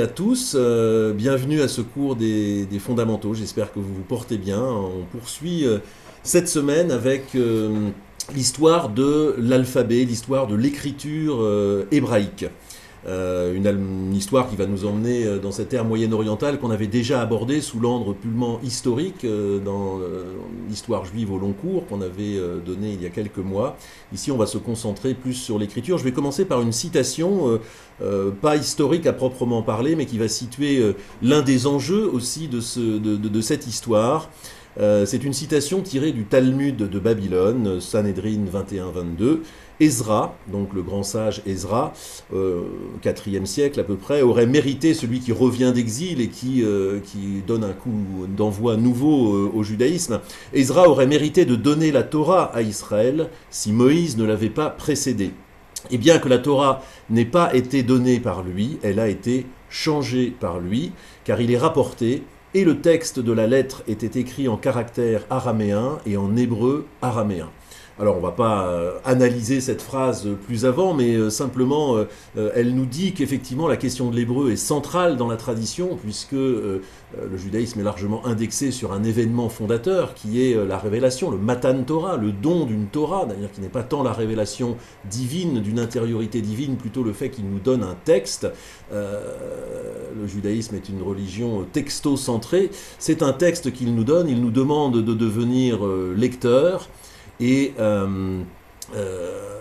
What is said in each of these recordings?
À tous, euh, bienvenue à ce cours des, fondamentaux. J'espère que vous vous portez bien. On poursuit euh, cette semaine avec euh, l'histoire de l'alphabet, l'histoire de l'écriture hébraïque. Euh, une, histoire qui va nous emmener euh, dans cette ère moyen-orientale qu'on avait déjà abordée sous l'angle purement historique euh, dans l'histoire juive au long cours qu'on avait donné il y a quelques mois. Ici, on va se concentrer plus sur l'écriture. Je vais commencer par une citation, pas historique à proprement parler, mais qui va situer l'un des enjeux aussi de, de, cette histoire. C'est une citation tirée du Talmud de Babylone, Sanhedrin 21-22. Ezra, donc le grand sage Ezra, euh, siècle à peu près, aurait mérité celui qui revient d'exil et qui, euh, donne un coup d'envoi nouveau euh, au judaïsme. Ezra aurait mérité de donner la Torah à Israël si Moïse ne l'avait pas précédé. Et bien que la Torah n'ait pas été donnée par lui, elle a été changée par lui, car il est rapporté, et le texte de la lettre était écrit en caractère araméen et en hébreu araméen. Alors on va pas euh, analyser cette phrase plus avant, mais euh, simplement euh, elle nous dit qu'effectivement la question de l'hébreu est centrale dans la tradition, puisque le judaïsme est largement indexé sur un événement fondateur qui est la révélation, le Matan Torah, le don d'une Torah, d'ailleurs qui n'est pas tant la révélation divine, d'une intériorité divine, plutôt le fait qu'il nous donne un texte. Le judaïsme est une religion texto-centrée. C'est un texte qu'il nous donne, il nous demande de devenir lecteur. Et, euh, euh,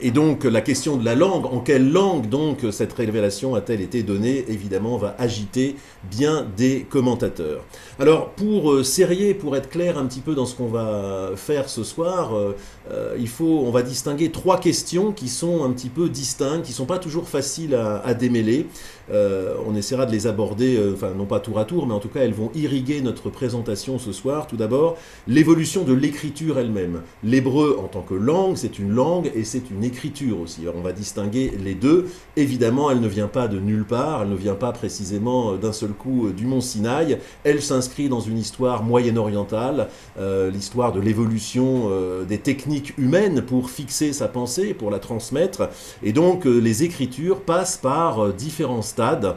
et donc la question de la langue, en quelle langue donc cette révélation a-t-elle été donnée, évidemment va agiter bien des commentateurs. Alors pour euh, serrer, pour être clair un petit peu dans ce qu'on va faire ce soir, euh, euh, il faut, on va distinguer trois questions qui sont un petit peu distinctes, qui sont pas toujours faciles à, démêler. On essaiera de les aborder, enfin non pas tour à tour, mais en tout cas elles vont irriguer notre présentation ce soir. Tout d'abord, l'évolution de l'écriture elle-même. L'hébreu en tant que langue, c'est une langue et c'est une écriture aussi. Alors on va distinguer les deux. Évidemment, elle ne vient pas de nulle part, elle ne vient pas précisément d'un seul coup euh, du mont Sinaï. Elle s'inscrit dans une histoire moyen-orientale, euh, l'histoire de l'évolution euh, des techniques humaines pour fixer sa pensée, pour la transmettre. Et donc les écritures passent par différents stades.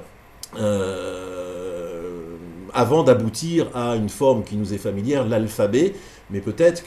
avant d'aboutir à une forme qui nous est familière, l'alphabet, mais peut-être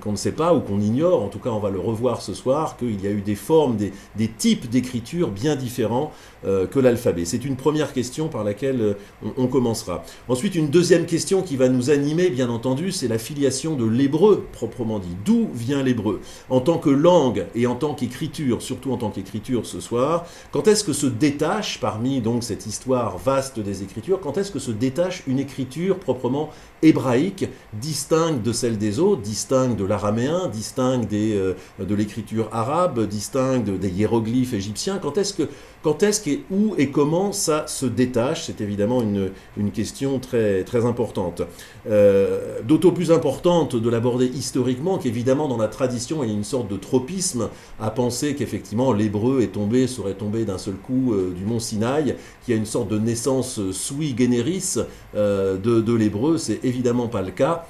qu'on ne sait pas ou qu'on ignore, en tout cas on va le revoir ce soir, qu'il y a eu des formes, des, des types d'écriture bien différents que l'alphabet. C'est une première question par laquelle euh, on, commencera. Ensuite, une deuxième question qui va nous animer, bien entendu, c'est la filiation de l'hébreu proprement dit. D'où vient l'hébreu? En tant que langue et en tant qu'écriture, surtout en tant qu'écriture ce soir, quand est-ce que se détache, parmi donc cette histoire vaste des écritures, quand est-ce que se détache une écriture proprement hébraïque, distincte de celle des autres, distincte de l'araméen, distincte euh, de l'écriture arabe, distincte des hiéroglyphes égyptiens? Quand est-ce que quand est-ce et où et comment ça se détache C'est évidemment une, question très, importante. Euh, D'autant plus importante de l'aborder historiquement qu'évidemment dans la tradition il y a une sorte de tropisme à penser qu'effectivement l'hébreu est tombé, serait tombé d'un seul coup euh, du mont Sinaï, qu'il y a une sorte de naissance euh, sui generis de, de l'hébreu. C'est évidemment pas le cas.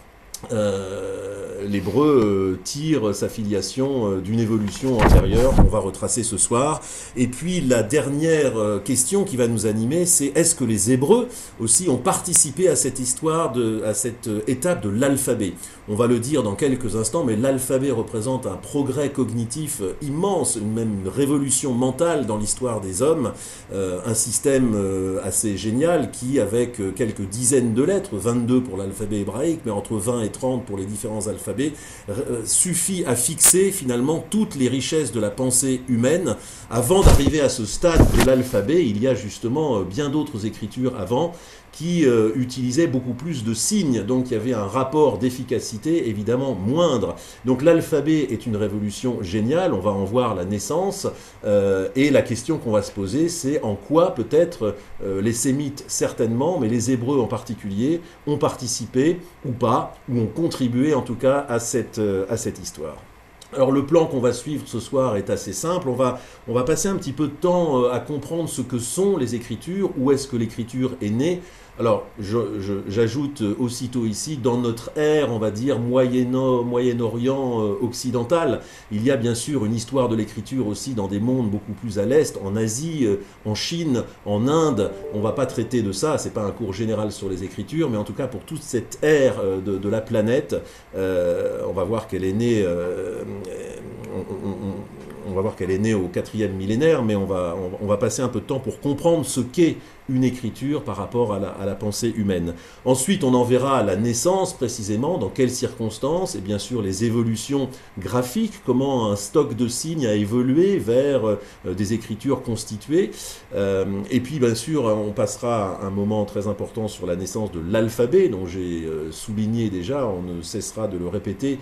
Euh, L'hébreu euh, tire sa filiation euh, d'une évolution antérieure qu'on va retracer ce soir. Et puis la dernière question qui va nous animer, c'est est-ce que les Hébreux aussi ont participé à cette histoire, à cette étape de l'alphabet? On va le dire dans quelques instants, mais l'alphabet représente un progrès cognitif immense, une même révolution mentale dans l'histoire des hommes, un système assez génial qui, avec quelques dizaines de lettres, 22 pour l'alphabet hébraïque, mais entre 20 et 30 pour les différents alphabets, euh, suffit à fixer finalement toutes les richesses de la pensée humaine. Avant d'arriver à ce stade de l'alphabet, il y a justement euh, bien d'autres écritures avant qui euh, utilisaient beaucoup plus de signes, donc il y avait un rapport d'efficacité évidemment moindre. Donc l'alphabet est une révolution géniale, on va en voir la naissance, euh, et la question qu'on va se poser, c'est en quoi peut-être euh, les Sémites certainement, mais les Hébreux en particulier, ont participé ou pas, ou ont contribué en tout cas à cette, à cette histoire. Alors le plan qu'on va suivre ce soir est assez simple. On va, on va passer un petit peu de temps à comprendre ce que sont les écritures, où est-ce que l'écriture est née, alors, j'ajoute aussitôt ici, dans notre ère, on va dire, Moyen-Orient euh, occidental, il y a bien sûr une histoire de l'écriture aussi dans des mondes beaucoup plus à l'est, en Asie, euh, en Chine, en Inde. On va pas traiter de ça, c'est pas un cours général sur les écritures, mais en tout cas pour toute cette ère euh, de, la planète, on va voir qu'elle est née on va voir qu'elle est au quatrième millénaire, mais on, va passer un peu de temps pour comprendre ce qu'est une écriture par rapport à la, pensée humaine. Ensuite, on en verra la naissance précisément, dans quelles circonstances, et bien sûr les évolutions graphiques, comment un stock de signes a évolué vers euh, des écritures constituées. Euh, et puis, bien sûr, on passera un moment très important sur la naissance de l'alphabet, dont j'ai euh, souligné déjà, on ne cessera de le répéter,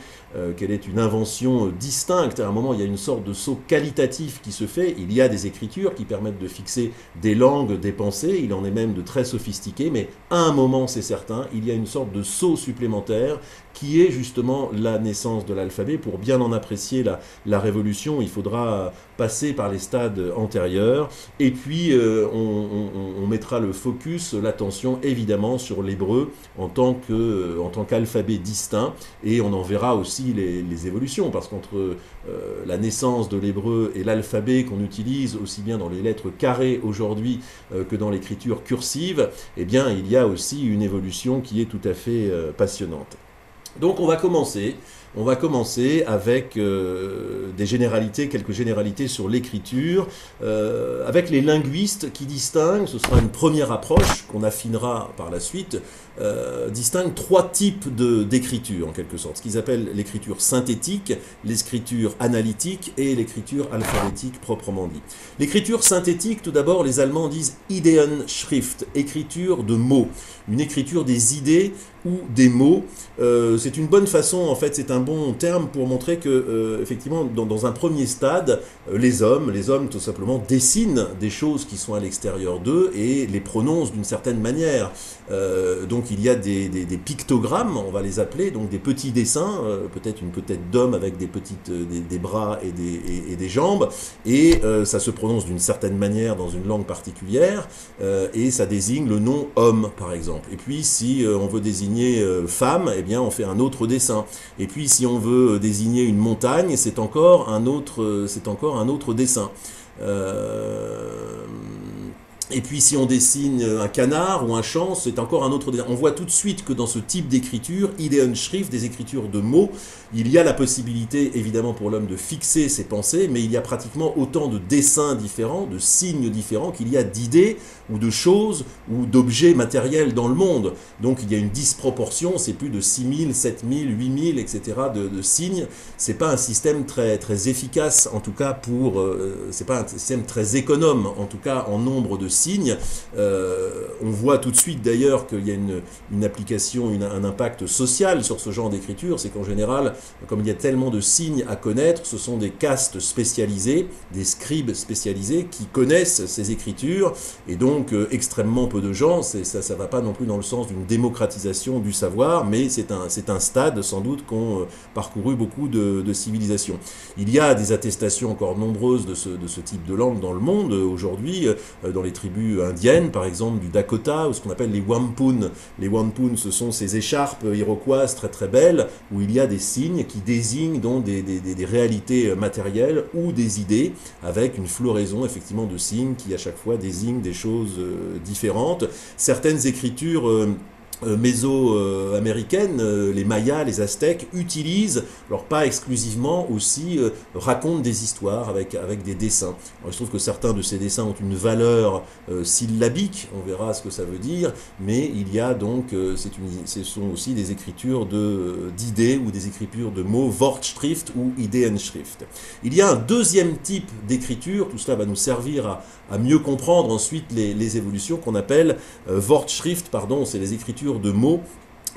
qu'elle est une invention distincte. À un moment, il y a une sorte de saut qualitatif qui se fait. Il y a des écritures qui permettent de fixer des langues, des pensées. Il en est même de très sophistiqués. Mais à un moment, c'est certain, il y a une sorte de saut supplémentaire qui est justement la naissance de l'alphabet. Pour bien en apprécier la, la, révolution, il faudra passer par les stades antérieurs. Et puis, euh, on, mettra le focus, l'attention évidemment sur l'hébreu en tant qu'alphabet distinct. Et on en verra aussi les, évolutions, parce qu'entre euh, la naissance de l'hébreu et l'alphabet qu'on utilise aussi bien dans les lettres carrées aujourd'hui euh, que dans l'écriture cursive, eh bien, il y a aussi une évolution qui est tout à fait passionnante. Donc on va commencer. On va commencer avec euh, des généralités, quelques généralités sur l'écriture, euh, avec les linguistes qui distinguent, ce sera une première approche qu'on affinera par la suite, euh, distinguent trois types d'écriture en quelque sorte, ce qu'ils appellent l'écriture synthétique, l'écriture analytique et l'écriture alphabétique proprement dit. L'écriture synthétique, tout d'abord, les Allemands disent Ideenschrift, écriture de mots, une écriture des idées ou des mots. c'est une bonne façon, en fait, c'est un bon terme pour montrer que, euh, effectivement, dans, un premier stade, euh, les hommes, les hommes tout simplement dessinent des choses qui sont à l'extérieur d'eux et les prononcent d'une certaine manière. Euh, donc il y a des, pictogrammes, on va les appeler, donc des petits dessins, peut-être une peut-être d'homme avec des petites des, bras et des, jambes, et ça se prononce d'une certaine manière dans une langue particulière, et ça désigne le nom homme, par exemple. Et puis si on veut désigner femme, eh bien on fait un autre dessin. Et puis si on veut désigner une montagne, c'est encore un autre, c'est encore un autre dessin. Euh, et puis si on dessine un canard ou un champ, c'est encore un autre. On voit tout de suite que dans ce type d'écriture, Ideenschrift, des écritures de mots, il y a la possibilité évidemment pour l'homme de fixer ses pensées, mais il y a pratiquement autant de dessins différents, de signes différents qu'il y a d'idées ou de choses ou d'objets matériels dans le monde. Donc il y a une disproportion, c'est plus de 6000, 7000, 8000, etc. de, de signes. C'est pas un système très, très efficace, en tout cas pour. Euh, c'est pas un système très économe, en tout cas en nombre de signes. Euh, on voit tout de suite d'ailleurs qu'il y a une, une application, une, un impact social sur ce genre d'écriture. C'est qu'en général, comme il y a tellement de signes à connaître, ce sont des castes spécialisés, des scribes spécialisés qui connaissent ces écritures et donc donc euh, extrêmement peu de gens. Ça ne va pas non plus dans le sens d'une démocratisation du savoir, mais c'est un, un stade sans doute qu'ont euh, parcouru beaucoup de, civilisations. Il y a des attestations encore nombreuses de ce, de ce type de langue dans le monde euh, aujourd'hui, dans les tribus indiennes par exemple du Dakota, ou ce qu'on appelle les wampun. Les wampun, ce sont ces écharpes iroquoises très très belles, où il y a des signes qui désignent donc des, des, des réalités matérielles ou des idées, avec une floraison effectivement de signes qui à chaque fois désignent des choses euh, différentes. Certaines écritures euh, méso-américaines, euh, les Mayas, les Aztèques, utilisent, alors pas exclusivement, aussi euh, racontent des histoires avec, des dessins. Alors, il se trouve que certains de ces dessins ont une valeur syllabique, on verra ce que ça veut dire, mais il y a donc, une, ce sont aussi des écritures d'idées ou des écritures de mots, Wortschrift ou Ideenschrift. Il y a un deuxième type d'écriture, tout cela va nous servir à, à mieux comprendre ensuite les, les évolutions qu'on appelle Wortschrift, pardon, c'est les écritures de mots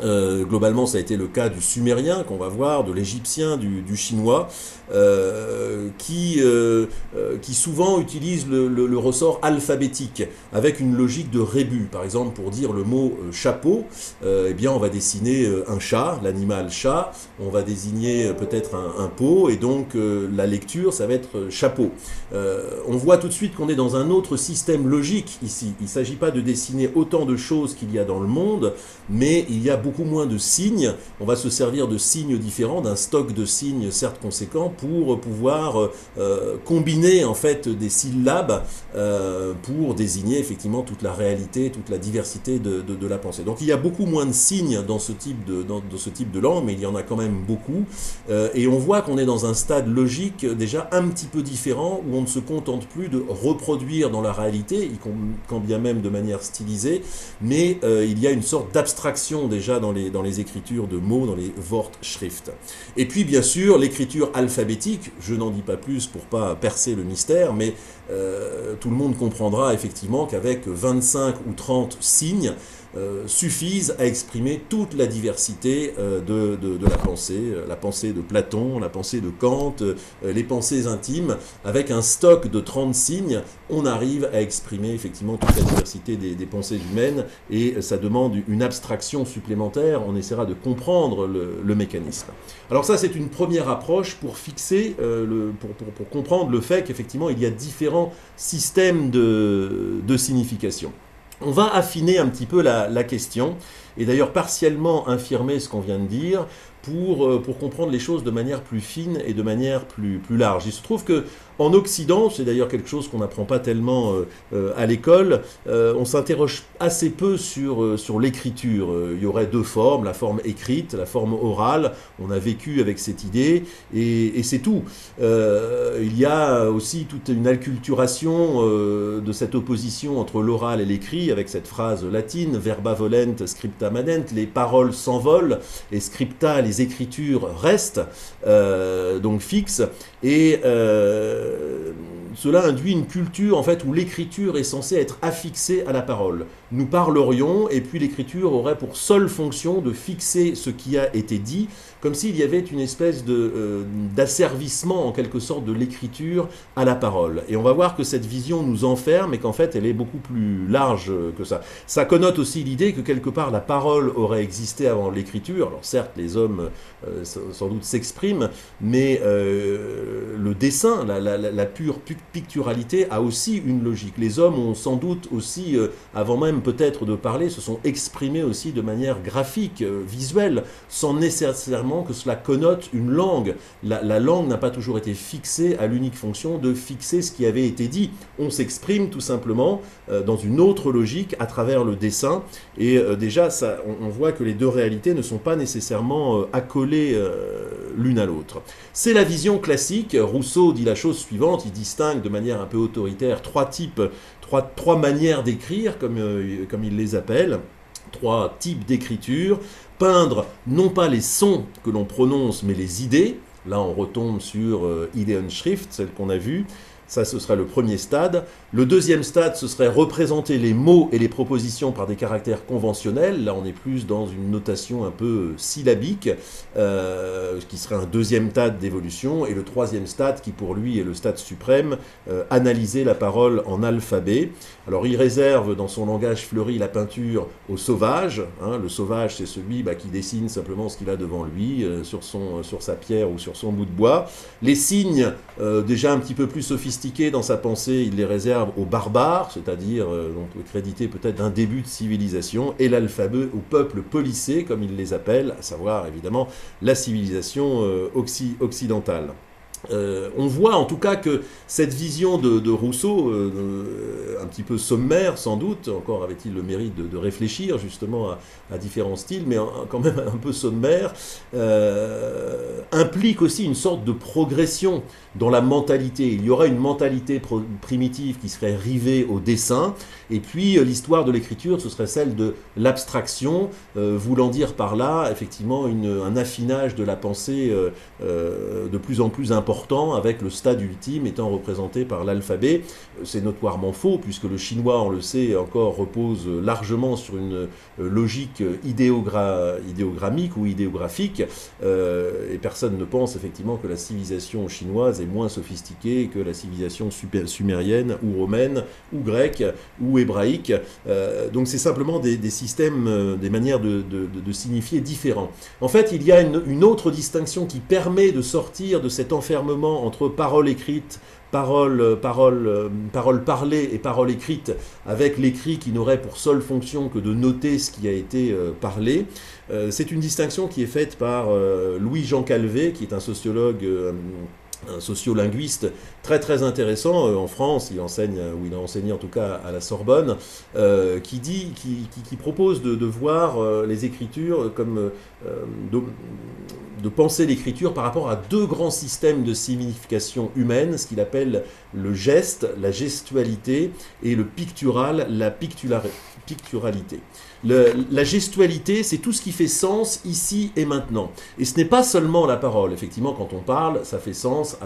Euh, globalement, ça a été le cas du sumérien qu'on va voir, de l'égyptien, du, chinois, euh, qui, euh, qui souvent utilisent le, ressort alphabétique avec une logique de rébus. Par exemple, pour dire le mot chapeau, eh bien, on va dessiner un chat, l'animal chat, on va désigner peut-être un, un, pot, et donc la lecture, ça va être chapeau. on voit tout de suite qu'on est dans un autre système logique ici. Il ne s'agit pas de dessiner autant de choses qu'il y a dans le monde, mais il y a beaucoup moins de signes. On va se servir de signes différents, d'un stock de signes certes conséquent, pour pouvoir euh, combiner en fait des syllabes euh, pour désigner effectivement toute la réalité, toute la diversité de, la pensée. Donc il y a beaucoup moins de signes dans ce type de, ce type de langue, mais il y en a quand même beaucoup. Euh, et on voit qu'on est dans un stade logique déjà un petit peu différent, où on ne se contente plus de reproduire dans la réalité, quand bien même de manière stylisée, mais il y a une sorte d'abstraction déjà dans les, dans les écritures de mots, dans les Wortschrift. Et puis bien sûr l'écriture alphabétique, je n'en dis pas plus pour pas percer le mystère, mais euh, tout le monde comprendra effectivement qu'avec 25 ou 30 signes, euh, suffisent à exprimer toute la diversité euh, de, la pensée, euh, la pensée de Platon, la pensée de Kant, les pensées intimes. Avec un stock de 30 signes, on arrive à exprimer effectivement toute la diversité des, pensées humaines et ça demande une abstraction supplémentaire. On essaiera de comprendre le, mécanisme. Alors ça, c'est une première approche pour fixer, pour, comprendre le fait qu'effectivement, il y a différents systèmes de signification. On va affiner un petit peu la, question, et d'ailleurs partiellement infirmer ce qu'on vient de dire, pour, euh, pour, comprendre les choses de manière plus fine et de manière plus, plus large. Il se trouve que en Occident, c'est d'ailleurs quelque chose qu'on n'apprend pas tellement euh, euh, à l'école, on s'interroge assez peu sur, sur l'écriture. Il y aurait deux formes, la forme écrite, la forme orale. On a vécu avec cette idée et, c'est tout. il y a aussi toute une acculturation de cette opposition entre l'oral et l'écrit avec cette phrase latine, verba volent, scripta les paroles s'envolent et scripta, les écritures restent, donc fixes. Et euh, cela induit une culture en fait où l'écriture est censée être affixée à la parole. Nous parlerions et puis l'écriture aurait pour seule fonction de fixer ce qui a été dit, comme s'il y avait une espèce euh, d'asservissement en quelque sorte de l'écriture à la parole. Et on va voir que cette vision nous enferme et qu'en fait elle est beaucoup plus large que ça. Ça connote aussi l'idée que quelque part la parole aurait existé avant l'écriture. Alors certes les hommes euh, sans doute s'expriment, mais le dessin, la, pure picturalité a aussi une logique. Les hommes ont sans doute aussi, euh, avant même peut-être de parler, se sont exprimés aussi de manière graphique, euh, visuelle, sans nécessairement que cela connote une langue. La, langue n'a pas toujours été fixée à l'unique fonction de fixer ce qui avait été dit. On s'exprime tout simplement euh, dans une autre logique à travers le dessin. Et déjà, ça, on, voit que les deux réalités ne sont pas nécessairement accolées l'une à l'autre. C'est la vision classique. Rousseau dit la chose suivante, il distingue de manière un peu autoritaire trois types, trois, manières d'écrire, euh, comme il les appelle, trois types d'écriture. Peindre non pas les sons que l'on prononce, mais les idées. Là, on retombe sur euh, Schrift, celle qu'on a vue. Ça, ce serait le premier stade. Le deuxième stade, ce serait représenter les mots et les propositions par des caractères conventionnels. Là, on est plus dans une notation un peu syllabique, euh, qui serait un deuxième stade d'évolution. Et le troisième stade, qui pour lui est le stade suprême, euh, analyser la parole en alphabet. Alors, il réserve dans son langage fleuri la peinture au sauvage. Hein. Le sauvage, c'est celui bah, qui dessine simplement ce qu'il a devant lui, euh, sur, son, sur sa pierre ou sur son bout de bois. Les signes, déjà un petit peu plus sophistiqués, dans sa pensée, il les réserve aux barbares, c'est-à-dire euh, crédité peut-être d'un début de civilisation, et l'alphabet au peuple policé, comme il les appelle, à savoir évidemment la civilisation euh, occidentale. Euh, on voit en tout cas que cette vision de, Rousseau, euh, un petit peu sommaire sans doute, encore avait-il le mérite de, réfléchir justement à, différents styles, mais quand même un peu sommaire, euh, implique aussi une sorte de progression dans la mentalité. Il y aura une mentalité primitive qui serait rivée au dessin, et puis l'histoire de l'écriture, ce serait celle de l'abstraction, voulant dire par là effectivement un affinage de la pensée de plus en plus important avec le stade ultime étant représenté par l'alphabet. C'est notoirement faux, puisque le chinois, on le sait, encore repose largement sur une logique idéogrammique ou idéographique, et personne ne pense effectivement que la civilisation chinoise est moins sophistiquée que la civilisation sumérienne ou romaine ou grecque ou hébraïque. donc c'est simplement des, systèmes, des manières de, signifier différents. En fait, il y a une, autre distinction qui permet de sortir de cet enfermement entre parole écrite, parole, parole, parole parlée et parole écrite, avec l'écrit qui n'aurait pour seule fonction que de noter ce qui a été euh, parlé. Euh, c'est une distinction qui est faite par euh, Louis-Jean Calvé, qui est un sociologue un sociolinguiste très très intéressant euh, en France, il enseigne, ou il a enseigné en tout cas à la Sorbonne, euh, qui, dit, qui, propose de, voir euh, les écritures comme de, de, penser l'écriture par rapport à deux grands systèmes de signification humaine, ce qu'il appelle le geste, la gestualité, et le pictural, la picturalité la gestualité, c'est tout ce qui fait sens ici et maintenant. Et ce n'est pas seulement la parole. Effectivement, quand on parle, ça fait sens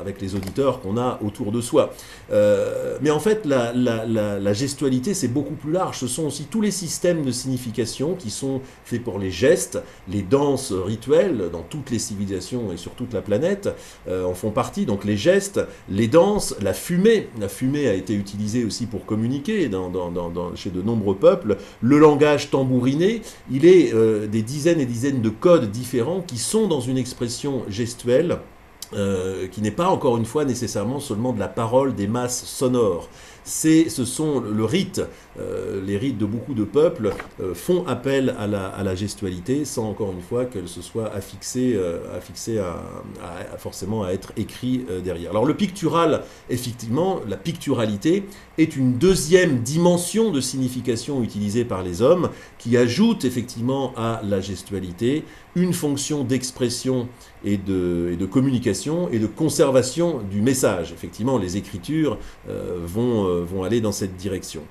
avec les auditeurs qu'on a autour de soi. Euh, mais en fait, la, gestualité, c'est beaucoup plus large. Ce sont aussi tous les systèmes de signification qui sont faits pour les gestes, les danses rituelles dans toutes les civilisations et sur toute la planète euh, en font partie. Donc les gestes, les danses, la fumée. La fumée a été utilisée aussi pour communiquer chez de nombreux peuples. Le langage tambouriné, il est euh, des dizaines et dizaines de codes différents qui sont dans une expression gestuelle. Euh, qui n'est pas encore une fois nécessairement seulement de la parole des masses sonores c'est, ce sont le rite, euh, les rites de beaucoup de peuples euh, font appel à la, gestualité sans encore une fois qu'elle se soit affixée, euh, à, forcément à être écrit derrière. Alors le pictural, effectivement, la picturalité est une deuxième dimension de signification utilisée par les hommes qui ajoute effectivement à la gestualité une fonction d'expression et de, communication et de conservation du message. Effectivement, les écritures vont euh, vont aller dans cette direction.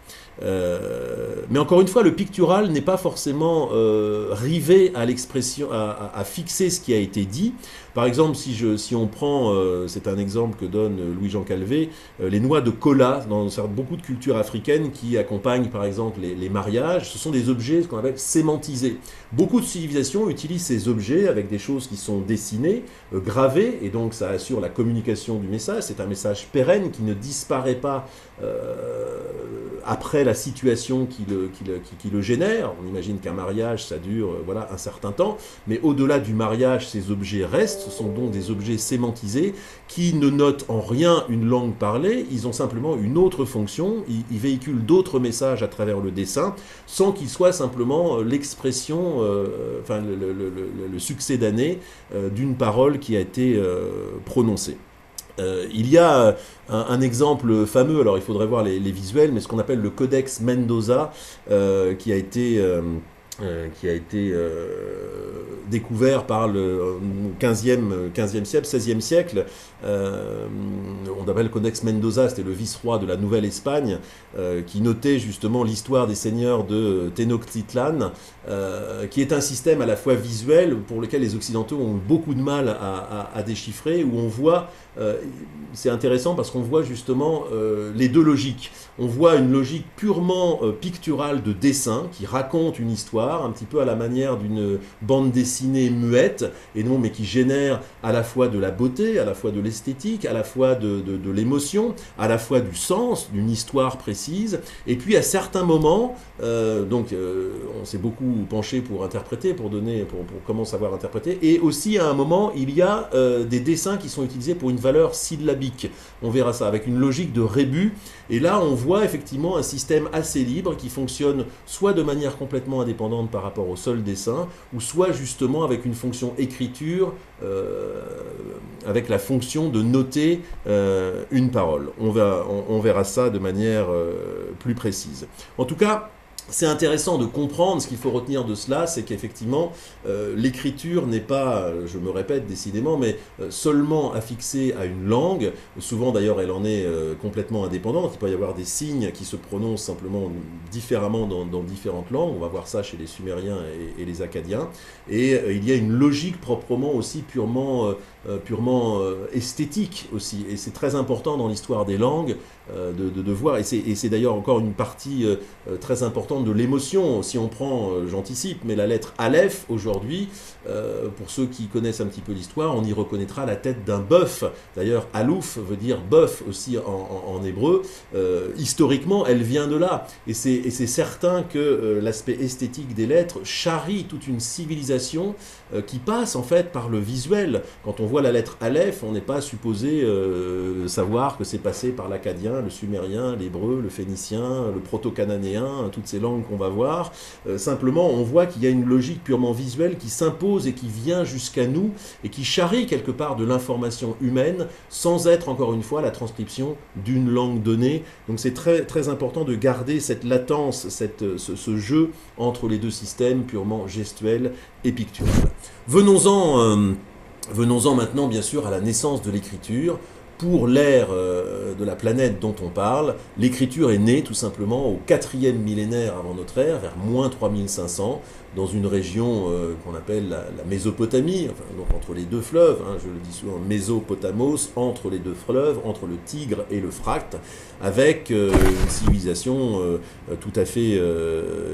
Euh, mais encore une fois, le pictural n'est pas forcément euh, rivé à l'expression, à, fixer ce qui a été dit. Par exemple, si, on prend, c'est un exemple que donne Louis-Jean Calvé, les noix de cola dans beaucoup de cultures africaines qui accompagnent par exemple les, les mariages, ce sont des objets qu'on appelle sémantisés. Beaucoup de civilisations utilisent ces objets avec des choses qui sont dessinées, gravées, et donc ça assure la communication du message. C'est un message pérenne qui ne disparaît pas euh, après la situation qui le, qui, le, génère. On imagine qu'un mariage, ça dure euh, voilà, un certain temps, mais au-delà du mariage, ces objets restent, ce sont donc des objets sémantisés qui ne notent en rien une langue parlée, ils ont simplement une autre fonction, ils, véhiculent d'autres messages à travers le dessin, sans qu'ils soient simplement euh, l'expression, enfin le, succès d'année d'une parole qui a été prononcée. Euh, il y a euh, un, exemple fameux, alors il faudrait voir les, visuels, mais ce qu'on appelle le Codex Mendoza, euh, qui a été qui a été découvert par le 15e, 15e siècle, 16e siècle. On appelle Codex Mendoza, c'était le vice-roi de la Nouvelle-Espagne, qui notait justement l'histoire des seigneurs de Tenochtitlan, qui est un système à la fois visuel pour lequel les Occidentaux ont beaucoup de mal à déchiffrer, où on voit, c'est intéressant parce qu'on voit justement les deux logiques. On voit une logique purement picturale de dessin qui raconte une histoire un petit peu à la manière d'une bande dessinée muette, et non, mais qui génère à la fois de la beauté, à la fois de l'esthétique, à la fois de, l'émotion, à la fois du sens, d'une histoire précise, et puis à certains moments, euh, donc euh, on s'est beaucoup penché pour interpréter, pour donner, pour, comment savoir interpréter, et aussi à un moment, il y a euh, des dessins qui sont utilisés pour une valeur syllabique. On verra ça avec une logique de rébut, et là on voit effectivement un système assez libre qui fonctionne soit de manière complètement indépendante, par rapport au seul dessin, ou soit justement avec une fonction écriture, euh, avec la fonction de noter euh, une parole. On, verra ça de manière euh, plus précise. En tout cas, c'est intéressant de comprendre, ce qu'il faut retenir de cela, c'est qu'effectivement, euh, l'écriture n'est pas, euh, je me répète décidément, mais euh, seulement affixée à une langue. Souvent d'ailleurs, elle en est complètement indépendante. Il peut y avoir des signes qui se prononcent simplement différemment dans, différentes langues. On va voir ça chez les Sumériens et, les Acadiens. Et il y a une logique proprement aussi purement purement esthétique aussi. Et c'est très important dans l'histoire des langues de, de, voir, et c'est d'ailleurs encore une partie très importante de l'émotion. Si on prend, j'anticipe, mais la lettre Aleph aujourd'hui, pour ceux qui connaissent un petit peu l'histoire, on y reconnaîtra la tête d'un bœuf. D'ailleurs, Alouf veut dire bœuf aussi en, hébreu. historiquement, elle vient de là. Et c'est certain que l'aspect esthétique des lettres charrie toute une civilisation euh, qui passe en fait par le visuel. Quand on voit la lettre Aleph, on n'est pas supposé euh, savoir que c'est passé par l'acadien, le sumérien, l'hébreu, le phénicien, le proto-cananéen, toutes ces langues qu'on va voir. Euh, simplement, on voit qu'il y a une logique purement visuelle qui s'impose et qui vient jusqu'à nous et qui charrie quelque part de l'information humaine sans être encore une fois la transcription d'une langue donnée. Donc c'est très, très important de garder cette latence, cette, ce, ce jeu entre les deux systèmes purement gestuels et. Venons-en euh, venons maintenant bien sûr à la naissance de l'écriture. Pour l'ère euh, de la planète dont on parle, l'écriture est née tout simplement au quatrième millénaire avant notre ère, vers moins 3500, dans une région euh, qu'on appelle la, Mésopotamie, enfin, donc entre les deux fleuves, hein, je le dis souvent Mésopotamos, entre les deux fleuves, entre le Tigre et le Fracte, avec euh, une civilisation euh, tout à fait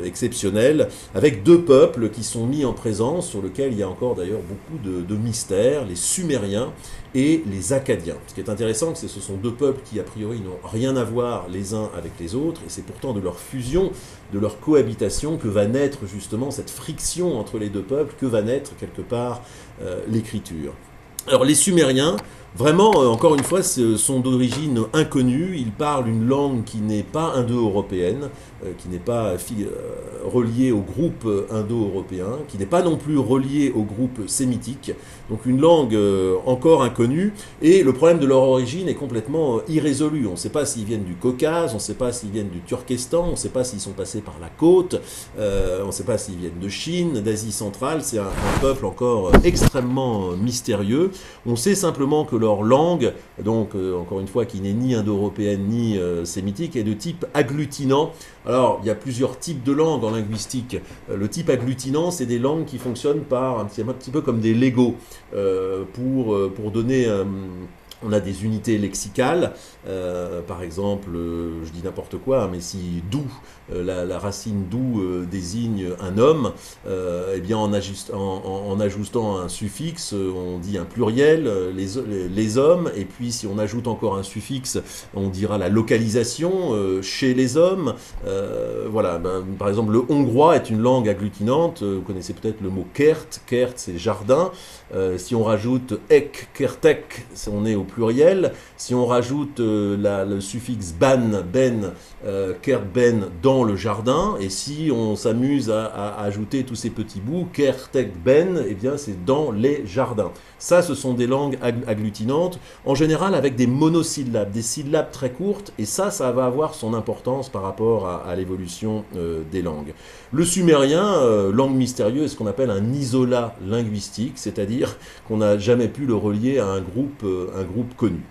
exceptionnelle, avec deux peuples qui sont mis en présence, sur lesquels il y a encore d'ailleurs beaucoup de, de mystères, les Sumériens et les Acadiens. Ce qui est intéressant, c'est que ce sont deux peuples qui, a priori, n'ont rien à voir les uns avec les autres, et c'est pourtant de leur fusion, de leur cohabitation, que va naître justement cette friction entre les deux peuples, que va naître quelque part euh, l'écriture. Alors les Sumériens, vraiment, euh, encore une fois, sont d'origine inconnue. Ils parlent une langue qui n'est pas indo-européenne, euh, qui n'est pas reliée au groupe indo-européen, qui n'est pas non plus reliée au groupe sémitique. Donc une langue encore inconnue. Et le problème de leur origine est complètement irrésolu. On ne sait pas s'ils viennent du Caucase, on ne sait pas s'ils viennent du Turkestan, on ne sait pas s'ils sont passés par la côte, on ne sait pas s'ils viennent de Chine, d'Asie centrale. C'est un, peuple encore extrêmement mystérieux. On sait simplement que leur langue, donc euh, encore une fois qui n'est ni indo-européenne ni euh, sémitique, est de type agglutinant. Alors il y a plusieurs types de langues en linguistique. Euh, le type agglutinant, c'est des langues qui fonctionnent par un petit, peu comme des Legos pour, pour donner on a des unités lexicales, euh, par exemple, euh, je dis n'importe quoi, mais si doux, euh, la, racine doux désigne un homme, eh bien en, ajustant un suffixe, on dit un pluriel, les, hommes, et puis si on ajoute encore un suffixe, on dira la localisation chez les hommes. voilà, ben, par exemple, le hongrois est une langue agglutinante, vous connaissez peut-être le mot kert, kert c'est jardin, si on rajoute ek, kertek, on est au pluriel. Si on rajoute euh, le suffixe ban, ben, euh, kert ben dans le jardin, et si on s'amuse à, ajouter tous ces petits bouts, kertek ben, eh bien c'est dans les jardins. Ça, ce sont des langues agglutinantes, en général avec des monosyllabes, des syllabes très courtes, et ça, ça va avoir son importance par rapport à, l'évolution euh, des langues. Le sumérien, langue mystérieuse, est ce qu'on appelle un isolat linguistique, c'est-à-dire qu'on n'a jamais pu le relier à un groupe, un groupe connu.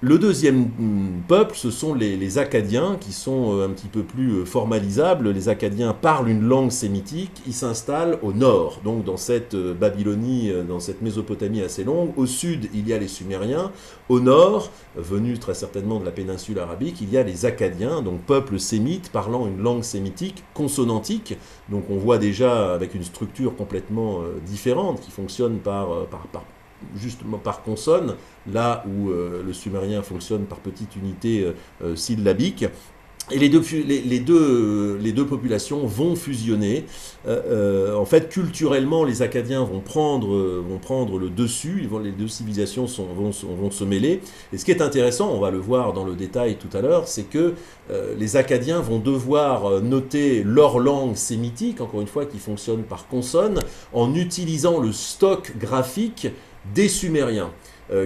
Le deuxième hmm, peuple, ce sont les, Acadiens, qui sont euh, un petit peu plus euh, formalisables. Les Acadiens parlent une langue sémitique, ils s'installent au nord, donc dans cette euh, Babylonie, dans cette Mésopotamie assez longue. Au sud, il y a les Sumériens. Au nord, venus très certainement de la péninsule arabique, il y a les Acadiens, donc peuple sémite parlant une langue sémitique consonantique. Donc on voit déjà avec une structure complètement différente qui fonctionne par, par, par justement par consonne, là où euh, le sumérien fonctionne par petite unité euh, euh, syllabique. Et les deux, les, deux, les deux populations vont fusionner. en fait, culturellement, les Acadiens vont prendre, vont prendre le dessus, vont, les deux civilisations vont, se mêler. Et ce qui est intéressant, on va le voir dans le détail tout à l'heure, c'est que les Acadiens vont devoir noter leur langue sémitique, encore une fois, qui fonctionne par consonne, en utilisant le stock graphique des Sumériens.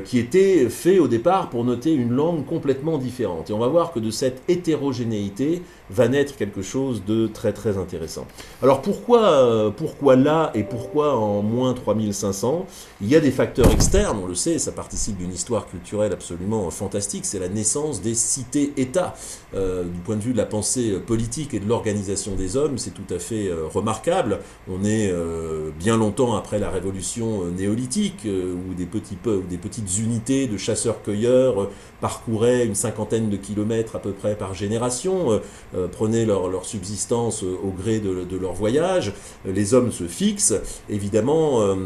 Qui était fait au départ pour noter une langue complètement différente. Et on va voir que de cette hétérogénéité va naître quelque chose de très très intéressant. Alors pourquoi, pourquoi là et pourquoi en moins 3500 Il y a des facteurs externes, on le sait, ça participe d'une histoire culturelle absolument fantastique, c'est la naissance des cités-États. du point de vue de la pensée politique et de l'organisation des hommes, c'est tout à fait remarquable. On est bien longtemps après la révolution néolithique, où des petits peuples, des petites unités de chasseurs-cueilleurs parcouraient une cinquantaine de kilomètres à peu près par génération, prenaient leur, subsistance au gré de, de, leur voyage. Les hommes se fixent, évidemment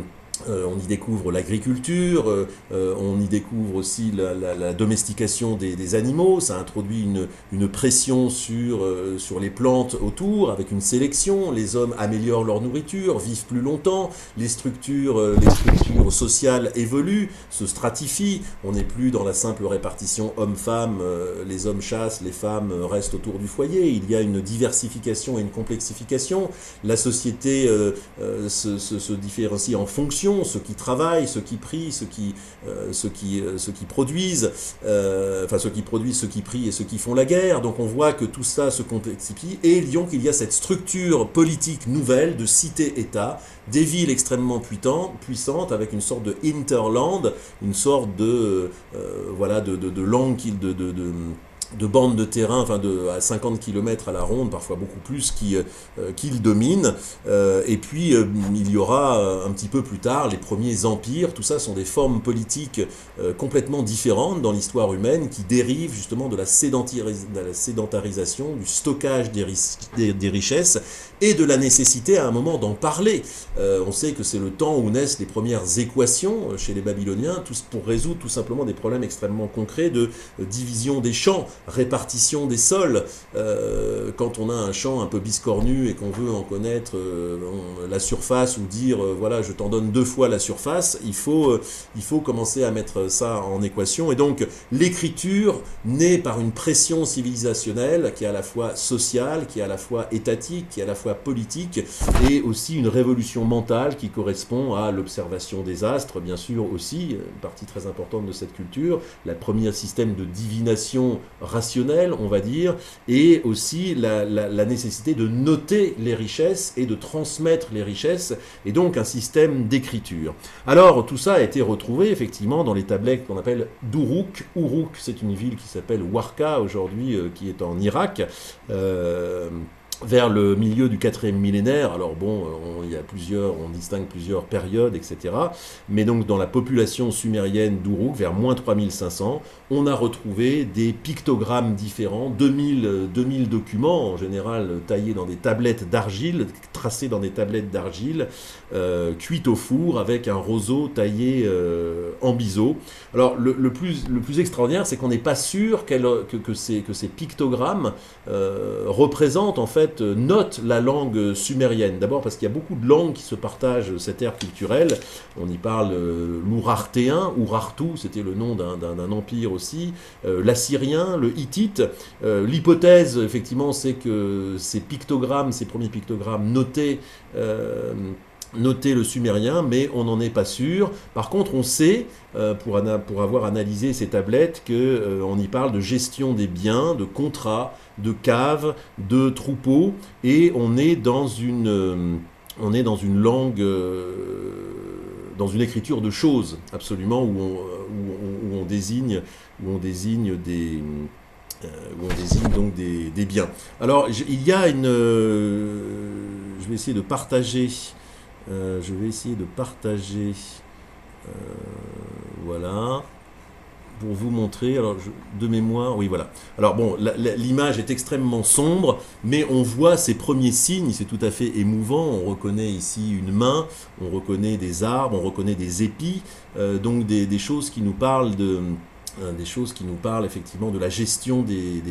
euh, on y découvre l'agriculture, euh, euh, on y découvre aussi la, domestication des, animaux, ça introduit une, pression sur, sur les plantes autour, avec une sélection, les hommes améliorent leur nourriture, vivent plus longtemps, les structures, les structures sociales évoluent, se stratifient, on n'est plus dans la simple répartition homme-femme, les hommes chassent, les femmes restent autour du foyer, il y a une diversification et une complexification, la société se différencie en fonction ceux qui travaillent, ceux qui prient, ceux qui, euh, ceux qui, euh, ceux qui produisent, euh, enfin ceux qui produisent, ceux qui prient et ceux qui font la guerre. Donc on voit que tout ça se complexifie et Lyon qu'il y a cette structure politique nouvelle de cité-État, des villes extrêmement puissantes avec une sorte de hinterland, une sorte de voilà de, de, langue de bandes de terrain, enfin de, à 50 km à la ronde, parfois beaucoup plus, qui, euh, qui dominent. Euh, et puis euh, il y aura un petit peu plus tard les premiers empires. Tout ça sont des formes politiques complètement différentes dans l'histoire humaine qui dérivent justement de la, sédentarisation, du stockage des, des, richesses et de la nécessité à un moment d'en parler. on sait que c'est le temps où naissent les premières équations chez les Babyloniens, tous pour résoudre tout simplement des problèmes extrêmement concrets de division des champs répartition des sols. Euh, quand on a un champ un peu biscornu et qu'on veut en connaître euh, la surface ou dire euh, voilà je t'en donne deux fois la surface, il faut, il faut commencer à mettre ça en équation. Et donc l'écriture naît par une pression civilisationnelle qui est à la fois sociale, qui est à la fois étatique, qui est à la fois politique et aussi une révolution mentale qui correspond à l'observation des astres, bien sûr aussi, une partie très importante de cette culture, la première système de divination rationnel, on va dire, et aussi la, nécessité de noter les richesses et de transmettre les richesses, et donc un système d'écriture. Alors tout ça a été retrouvé effectivement dans les tablettes qu'on appelle d'Uruk. Uruk, c'est une ville qui s'appelle Warka aujourd'hui, euh, qui est en Irak. Euh, vers le milieu du quatrième millénaire. Alors bon, on, il y a plusieurs, on distingue plusieurs périodes, etc. Mais donc dans la population sumérienne d'Uruk, vers moins 3500, on a retrouvé des pictogrammes différents, 2000, 2000 documents, en général taillés dans des tablettes d'argile, tracés dans des tablettes d'argile, euh, cuites au four avec un roseau taillé euh, en biseau. Alors le, plus, extraordinaire, c'est qu'on n'est pas sûr que, que, ces, que ces pictogrammes euh, représentent en fait euh, note la langue sumérienne. D'abord parce qu'il y a beaucoup de langues qui se partagent cette ère culturelle. On y parle euh, l'ourartéen, Urartu, c'était le nom d'un empire aussi, euh, l'assyrien, le hittite. L'hypothèse, effectivement, c'est que ces pictogrammes, ces premiers pictogrammes notés, noter le sumérien, mais on n'en est pas sûr. Par contre, on sait, pour, pour, avoir analysé ces tablettes, qu'on y parle de gestion des biens, de contrats, de caves, de troupeaux, et on est dans une, euh, on langue, euh, dans une écriture de choses, absolument, où on, désigne, on euh, on des, biens. Alors, il y a une... je vais essayer de partager... je vais essayer de partager... voilà pour vous montrer, alors de mémoire, oui voilà. Alors bon, l'image est extrêmement sombre, mais on voit ces premiers signes, c'est tout à fait émouvant, on reconnaît ici une main, on reconnaît des arbres, on reconnaît des épis, euh, donc des, choses qui nous parlent de... Euh, des choses qui nous parlent effectivement de la gestion des,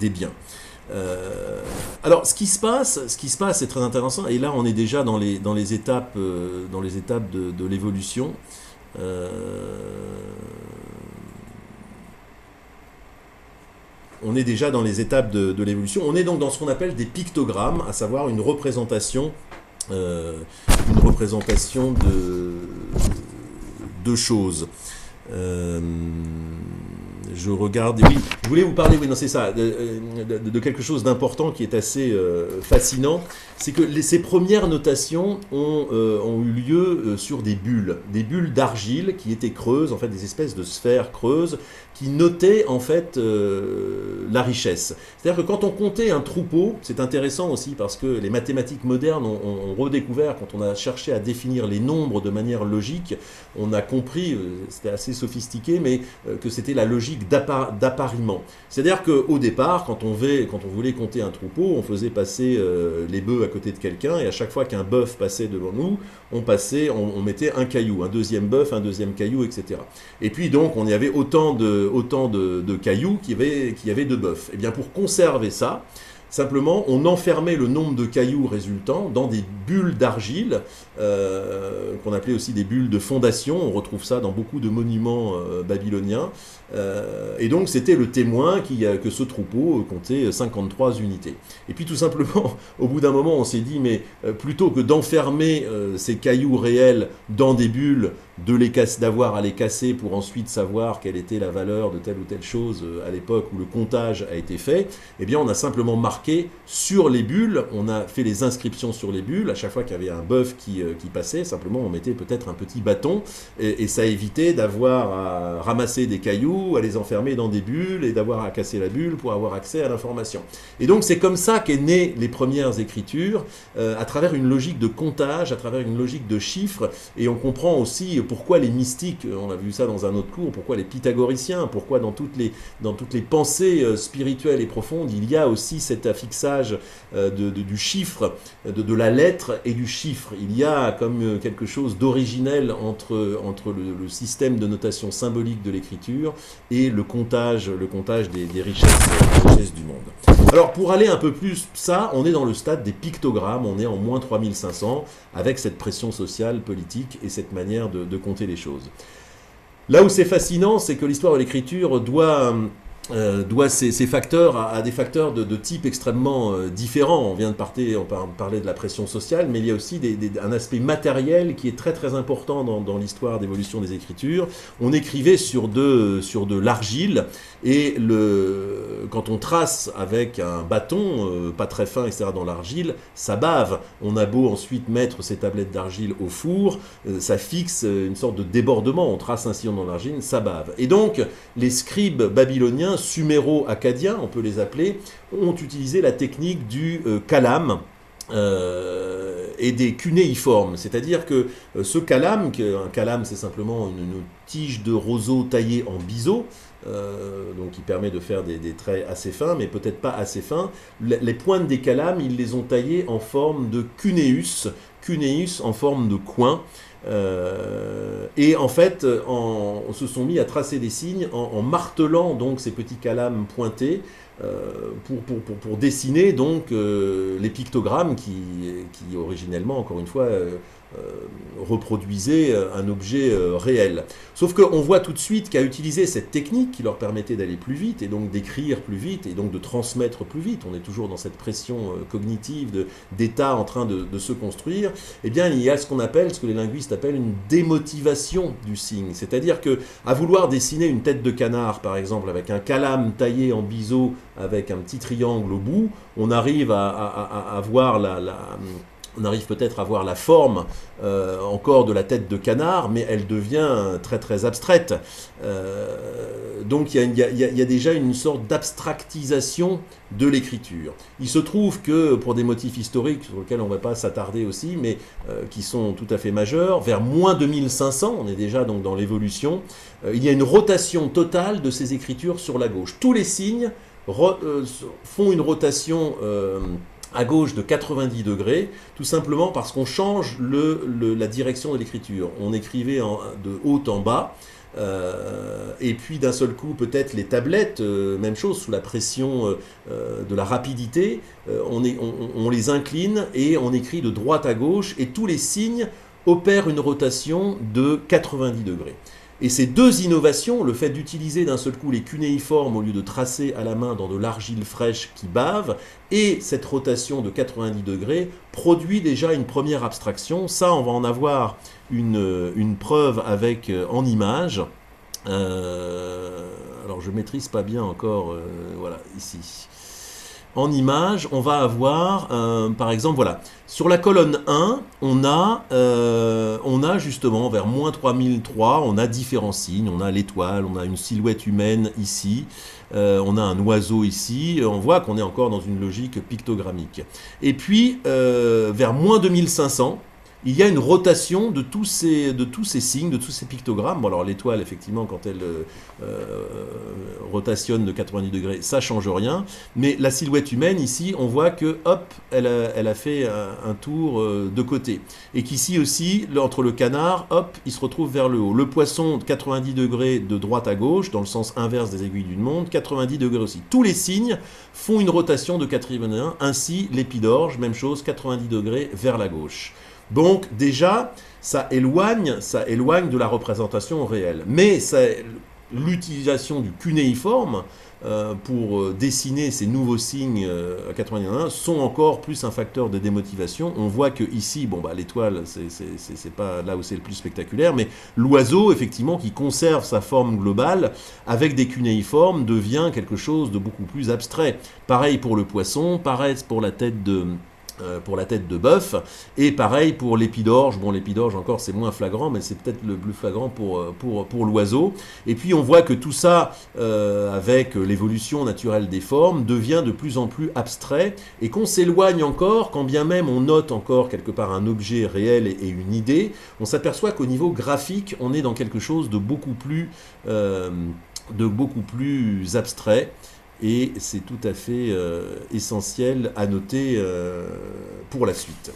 des, biens. Euh, alors, ce qui se passe, ce qui se passe, c'est très intéressant. Et là, on est déjà dans les, dans les étapes, dans les étapes de, de l'évolution. on est déjà dans les étapes de, l'évolution. On est donc dans ce qu'on appelle des pictogrammes, à savoir une représentation, euh, une représentation de, choses. Je regarde. Oui, je voulais vous parler, oui, non, c'est ça, de, quelque chose d'important qui est assez euh, fascinant. C'est que ces premières notations ont, euh, eu lieu euh, sur des bulles, des bulles d'argile qui étaient creuses, en fait, des espèces de sphères creuses qui notait en fait euh, la richesse. C'est-à-dire que quand on comptait un troupeau, c'est intéressant aussi parce que les mathématiques modernes ont, redécouvert, quand on a cherché à définir les nombres de manière logique, on a compris, euh, c'était assez sophistiqué, mais euh, que c'était la logique d'appariement. C'est-à-dire qu'au départ, quand on, quand on, voulait compter un troupeau, on faisait passer les bœufs à côté de quelqu'un, et à chaque fois qu'un bœuf passait devant nous, on passait, on, mettait un caillou, un deuxième bœuf, un deuxième caillou, etc. Et puis donc, on y avait autant de autant de, cailloux qu'il y, avait, avait de bœufs. Et eh bien pour conserver ça, Simplement, on enfermait le nombre de cailloux résultants dans des bulles d'argile, euh, qu'on appelait aussi des bulles de fondation. On retrouve ça dans beaucoup de monuments euh, babyloniens. Euh, et donc, c'était le témoin que ce troupeau comptait 53 unités. Et puis, tout simplement, au bout d'un moment, on s'est dit, mais plutôt que d'enfermer ces cailloux réels dans des bulles, de les d'avoir à les casser pour ensuite savoir quelle était la valeur de telle ou telle chose à l'époque où le comptage a été fait, eh bien, on a simplement marqué sur les bulles. On a fait les inscriptions sur les bulles. À chaque fois qu'il y avait un bœuf qui, euh, passait, simplement on mettait peut-être un petit bâton et, ça évitait d'avoir à ramasser des cailloux, à les enfermer dans des bulles et d'avoir à casser la bulle pour avoir accès à l'information. Et donc c'est comme ça qu'est née les premières écritures, euh, à travers une logique de comptage, à travers une logique de chiffres. Et on comprend aussi pourquoi les mystiques, on a vu ça dans un autre cours, pourquoi les pythagoriciens, pourquoi dans toutes les, dans toutes les pensées euh, spirituelles et profondes, il y a aussi cette fixage euh, du chiffre, de, la lettre et du chiffre. Il y a comme euh, quelque chose d'originel entre, entre le, système de notation symbolique de l'écriture et le comptage, le comptage des, richesses, du monde. Alors pour aller un peu plus ça, on est dans le stade des pictogrammes, on est en moins 3500 avec cette pression sociale, politique et cette manière de compter les choses. Là où c'est fascinant, c'est que l'histoire de l'écriture doit euh, doit ces, facteurs à, des facteurs de, type extrêmement euh, différents. On vient de parler, on de la pression sociale, mais il y a aussi un aspect matériel qui est très très important dans, l'histoire d'évolution des écritures. On écrivait sur de, sur de l'argile et le, quand on trace avec un bâton, euh, pas très fin, etc., dans l'argile, ça bave. On a beau ensuite mettre ces tablettes d'argile au four, ça fixe une sorte de débordement. On trace un sillon dans l'argile, ça bave. Et donc, les scribes babyloniens suméro-acadiens, on peut les appeler, ont utilisé la technique du euh, calame. Euh, et des cunéiformes, c'est-à-dire que euh, ce calame, un calame c'est simplement une, tige de roseau taillée en biseau, donc qui permet de faire des, traits assez fins, mais peut-être pas assez fins. Les pointes des calames, ils les ont taillées en forme de cunéus, cunéus en forme de coin. Euh, et en fait, on se sont mis à tracer des signes en, martelant donc ces petits calames pointés euh, pour, pour, pour, dessiner donc euh, les pictogrammes qui, qui, originellement, encore une fois, euh, reproduisaient euh, un objet euh, réel. Sauf qu'on voit tout de suite qu'à utiliser cette technique qui leur permettait d'aller plus vite et donc d'écrire plus vite et donc de transmettre plus vite, on est toujours dans cette pression cognitive d'état en train de, se construire, eh bien il y a ce qu'on appelle, ce que les linguistes appellent une démotivation du signe. C'est-à-dire que à vouloir dessiner une tête de canard, par exemple, avec un calame taillé en biseau avec un petit triangle au bout, on arrive à, voir la on arrive peut-être à voir la forme euh, encore de la tête de canard, mais elle devient très très abstraite. Euh, donc il y, a déjà une sorte d'abstractisation de l'écriture. Il se trouve que pour des motifs historiques sur lesquels on ne va pas s'attarder aussi, mais euh, qui sont tout à fait majeurs, vers moins 2500, on est déjà donc dans l'évolution, il y a une rotation totale de ces écritures sur la gauche. Tous les signes font une rotation à gauche de 90 degrés, tout simplement parce qu'on change le, la direction de l'écriture. On écrivait de haut en bas, euh, et puis d'un seul coup, peut-être les tablettes, euh, même chose, sous la pression euh, de la rapidité, on, on, les incline et on écrit de droite à gauche, et tous les signes opèrent une rotation de 90 degrés. Et ces deux innovations, le fait d'utiliser d'un seul coup les cunéiformes au lieu de tracer à la main dans de l'argile fraîche qui bave, et cette rotation de 90 degrés, produit déjà une première abstraction. Ça, on va en avoir une, une preuve avec, euh, en image. alors je maîtrise pas bien encore, voilà, ici en image, on va avoir, euh, par exemple, voilà, sur la colonne 1, on a, euh, on a justement vers moins 3003, on a différents signes, on a l'étoile, on a une silhouette humaine ici, euh, on a un oiseau ici, on voit qu'on est encore dans une logique pictogrammique. Et puis, vers moins 2500, il y a une rotation de tous ces, signes, de tous ces pictogrammes. Bon, alors l'étoile, effectivement, quand elle euh, euh, rotationne de 90 degrés, ça change rien. Mais la silhouette humaine, ici, on voit que, hop, elle a, elle a fait un, tour euh, de côté. Et qu'ici aussi, entre le canard, hop, il se retrouve vers le haut. Le poisson, 90 degrés de droite à gauche, dans le sens inverse des aiguilles d'une montre, 90 degrés aussi. Tous les signes font une rotation de 81, ainsi l'épidorge, même chose, 90 degrés vers la gauche. Donc déjà, ça éloigne, ça éloigne de la représentation réelle. Mais l'utilisation du cunéiforme euh, pour euh, dessiner ces nouveaux signes euh, à 81 sont encore plus un facteur de démotivation. On voit que ici, bon bah l'étoile, c'est pas là où c'est le plus spectaculaire, mais l'oiseau, effectivement, qui conserve sa forme globale avec des cunéiformes, devient quelque chose de beaucoup plus abstrait. Pareil pour le poisson, pareil pour la tête de pour la tête de bœuf, et pareil pour l'épidorge, bon l'épidorge encore c'est moins flagrant, mais c'est peut-être le plus flagrant pour, euh, pour, pour l'oiseau, et puis on voit que tout ça, euh, avec l'évolution naturelle des formes, devient de plus en plus abstrait, et qu'on s'éloigne encore, quand bien même on note encore quelque part un objet réel et, une idée, on s'aperçoit qu'au niveau graphique, on est dans quelque chose de beaucoup plus, de beaucoup plus abstrait, et c'est tout à fait euh, essentiel à noter euh, pour la suite.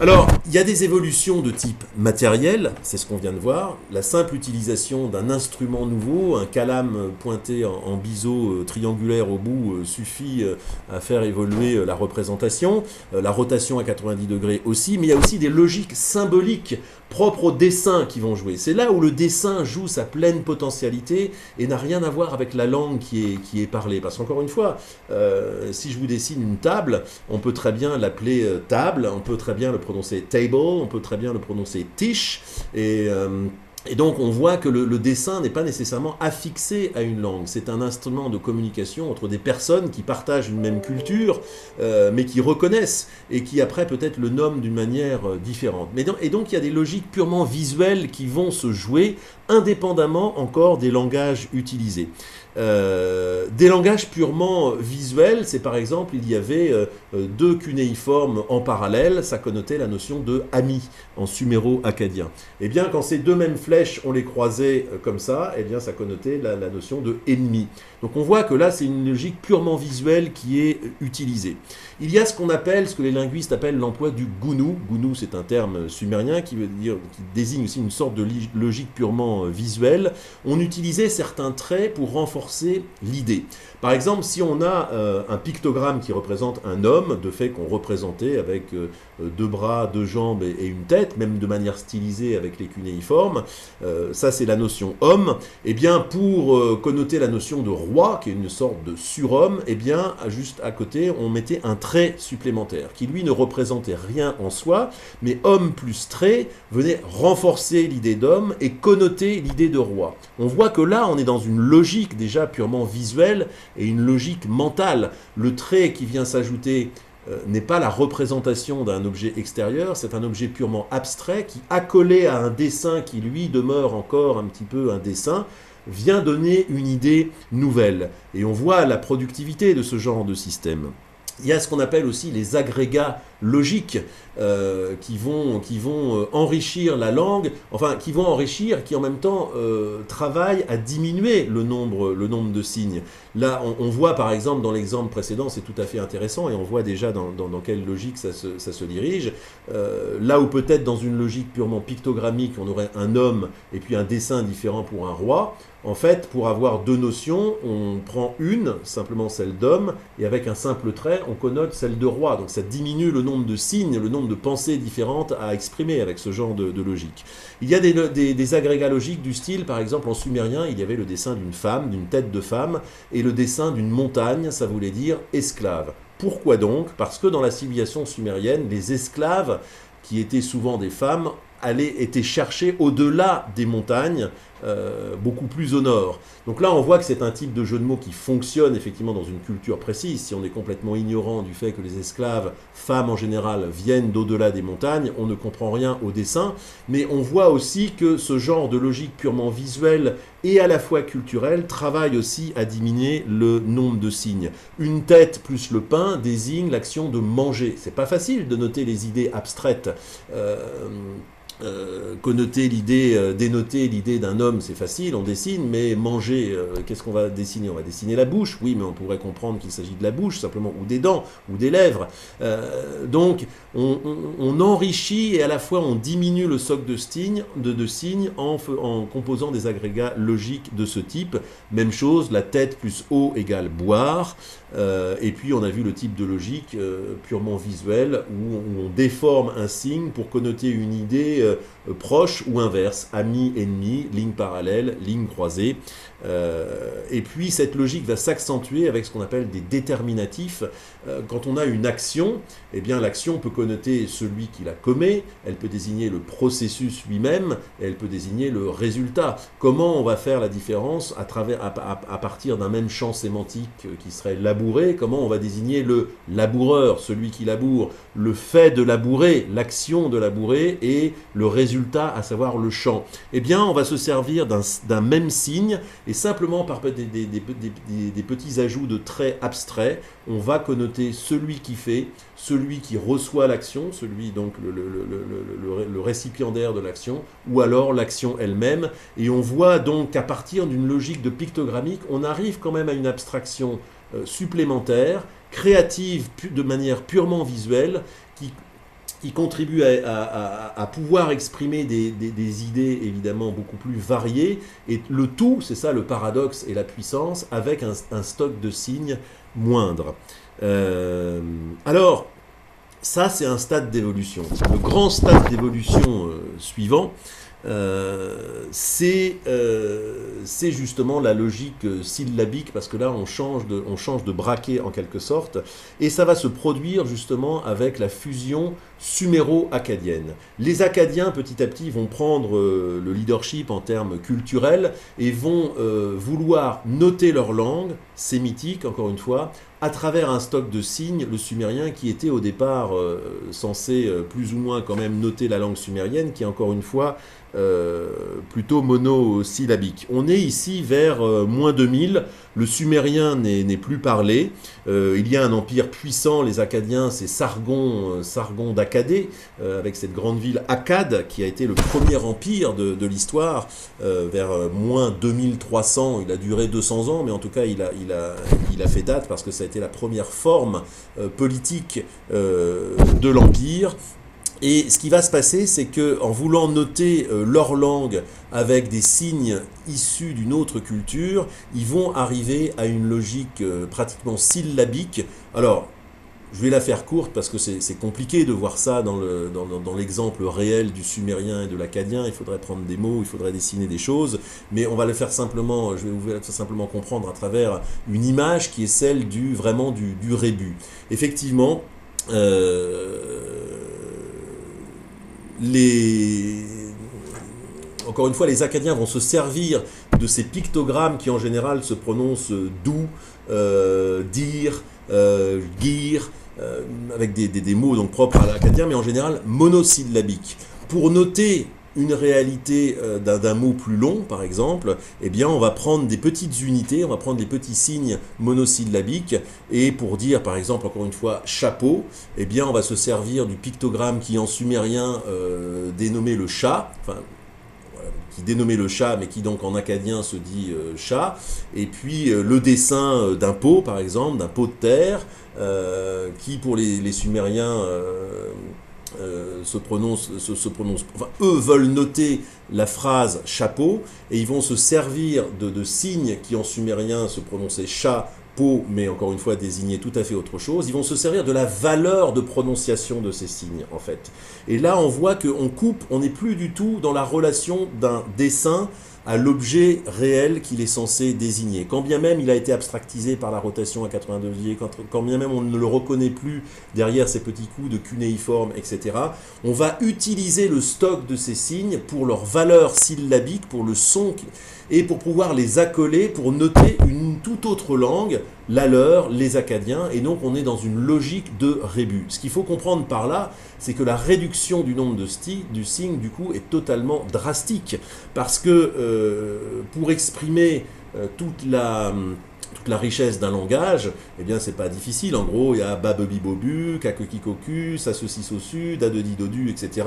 Alors, il y a des évolutions de type matériel, c'est ce qu'on vient de voir. La simple utilisation d'un instrument nouveau, un calame pointé en, biseau euh, triangulaire au bout, suffit à faire évoluer la représentation. la rotation à 90 degrés aussi, mais il y a aussi des logiques symboliques propres au dessin qui vont jouer. C'est là où le dessin joue sa pleine potentialité et n'a rien à voir avec la langue qui est, qui est parlée. Parce qu'encore une fois, euh, si je vous dessine une table, on peut très bien l'appeler euh, table, on peut très bien le prononcer table, on peut très bien le prononcer tish, et... Euh, et donc on voit que le, dessin n'est pas nécessairement affixé à une langue, c'est un instrument de communication entre des personnes qui partagent une même culture, euh, mais qui reconnaissent et qui après peut-être le nomment d'une manière euh, différente. Mais et donc il y a des logiques purement visuelles qui vont se jouer indépendamment encore des langages utilisés. Euh, des langages purement visuels, c'est par exemple, il y avait euh, deux cunéiformes en parallèle, ça connotait la notion de ami en suméro-acadien. Et eh bien, quand ces deux mêmes flèches, on les croisait euh, comme ça, eh bien, ça connotait la notion de ennemi. Donc on voit que là, c'est une logique purement visuelle qui est utilisée. Il y a ce qu'on appelle, ce que les linguistes appellent l'emploi du gounou. Gounou, c'est un terme sumérien qui veut dire, qui désigne aussi une sorte de logique purement visuelle. On utilisait certains traits pour renforcer l'idée. Par exemple, si on a euh, un pictogramme qui représente un homme, de fait qu'on représentait avec euh, deux bras, deux jambes et, une tête, même de manière stylisée avec les cunéiformes, euh, ça c'est la notion homme, et eh bien pour connoter la notion de roi, qui est une sorte de surhomme, et eh bien juste à côté on mettait un trait supplémentaire, qui lui ne représentait rien en soi, mais homme plus trait venait renforcer l'idée d'homme et connoter l'idée de roi. On voit que là on est dans une logique déjà purement visuel et une logique mentale. Le trait qui vient s'ajouter euh, n'est pas la représentation d'un objet extérieur, c'est un objet purement abstrait qui, accolé à un dessin qui lui demeure encore un petit peu un dessin, vient donner une idée nouvelle. Et on voit la productivité de ce genre de système. Il y a ce qu'on appelle aussi les agrégats logiques euh, qui vont, euh, enrichir la langue, enfin qui vont enrichir, qui en même temps euh, travaillent à diminuer le nombre, de signes. Là, on, voit par exemple dans l'exemple précédent, c'est tout à fait intéressant, et on voit déjà dans, quelle logique ça se, ça se dirige. là où peut-être dans une logique purement pictogrammique, on aurait un homme et puis un dessin différent pour un roi, en fait, pour avoir deux notions, on prend une, simplement celle d'homme, et avec un simple trait, on connote celle de roi. Donc ça diminue le nombre de signes, le nombre de pensées différentes à exprimer avec ce genre de, logique. Il y a des, agrégats logiques du style, par exemple en sumérien, il y avait le dessin d'une femme, d'une tête de femme, et le dessin d'une montagne, ça voulait dire esclave. Pourquoi donc? Parce que dans la civilisation sumérienne, les esclaves, qui étaient souvent des femmes, allait, était cherché au-delà des montagnes, euh, beaucoup plus au nord. Donc là, on voit que c'est un type de jeu de mots qui fonctionne effectivement dans une culture précise. Si on est complètement ignorant du fait que les esclaves, femmes en général, viennent d'au-delà des montagnes, on ne comprend rien au dessin. Mais on voit aussi que ce genre de logique purement visuelle et à la fois culturelle travaille aussi à diminuer le nombre de signes. Une tête plus le pain désigne l'action de manger. C'est pas facile de noter les idées abstraites. Euh, euh, connoter l'idée, euh, dénoter l'idée d'un homme, c'est facile, on dessine, mais manger, euh, qu'est-ce qu'on va dessiner? On va dessiner la bouche, oui, mais on pourrait comprendre qu'il s'agit de la bouche simplement, ou des dents, ou des lèvres. donc, on, enrichit et à la fois on diminue le socle de signes, en, composant des agrégats logiques de ce type. Même chose, la tête plus eau égale boire. et puis on a vu le type de logique purement visuelle où on, déforme un signe pour connoter une idée euh, proche ou inverse, ami, ennemi, ligne parallèle, ligne croisée. Euh, et puis cette logique va s'accentuer avec ce qu'on appelle des déterminatifs. Euh, quand on a une action, eh bien l'action peut connoter celui qui la commet, elle peut désigner le processus lui-même, elle peut désigner le résultat. Comment on va faire la différence à, travers, à, partir d'un même champ sémantique qui serait labouré? Comment on va désigner le laboureur, celui qui laboure, le fait de labourer, l'action de labourer et le résultat, à savoir le champ Eh bien, on va se servir d'un même signe simplement par des, des, petits ajouts de traits abstraits, on va connoter celui qui fait, celui qui reçoit l'action, celui donc le, le, récipiendaire de l'action, ou alors l'action elle-même. Et on voit donc qu'à partir d'une logique de pictogrammique, on arrive quand même à une abstraction euh, supplémentaire, créative de manière purement visuelle, qui qui contribue à, pouvoir exprimer des, idées évidemment beaucoup plus variées, et le tout, c'est ça le paradoxe et la puissance, avec un, stock de signes moindre. Euh, alors, ça c'est un stade d'évolution. Le grand stade d'évolution euh, suivant, euh, c'est justement la logique syllabique, parce que là on change, de, on change de braquet en quelque sorte, et ça va se produire justement avec la fusion suméro-acadienne. Les Acadiens petit à petit vont prendre euh, le leadership en termes culturels et vont vouloir noter leur langue, sémitique encore une fois, à travers un stock de signes, le sumérien qui était au départ censé plus ou moins quand même noter la langue sumérienne, qui encore une fois euh, plutôt monosyllabique. On est ici vers euh, moins 2000, le sumérien n'est plus parlé, euh, il y a un empire puissant, les Acadiens, c'est Sargon, Sargon d'Acadée, avec cette grande ville Akkad, qui a été le premier empire de, l'histoire, vers moins 2300, il a duré 200 ans, mais en tout cas il a, fait date parce que ça a été la première forme politique de l'empire, et ce qui va se passer, c'est que en voulant noter euh, leur langue avec des signes issus d'une autre culture, ils vont arriver à une logique euh, pratiquement syllabique. Alors, je vais la faire courte parce que c'est compliqué de voir ça dans l'exemple réel du sumérien et de l'acadien. Il faudrait prendre des mots, il faudrait dessiner des choses, mais on va le faire simplement, je vais vous faire simplement comprendre à travers une image qui est celle du vraiment du rébut. Effectivement, euh, les encore une fois, les Acadiens vont se servir de ces pictogrammes qui en général se prononcent doux, euh, dire, euh, euh, avec des, des, mots donc propres à l'acadien, mais en général monosyllabiques. Pour noter une réalité euh, d'un mot plus long, par exemple, eh bien, on va prendre des petites unités, on va prendre des petits signes monosyllabiques, et pour dire, par exemple, encore une fois, chapeau, eh bien, on va se servir du pictogramme qui, en sumérien, euh, dénommé le chat, enfin, qui dénommait le chat, mais qui donc en acadien se dit euh, chat, et puis le dessin d'un pot, par exemple, d'un pot de terre, qui pour les Sumériens euh, se prononcent, se, prononce, enfin, eux veulent noter la phrase chapeau et ils vont se servir de, signes qui en sumérien se prononçaient chat, pot, mais encore une fois désignaient tout à fait autre chose. Ils vont se servir de la valeur de prononciation de ces signes en fait. Et là on voit qu'on coupe, on n'est plus du tout dans la relation d'un dessin à l'objet réel qu'il est censé désigner. Quand bien même il a été abstractisé par la rotation à 82 degrés, quand, bien même on ne le reconnaît plus derrière ces petits coups de cunéiforme, etc., on va utiliser le stock de ces signes pour leur valeur syllabique, pour le son et pour pouvoir les accoler pour noter une toute autre langue, la leur, les Acadiens, et donc on est dans une logique de rébus. Ce qu'il faut comprendre par là, c'est que la réduction du nombre de du signe, du coup, est totalement drastique, parce que euh, pour exprimer euh, toute la la richesse d'un langage, eh bien, c'est pas difficile. En gros, il y a babebi-bobu, kakeki-koku, ça ceci sosu, dadedi-dodu, etc.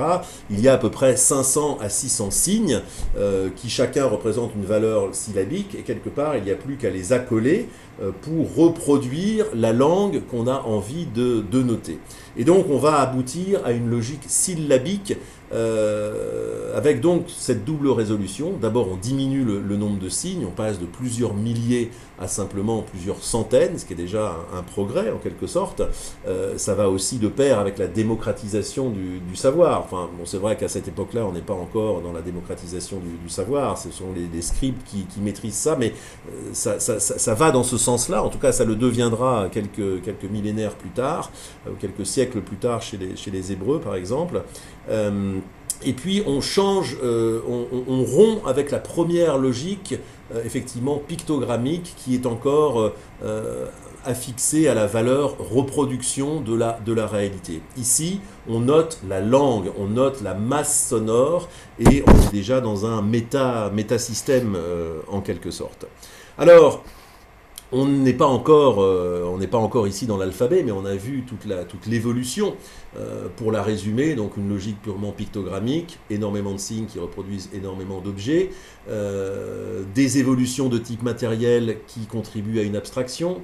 Il y a à peu près 500 à 600 signes euh, qui chacun représente une valeur syllabique et quelque part, il n'y a plus qu'à les accoler euh, pour reproduire la langue qu'on a envie de, de noter. Et donc, on va aboutir à une logique syllabique euh, avec donc cette double résolution, d'abord on diminue le, nombre de signes, on passe de plusieurs milliers à simplement plusieurs centaines, ce qui est déjà un, progrès en quelque sorte. Euh, ça va aussi de pair avec la démocratisation du, savoir. Enfin, bon, c'est vrai qu'à cette époque-là, on n'est pas encore dans la démocratisation du, savoir, ce sont les, scribes qui, maîtrisent ça, mais euh, ça, va dans ce sens-là, en tout cas ça le deviendra quelques, millénaires plus tard, quelques siècles plus tard les, chez les Hébreux par exemple. Euh, et puis on change, euh, on, rompt avec la première logique, euh, effectivement pictogrammique, qui est encore affixée à la valeur reproduction de la, de la réalité. Ici, on note la langue, on note la masse sonore, et on est déjà dans un méta, métasystème en quelque sorte. Alors, on n'est pas encore, euh, on n'est pas encore ici dans l'alphabet, mais on a vu toute l'évolution. Euh, pour la résumer, donc une logique purement pictogrammique, énormément de signes qui reproduisent énormément d'objets, euh, des évolutions de type matériel qui contribuent à une abstraction,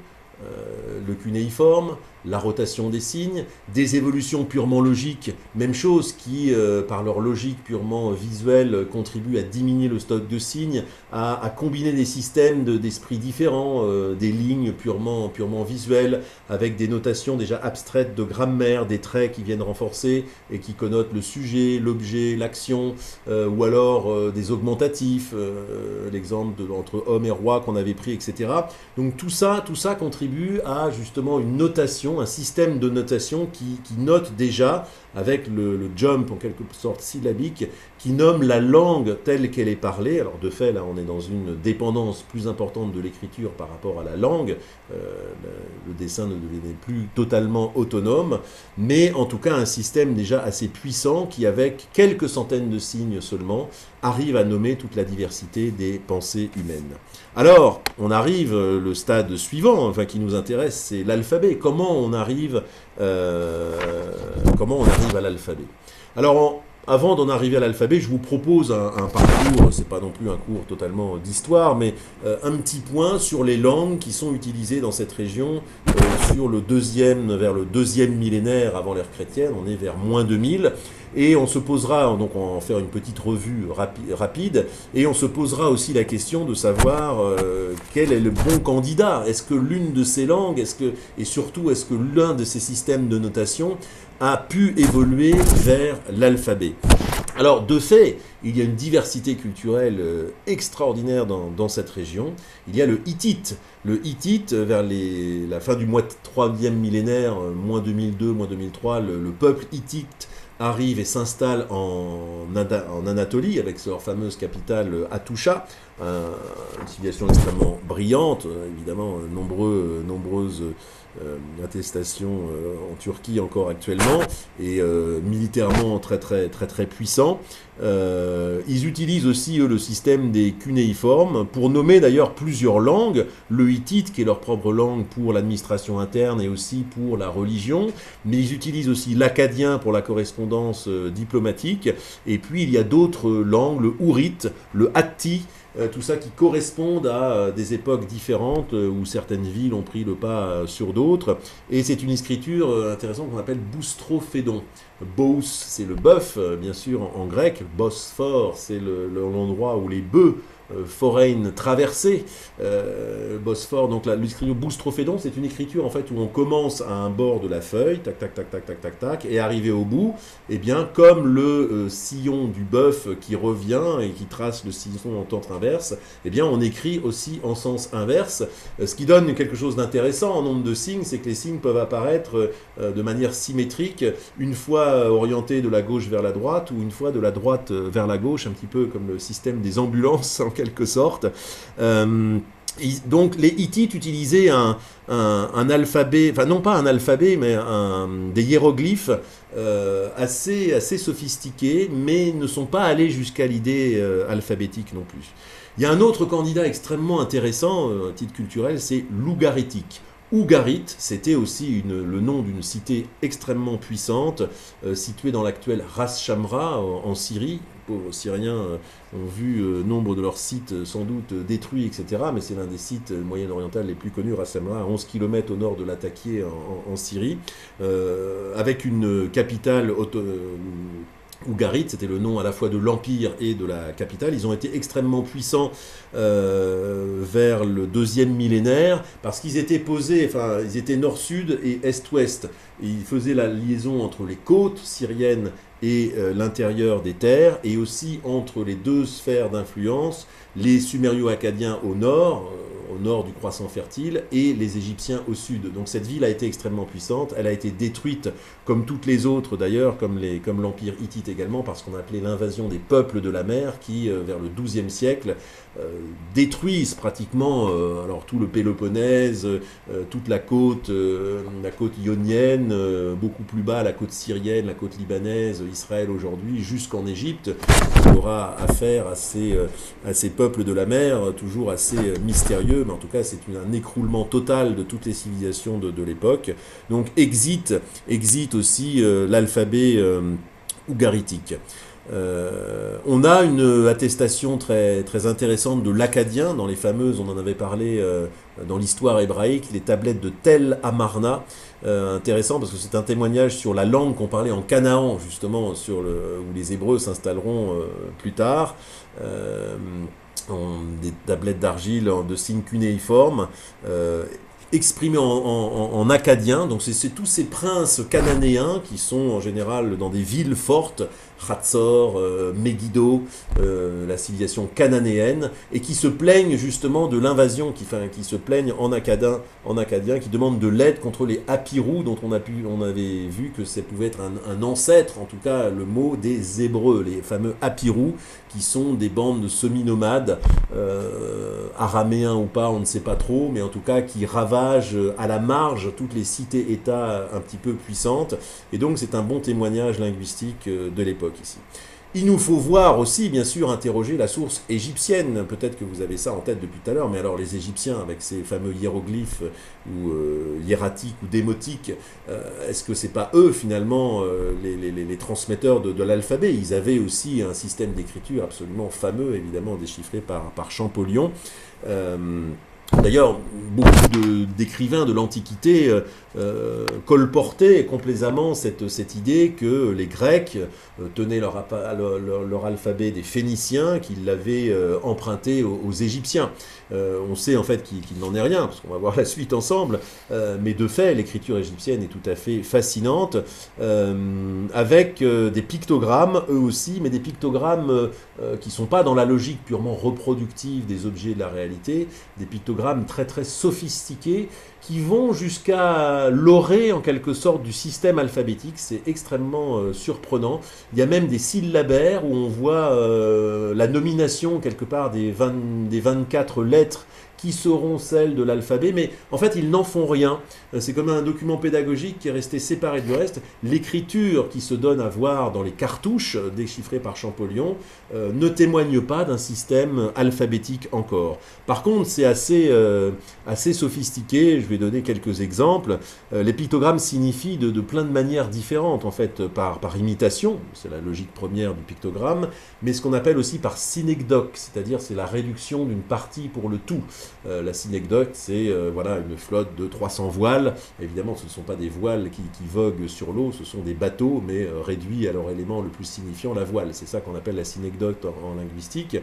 le cunéiforme, la rotation des signes, des évolutions purement logiques, même chose, qui, euh, par leur logique purement visuelle, contribuent à diminuer le stock de signes, à, combiner des systèmes d'esprit différents, euh, des lignes purement, purement visuelles, avec des notations déjà abstraites de grammaire, des traits qui viennent renforcer et qui connotent le sujet, l'objet, l'action, euh, ou alors des augmentatifs, l'exemple entre homme et roi qu'on avait pris, etc. Donc tout ça, tout ça contribue à justement une notation un système de notation qui, note déjà, avec le, jump en quelque sorte syllabique, qui nomme la langue telle qu'elle est parlée. Alors de fait, là, on est dans une dépendance plus importante de l'écriture par rapport à la langue. Euh, le, dessin ne devenait plus totalement autonome, mais en tout cas un système déjà assez puissant qui, avec quelques centaines de signes seulement, arrive à nommer toute la diversité des pensées humaines. Alors, on arrive, euh, le stade suivant, enfin qui nous intéresse, c'est l'alphabet. Comment on arrive, euh, comment on arrive à l'alphabet? Alors, avant d'en arriver à l'alphabet, je vous propose un, un parcours, c'est pas non plus un cours totalement d'histoire, mais euh, un petit point sur les langues qui sont utilisées dans cette région sur le deuxième, vers le deuxième millénaire avant l'ère chrétienne, on est vers moins 2000. Et on se posera, donc on va en faire une petite revue rapide, et on se posera aussi la question de savoir euh, quel est le bon candidat. Est-ce que l'une de ces langues, est-ce que, et surtout est-ce que l'un de ces systèmes de notation a pu évoluer vers l'alphabet alors, de fait, il y a une diversité culturelle euh, extraordinaire dans, cette région. Il y a le hittite. Le hittite, vers la fin du mois 3e millénaire, euh, moins 2002, moins 2003, le peuple hittite arrive et s'installe en, Anatolie avec leur fameuse capitale Atusha, une civilisation extrêmement brillante, évidemment nombreux, nombreuses euh, attestations euh, en Turquie encore actuellement et euh, militairement très très très très puissant. ils utilisent aussi le système des cunéiformes pour nommer d'ailleurs plusieurs langues, le hittite qui est leur propre langue pour l'administration interne et aussi pour la religion, mais ils utilisent aussi l'acadien pour la correspondance diplomatique. Et puis il y a d'autres langues, le hourite, le hatti euh, tout ça qui correspondent à euh, des époques différentes euh, où certaines villes ont pris le pas sur d'autres. Et c'est une écriture intéressante qu'on appelle boustrophédon. Bos, c'est le bœuf, bien sûr, en, grec. Bosphore, c'est l'endroit où les bœufs foraine traversée, euh, Bosphore, donc l'écriture boustrophédon, c'est une écriture en fait où on commence à un bord de la feuille, tac tac tac tac tac tac tac, et arrivé au bout, eh bien comme le euh, sillon du bœuf qui revient et qui trace le sillon en temps inverse, eh bien on écrit aussi en sens inverse, ce qui donne quelque chose d'intéressant en nombre de signes, c'est que les signes peuvent apparaître de manière symétrique, une fois orientés de la gauche vers la droite ou une fois de la droite vers la gauche, un petit peu comme le système des ambulances en quelque sorte. Euh, donc les Hittites utilisaient un, alphabet, enfin non pas un alphabet, mais des hiéroglyphes euh, assez, sophistiqués, mais ne sont pas allés jusqu'à l'idée euh, alphabétique non plus. Il y a un autre candidat extrêmement intéressant, un titre culturel, c'est l'ougaritique. Ougarit, c'était aussi le nom d'une cité extrêmement puissante, située dans l'actuelle Ras Shamra en Syrie, pauvres Syriens euh, ont vu euh, nombre de leurs sites euh, sans doute détruits, etc. Mais c'est l'un des sites moyen-orientaux les plus connus, Rassamla, à 11 km au nord de l'Attaquier en, Syrie, avec une capitale auto Ougarit, c'était le nom à la fois de l'empire et de la capitale. Ils ont été extrêmement puissants vers le deuxième millénaire parce qu'ils étaient posés, enfin, ils étaient nord-sud et est-ouest. Ils faisaient la liaison entre les côtes syriennes et euh, l'intérieur des terres, et aussi entre les deux sphères d'influence, les Sumério-Acadiens au nord, euh, au nord du croissant fertile, et les Égyptiens au sud. Donc cette ville a été extrêmement puissante, elle a été détruite comme toutes les autres d'ailleurs, comme l'Empire hittite également, parce qu'on appelait l'invasion des peuples de la mer, qui euh, vers le XIIe siècle détruisent pratiquement euh, alors tout le Péloponnèse, euh, toute la côte, la côte ionienne, beaucoup plus bas la côte syrienne, la côte libanaise, Israël aujourd'hui, jusqu'en Égypte. Y aura affaire à ces, à ces peuples de la mer, toujours assez mystérieux, mais en tout cas c'est un écroulement total de toutes les civilisations de, de l'époque. Donc exit, exit aussi l'alphabet ougaritique. Euh, on a une attestation très, très intéressante de l'acadien dans les fameuses, on en avait parlé euh, dans l'histoire hébraïque, les tablettes de Tel Amarna. Euh, intéressant parce que c'est un témoignage sur la langue qu'on parlait en Canaan, justement, sur le, où les Hébreux s'installeront plus tard. des tablettes d'argile de signes cunéiformes exprimé en, acadien. Donc c'est tous ces princes cananéens qui sont en général dans des villes fortes, Hatzor, euh, Megiddo, euh, la civilisation cananéenne, et qui se plaignent justement de l'invasion, qui, se plaignent en acadien, en acadien qui demandent de l'aide contre les Apirous, dont on, avait vu que ça pouvait être un, ancêtre, en tout cas le mot des Hébreux, les fameux Apirous, qui sont des bandes de semi-nomades, euh, araméens ou pas, on ne sait pas trop, mais en tout cas qui ravagent à la marge toutes les cités-États un petit peu puissantes. Et donc c'est un bon témoignage linguistique euh, de l'époque ici. Il nous faut voir aussi, bien sûr, interroger la source égyptienne. Peut-être que vous avez ça en tête depuis tout à l'heure, mais alors les Égyptiens, avec ces fameux hiéroglyphes ou euh, hiératiques ou démotiques, euh, est-ce que c'est pas eux finalement euh, les, transmetteurs de, l'alphabet? Ils avaient aussi un système d'écriture absolument fameux, évidemment déchiffré par Champollion. D'ailleurs, beaucoup d'écrivains de, l'Antiquité euh, euh, colportaient complaisamment cette, idée que les Grecs euh, tenaient leur, leur, alphabet des Phéniciens, qu'ils l'avaient emprunté aux, Égyptiens. on sait en fait qu'il n'en est rien, parce qu'on va voir la suite ensemble, mais de fait, l'écriture égyptienne est tout à fait fascinante, avec des pictogrammes, eux aussi, mais des pictogrammes qui ne sont pas dans la logique purement reproductive des objets de la réalité, des pictogrammes très très sophistiqués qui vont jusqu'à l'orée en quelque sorte du système alphabétique. C'est extrêmement euh, surprenant. Il y a même des syllabaires où on voit euh, la nomination quelque part des, des 24 lettres qui seront celles de l'alphabet, mais en fait ils n'en font rien. Euh, c'est comme un document pédagogique qui est resté séparé du reste. L'écriture qui se donne à voir dans les cartouches euh, déchiffrées par Champollion euh, ne témoigne pas d'un système alphabétique encore. Par contre, c'est assez, assez sophistiqué. Je vais donner quelques exemples. les pictogrammes signifient de, de, plein de manières différentes, en fait, par, par imitation, c'est la logique première du pictogramme, mais ce qu'on appelle aussi par synecdoque, c'est-à-dire c'est la réduction d'une partie pour le tout. La synecdoque, c'est voilà, une flotte de 300 voiles. Évidemment, ce ne sont pas des voiles qui, voguent sur l'eau, ce sont des bateaux, mais réduits à leur élément le plus signifiant, la voile. C'est ça qu'on appelle la synecdoque en, linguistique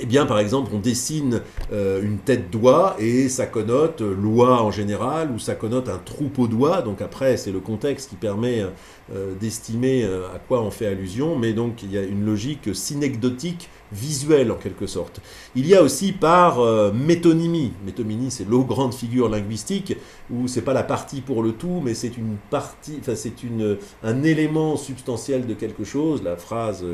eh bien, par exemple, on dessine euh, une tête d'oie et ça connote l'oie en général ou ça connote un troupeau d'oies. Donc après, c'est le contexte qui permet euh, d'estimer euh, à quoi on fait allusion, mais donc il y a une logique synecdotique visuelle en quelque sorte. Il y a aussi par métonymie. Métonymie, c'est l'eau grande figure linguistique où c'est pas la partie pour le tout, mais c'est une partie, enfin c'est une un élément substantiel de quelque chose. La phrase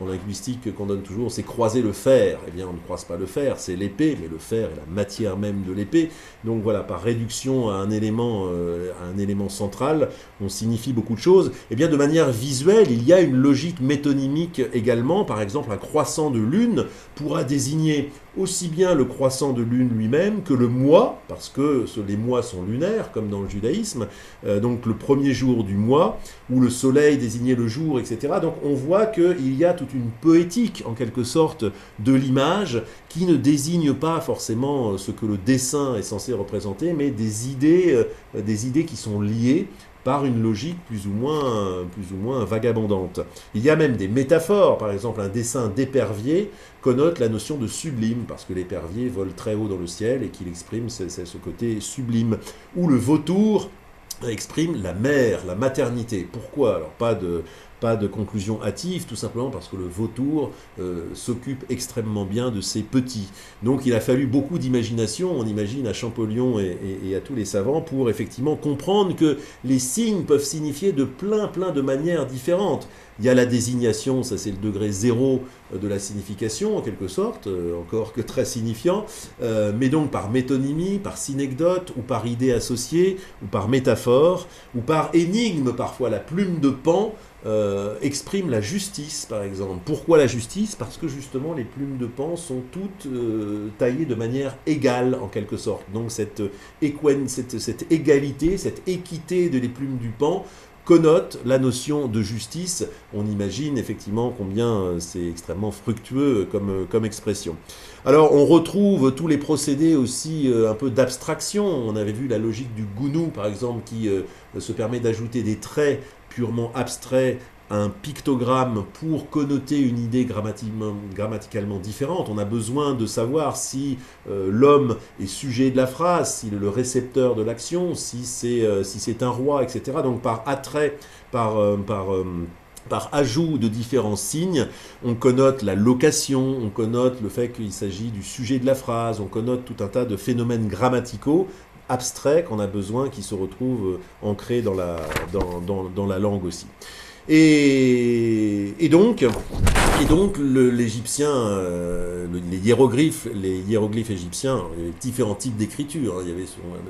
en linguistique qu'on donne toujours, c'est croiser le fer. Eh bien, on ne croise pas le fer, c'est l'épée, mais le fer est la matière même de l'épée. Donc voilà, par réduction à un élément, euh, à un élément central, on signifie beaucoup de choses. Eh bien, de manière visuelle, il y a une logique métonymique également. Par exemple, un croissant de lune pourra désigner aussi bien le croissant de lune lui-même que le mois, parce que les mois sont lunaires, comme dans le judaïsme, euh, donc le premier jour du mois, où le soleil désignait le jour, etc. Donc on voit qu'il y a toute une poétique, en quelque sorte, de l'image, qui ne désigne pas forcément ce que le dessin est censé représenter, mais des idées, euh, des idées qui sont liées par une logique plus ou moins, plus ou moins vagabondante. Il y a même des métaphores, par exemple un dessin d'épervier connote la notion de sublime, parce que l'épervier vole très haut dans le ciel et qu'il exprime ce, ce côté sublime, ou le vautour exprime la mère, la maternité. Pourquoi? Alors pas de, pas de conclusion hâtive, tout simplement parce que le vautour euh, s'occupe extrêmement bien de ses petits. Donc il a fallu beaucoup d'imagination, on imagine à Champollion et, à tous les savants, pour effectivement comprendre que les signes peuvent signifier de plein plein de manières différentes. Il y a la désignation, ça c'est le degré zéro euh, de la signification en quelque sorte, euh, encore que très signifiant, mais donc par métonymie, par synecdote, ou par idée associée, ou par métaphore, ou par énigme parfois, la plume de Pan, euh, exprime la justice, par exemple. Pourquoi la justice? Parce que justement, les plumes de pan sont toutes euh, taillées de manière égale, en quelque sorte. Donc cette, cette, cette égalité, cette équité de les plumes du pan connote la notion de justice. On imagine effectivement combien euh, c'est extrêmement fructueux comme, comme expression. Alors on retrouve tous les procédés aussi un peu d'abstraction. On avait vu la logique du gounou par exemple qui se permet d'ajouter des traits purement abstrait un pictogramme pour connoter une idée grammaticalement différente. On a besoin de savoir si euh, l'homme est sujet de la phrase, s'il est le récepteur de l'action, si c'est euh, un roi, etc. Donc par attrait, par, euh, par, par ajout de différents signes, on connote la location, on connote le fait qu'il s'agit du sujet de la phrase, on connote tout un tas de phénomènes grammaticaux abstrait qu'on a besoin, qui se retrouve euh, ancré dans la, dans, dans, la langue aussi. Et, et, donc, et donc l'égyptien, euh, les hiéroglyphes, les hiéroglyphes égyptiens, il y avait différents types d'écriture. Hein. Il y avait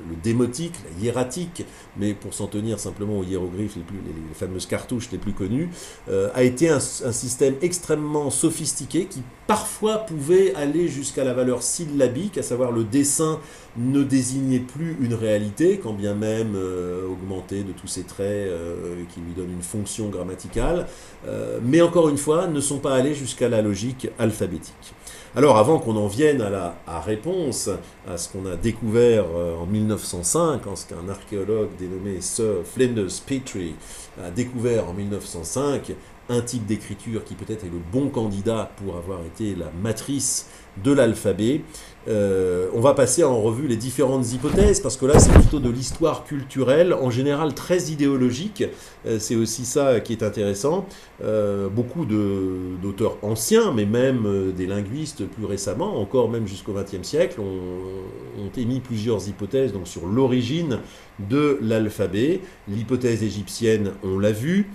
le démotique, la hiératique, mais pour s'en tenir simplement aux hiéroglyphes, les, plus, les, fameuses cartouches les plus connues, euh, a été un, un, système extrêmement sophistiqué qui parfois pouvait aller jusqu'à la valeur syllabique, à savoir le dessin ne désignait plus une réalité, quand bien même euh, augmenté de tous ces traits euh, qui lui donnent une fonction grammaticale, euh, mais encore une fois, ne sont pas allés jusqu'à la logique alphabétique. Alors avant qu'on en vienne à la réponse à ce qu'on a découvert en 1905, en ce qu'un archéologue dénommé Sir Flinders Petrie a découvert en 1905, un type d'écriture qui peut-être est le bon candidat pour avoir été la matrice de l'alphabet. Euh, on va passer en revue les différentes hypothèses, parce que là c'est plutôt de l'histoire culturelle, en général très idéologique, euh, c'est aussi ça qui est intéressant. Euh, beaucoup d'auteurs anciens, mais même des linguistes plus récemment, encore même jusqu'au XXe siècle, ont, ont, émis plusieurs hypothèses donc, sur l'origine de l'alphabet. L'hypothèse égyptienne, on l'a vu.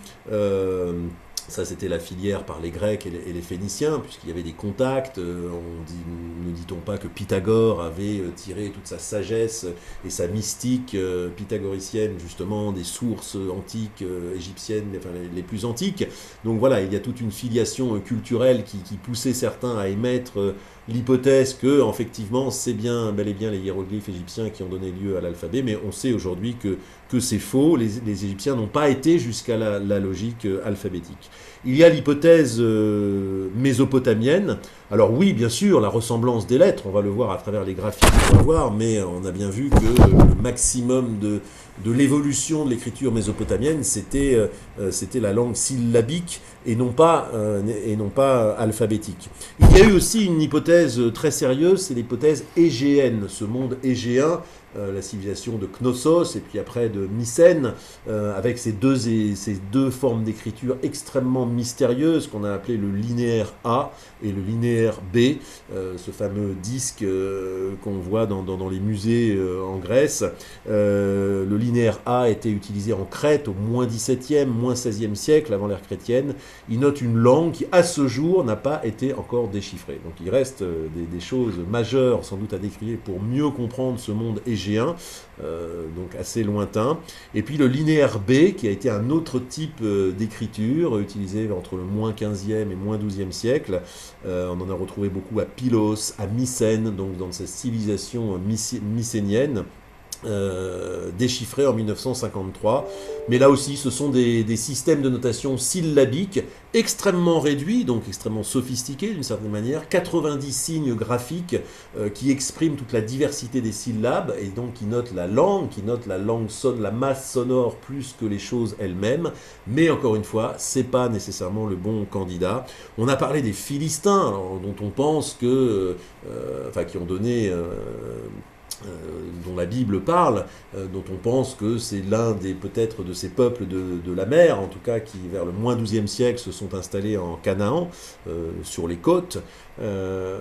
Ça, c'était la filière par les Grecs et les, Phéniciens, puisqu'il y avait des contacts. Euh, on ne dit-on pas que Pythagore avait euh, tiré toute sa sagesse et sa mystique euh, pythagoricienne, justement, des sources antiques égyptiennes, enfin les, plus antiques. Donc voilà, il y a toute une filiation culturelle qui, poussait certains à émettre l'hypothèse que, effectivement, c'est bien, bel et bien les hiéroglyphes égyptiens qui ont donné lieu à l'alphabet, mais on sait aujourd'hui que, que c'est faux. Les, Égyptiens n'ont pas été jusqu'à la, logique euh, alphabétique. Il y a l'hypothèse euh, mésopotamienne. Alors oui, bien sûr, la ressemblance des lettres, on va le voir à travers les graphiques qu'on va voir, mais on a bien vu que le maximum de, l'évolution de l'écriture mésopotamienne, c'était euh, c'était la langue syllabique et non pas, et non pas alphabétique. Il y a eu aussi une hypothèse très sérieuse, c'est l'hypothèse égéenne, ce monde égéen la civilisation de Knossos et puis après de Mycène, euh, avec ces deux, ces deux formes d'écriture extrêmement mystérieuses qu'on a appelé le linéaire A et le linéaire B, euh, ce fameux disque qu'on voit dans, dans, les musées en Grèce. le linéaire A été utilisé en Crète au moins 17e, moins 16e siècle avant l'ère chrétienne. Il note une langue qui, à ce jour, n'a pas été encore déchiffrée. Donc il reste des, choses majeures sans doute à décrire pour mieux comprendre ce monde euh, donc assez lointain. Et puis le linéaire B, qui a été un autre type euh, d'écriture, utilisé entre le moins 15e et moins 12e siècle. Euh, on en a retrouvé beaucoup à Pylos, à Mycène, donc dans cette civilisation mycénienne. Euh, déchiffré en 1953. Mais là aussi, ce sont des, systèmes de notation syllabiques extrêmement réduits, donc extrêmement sophistiqués d'une certaine manière. 90 signes graphiques euh, qui expriment toute la diversité des syllabes et donc qui notent la langue, qui notent la langue sonne, la masse sonore plus que les choses elles-mêmes. Mais encore une fois, c'est pas nécessairement le bon candidat. On a parlé des Philistins, dont on pense que, euh, enfin, qui ont donné dont la Bible parle, euh, dont on pense que c'est l'un des peut-être de ces peuples de, la mer, en tout cas qui vers le moins 12e siècle se sont installés en Canaan, euh, sur les côtes, euh,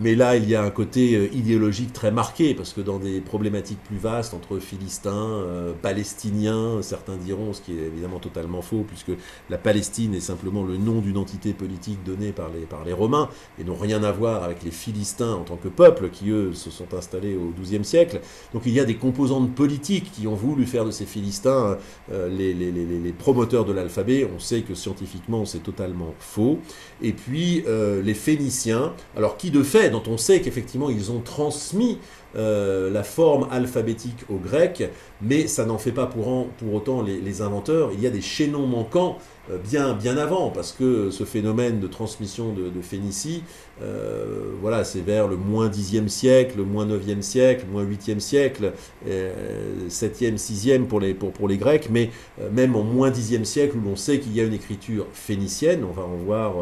mais là, il y a un côté euh, idéologique très marqué, parce que dans des problématiques plus vastes entre Philistins, euh, Palestiniens, certains diront, ce qui est évidemment totalement faux, puisque la Palestine est simplement le nom d'une entité politique donnée par les, par les Romains, et n'ont rien à voir avec les Philistins en tant que peuple, qui eux se sont installés au XIIe siècle. Donc il y a des composantes politiques qui ont voulu faire de ces Philistins les, les, promoteurs de l'alphabet. On sait que scientifiquement c'est totalement faux. Et puis les Phéniciens, alors qui de fait, dont on sait qu'effectivement ils ont transmis euh, la forme alphabétique aux Grecs, mais ça n'en fait pas pour, autant les, inventeurs. Il y a des chaînons manquants euh, bien, bien avant, parce que ce phénomène de transmission de, Phénicie, euh, voilà, c'est vers le moins 10e siècle, le moins 9e siècle, le moins 8e siècle, 7e, 6e pour les, pour, pour les Grecs, mais même en moins 10e siècle, où l'on sait qu'il y a une écriture phénicienne, on va en voir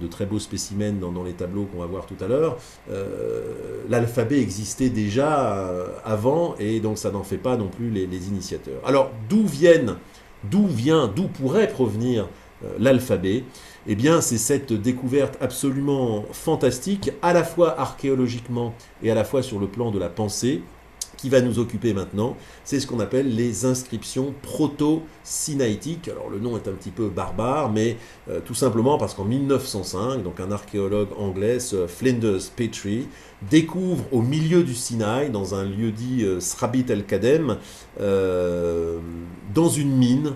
de très beaux spécimens dans, dans les tableaux qu'on va voir tout à l'heure, l'alphabet existait déjà euh, avant, et donc ça n'en fait pas non plus les, initiateurs. Alors d'où viennent, d'où vient, d'où pourrait provenir euh, l'alphabet Eh bien, c'est cette découverte absolument fantastique, à la fois archéologiquement et à la fois sur le plan de la pensée, qui va nous occuper maintenant, c'est ce qu'on appelle les inscriptions proto-sinaïtiques. Alors le nom est un petit peu barbare, mais euh, tout simplement parce qu'en 1905, donc un archéologue anglais, Flinders Petrie, découvre au milieu du Sinaï, dans un lieu dit euh, Srabit el-Kadem, euh, dans une mine,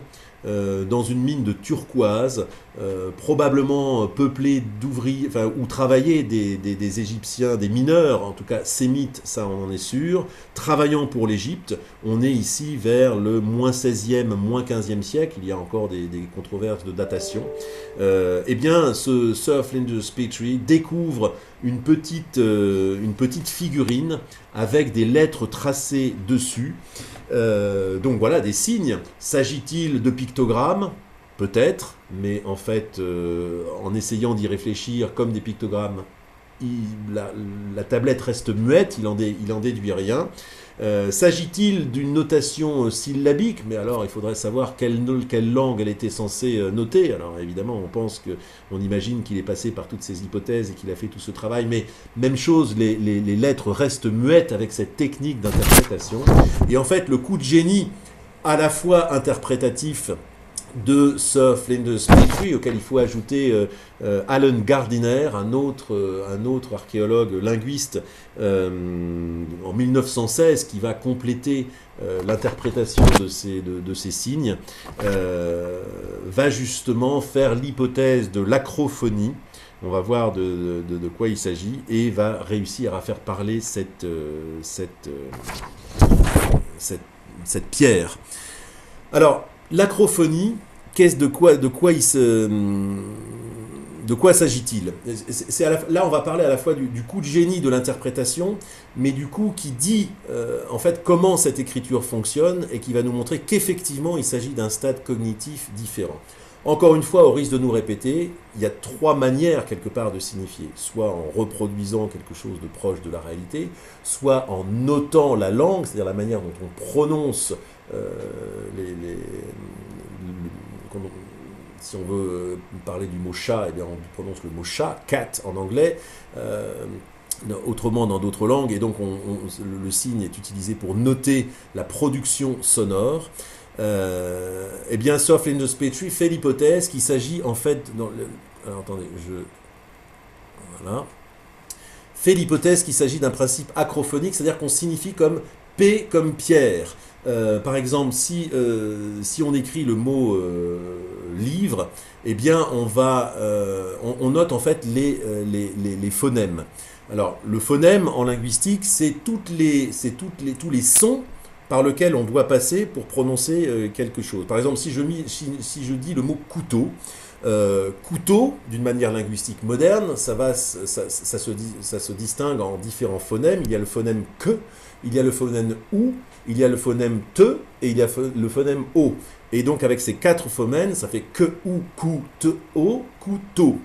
euh, dans une mine de turquoise, euh, probablement peuplée d'ouvriers, enfin, où des, Égyptiens, des mineurs, en tout cas sémites, ça on en est sûr, travaillant pour l'Égypte. On est ici vers le moins 16e, moins 15e siècle, il y a encore des, controverses de datation. Euh, eh bien, ce Sir Flinders Petrie découvre une petite, une petite figurine avec des lettres tracées dessus. Euh, donc voilà, des signes. S'agit-il de pictogrammes? Peut-être, mais en fait, euh, en essayant d'y réfléchir comme des pictogrammes, la, tablette reste muette, il en, déduit rien. Euh, s'agit-il d'une notation euh, syllabique? Mais alors, il faudrait savoir quelle, langue elle était censée noter. Alors, évidemment, on pense que, on imagine qu'il est passé par toutes ces hypothèses et qu'il a fait tout ce travail. Mais même chose, les lettres restent muettes avec cette technique d'interprétation. Et en fait, le coup de génie, à la fois interprétatif de Sir Flinders Petrie, auquel il faut ajouter euh, euh, Alan Gardiner, un autre, euh, archéologue linguiste en 1916 qui va compléter l'interprétation de ces, signes, va justement faire l'hypothèse de l'acrophonie, on va voir de, quoi il s'agit et va réussir à faire parler cette, cette, cette, pierre. Alors, l'acrophonie, qu'est-ce de quoi, de quoi il se de quoi s'agit-il? Là, on va parler à la fois du, coup de génie de l'interprétation, mais du coup qui dit euh, en fait comment cette écriture fonctionne et qui va nous montrer qu'effectivement il s'agit d'un stade cognitif différent. Encore une fois, au risque de nous répéter, il y a trois manières quelque part de signifier, soit en reproduisant quelque chose de proche de la réalité, soit en notant la langue, c'est-à-dire la manière dont on prononce euh, les, si on veut parler du mot chat, eh bien on prononce le mot chat, cat en anglais. Euh, autrement dans d'autres langues, et donc le, signe est utilisé pour noter la production sonore. Euh, eh bien, Soft Linus Petrie fait l'hypothèse qu'il s'agit en fait. Alors, attendez, je. Voilà. Fait l'hypothèse qu'il s'agit d'un principe acrophonique, c'est-à-dire qu'on signifie comme P comme Pierre. Euh, par exemple, si, euh, si on écrit le mot livre, eh bien, on, va, on, note en fait les, les, phonèmes. Alors, le phonème en linguistique, c'est toutes les, toutes les, tous les sons par lesquels on doit passer pour prononcer quelque chose. Par exemple, si je, dis le mot couteau, couteau, d'une manière linguistique moderne, ça, va, se, distingue en différents phonèmes. Il y a le phonème que, il y a le phonème ou, il y a le phonème te et il y a le phonème o. Et donc avec ces quatre phonèmes, ça fait que, ou, o, couteau.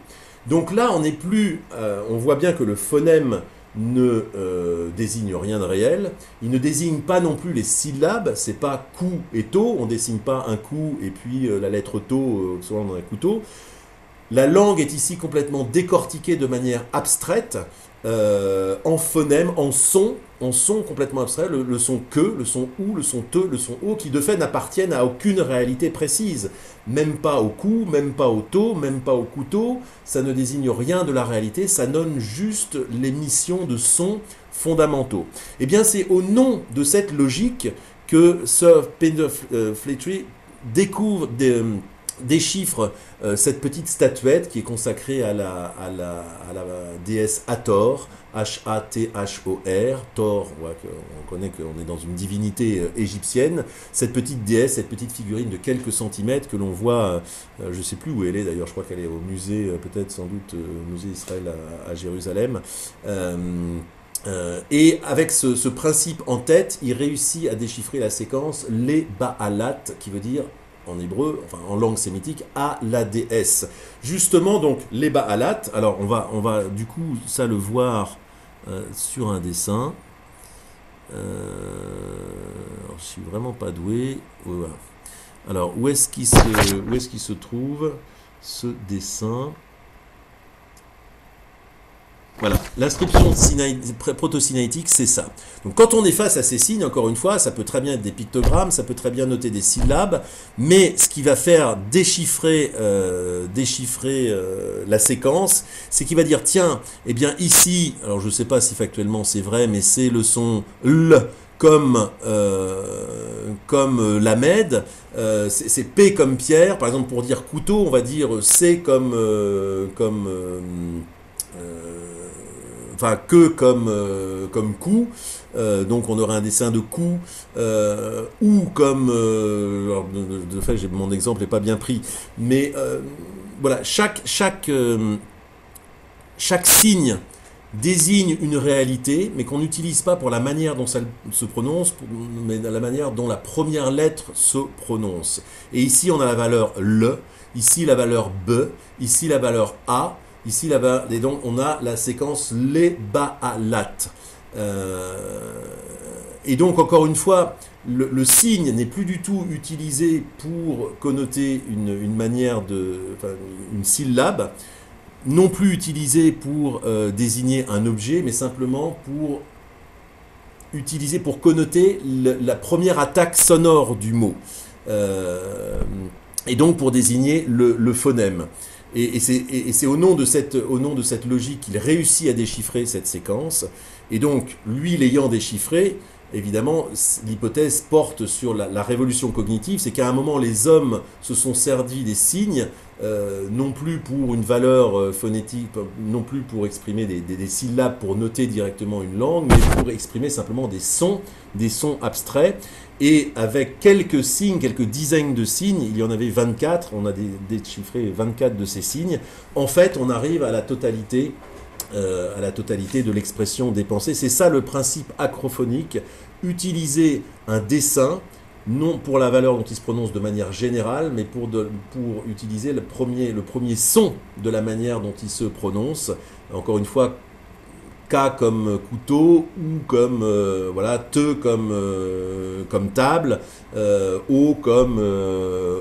Donc là, on n'est plus, euh, on voit bien que le phonème ne euh, désigne rien de réel. Il ne désigne pas non plus les syllabes. C'est pas cou et to. On dessine pas un coup et puis euh, la lettre to selon dans un couteau. La langue est ici complètement décortiquée de manière abstraite. Euh, en phonème, en son, en son complètement abstrait, le, son que, le son ou, le son te, le son o, qui de fait n'appartiennent à aucune réalité précise. Même pas au cou, même pas au to, même pas au couteau, ça ne désigne rien de la réalité, ça donne juste l'émission de sons fondamentaux. Eh bien, c'est au nom de cette logique que Sir Pender euh, découvre déchiffre euh, cette petite statuette qui est consacrée à la, à la, à la déesse Hathor, H-A-T-H-O-R, Thor, on, connaît qu'on est dans une divinité euh, égyptienne, cette petite déesse, cette petite figurine de quelques centimètres que l'on voit, euh, je ne sais plus où elle est d'ailleurs, je crois qu'elle est au musée, peut-être sans doute au musée Israël à, Jérusalem. et avec ce, ce, principe en tête, il réussit à déchiffrer la séquence les Baalat, qui veut dire en hébreu, enfin en langue sémitique, à la déesse. Justement, donc, les Baalat, alors on va, on va du coup ça le voir euh, sur un dessin. Euh, je suis vraiment pas doué. Alors, où est-ce qu'il se, où est qu'il se trouve ce dessin? Voilà, l'inscription proto-sinaïtique, c'est ça. Donc quand on est face à ces signes, encore une fois, ça peut très bien être des pictogrammes, ça peut très bien noter des syllabes, mais ce qui va faire déchiffrer, euh, euh, la séquence, c'est qu'il va dire, tiens, eh bien ici, alors je ne sais pas si factuellement c'est vrai, mais c'est le son L comme, euh, euh, c'est P comme Pierre, par exemple pour dire couteau, on va dire C comme... comme enfin que comme, euh, comme coup, euh, donc on aurait un dessin de coup, euh, ou comme, de, fait mon exemple n'est pas bien pris, mais voilà, chaque, chaque, chaque signe désigne une réalité, mais qu'on n'utilise pas pour la manière dont ça se prononce, mais la manière dont la première lettre se prononce. Et ici, on a la valeur le, ici la valeur b, ici la valeur a, Ici, là-bas, et donc on a la séquence les baalat. Euh, et donc, encore une fois, le, signe n'est plus du tout utilisé pour connoter une, manière de. une syllabe, non plus utilisé pour euh, désigner un objet, mais simplement pour utiliser pour connoter la première attaque sonore du mot. Euh, et donc pour désigner le phonème. Et, c'est au, nom de cette, logique qu'il réussit à déchiffrer cette séquence. Et donc, lui l'ayant déchiffré, évidemment, l'hypothèse porte sur la, révolution cognitive, c'est qu'à un moment, les hommes se sont servis des signes non plus pour une valeur phonétique, non plus pour exprimer des, des, syllabes, pour noter directement une langue, mais pour exprimer simplement des sons, des sons abstraits. Et avec quelques signes, quelques dizaines de signes, il y en avait 24, on a déchiffré 24 de ces signes, en fait on arrive à la totalité euh, à la totalité de l'expression des pensées. C'est ça le principe acrophonique, utiliser un dessin, non pour la valeur dont il se prononce de manière générale, mais pour, pour utiliser le premier, son de la manière dont il se prononce. Encore une fois, K comme couteau, ou comme euh, voilà, te comme, euh, comme table, euh, O comme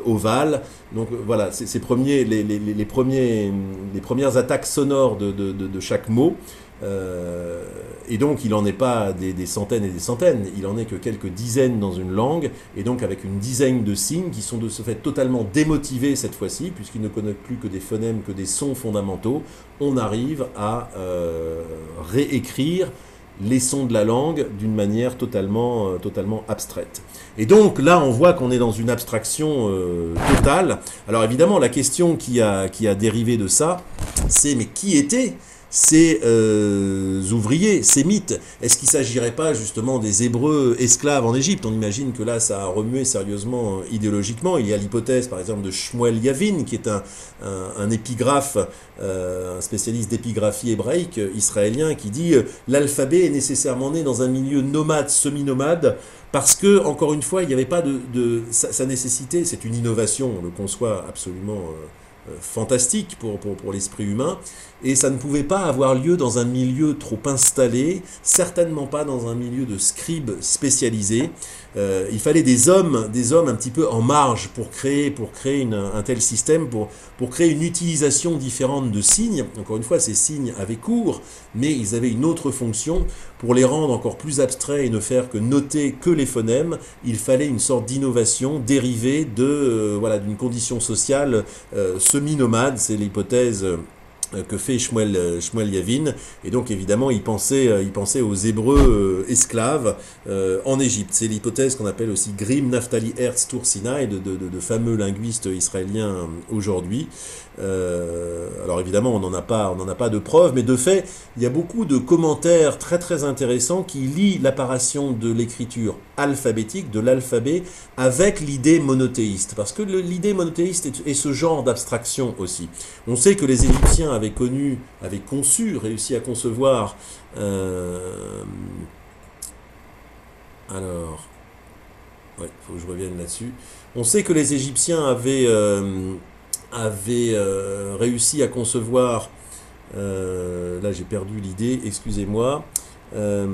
ovale. Donc voilà, ces premiers, les, les, les, premiers, les premières attaques sonores de, de chaque mot. Euh, et donc, il n'en est pas des, centaines et des centaines, il en est que quelques dizaines dans une langue, et donc avec une dizaine de signes qui sont de ce fait totalement démotivés cette fois-ci, puisqu'ils ne connaissent plus que des phonèmes, que des sons fondamentaux, on arrive à euh, réécrire les sons de la langue d'une manière totalement, euh, totalement abstraite. Et donc là, on voit qu'on est dans une abstraction totale. Alors évidemment, la question qui a, qui a dérivé de ça, c'est mais qui était ces euh, ouvriers, ces mythes Est-ce qu'il ne s'agirait pas justement des Hébreux esclaves en Égypte? On imagine que là, ça a remué sérieusement euh, idéologiquement. Il y a l'hypothèse, par exemple, de Shmuel Yavin, qui est un, un, épigraphe, euh, un spécialiste d'épigraphie hébraïque israélien, qui dit l'alphabet est nécessairement né dans un milieu nomade, semi-nomade, parce que, encore une fois, il n'y avait pas de... de sa, nécessité, c'est une innovation, on le conçoit absolument fantastique pour, pour, pour l'esprit humain, et ça ne pouvait pas avoir lieu dans un milieu trop installé, certainement pas dans un milieu de scribes spécialisés. Euh, il fallait des hommes, des hommes un petit peu en marge pour créer, pour créer un tel système, pour, pour créer une utilisation différente de signes. Encore une fois, ces signes avaient cours, mais ils avaient une autre fonction. Pour les rendre encore plus abstraits et ne faire que noter que les phonèmes, il fallait une sorte d'innovation dérivée de euh, voilà d'une condition sociale euh, semi-nomade. C'est l'hypothèse que fait Shmuel, euh, Shmuel, Yavin. Et donc évidemment, il pensait, euh, il pensait aux Hébreux esclaves en Égypte. C'est l'hypothèse qu'on appelle aussi Grim, Naftali, Hertz, Toursina et de, de, de, fameux linguistes israéliens aujourd'hui. Euh, alors évidemment, on n'en a pas, de preuves, mais de fait, il y a beaucoup de commentaires très très intéressants qui lient l'apparition de l'écriture alphabétique, de l'alphabet, avec l'idée monothéiste, parce que l'idée monothéiste est, ce genre d'abstraction aussi. On sait que les Égyptiens avaient connu, avaient conçu, réussi à concevoir. Euh, alors, ouais, faut que je revienne là-dessus. On sait que les Égyptiens avaient euh, avait euh, réussi à concevoir, euh, là j'ai perdu l'idée, excusez-moi, euh,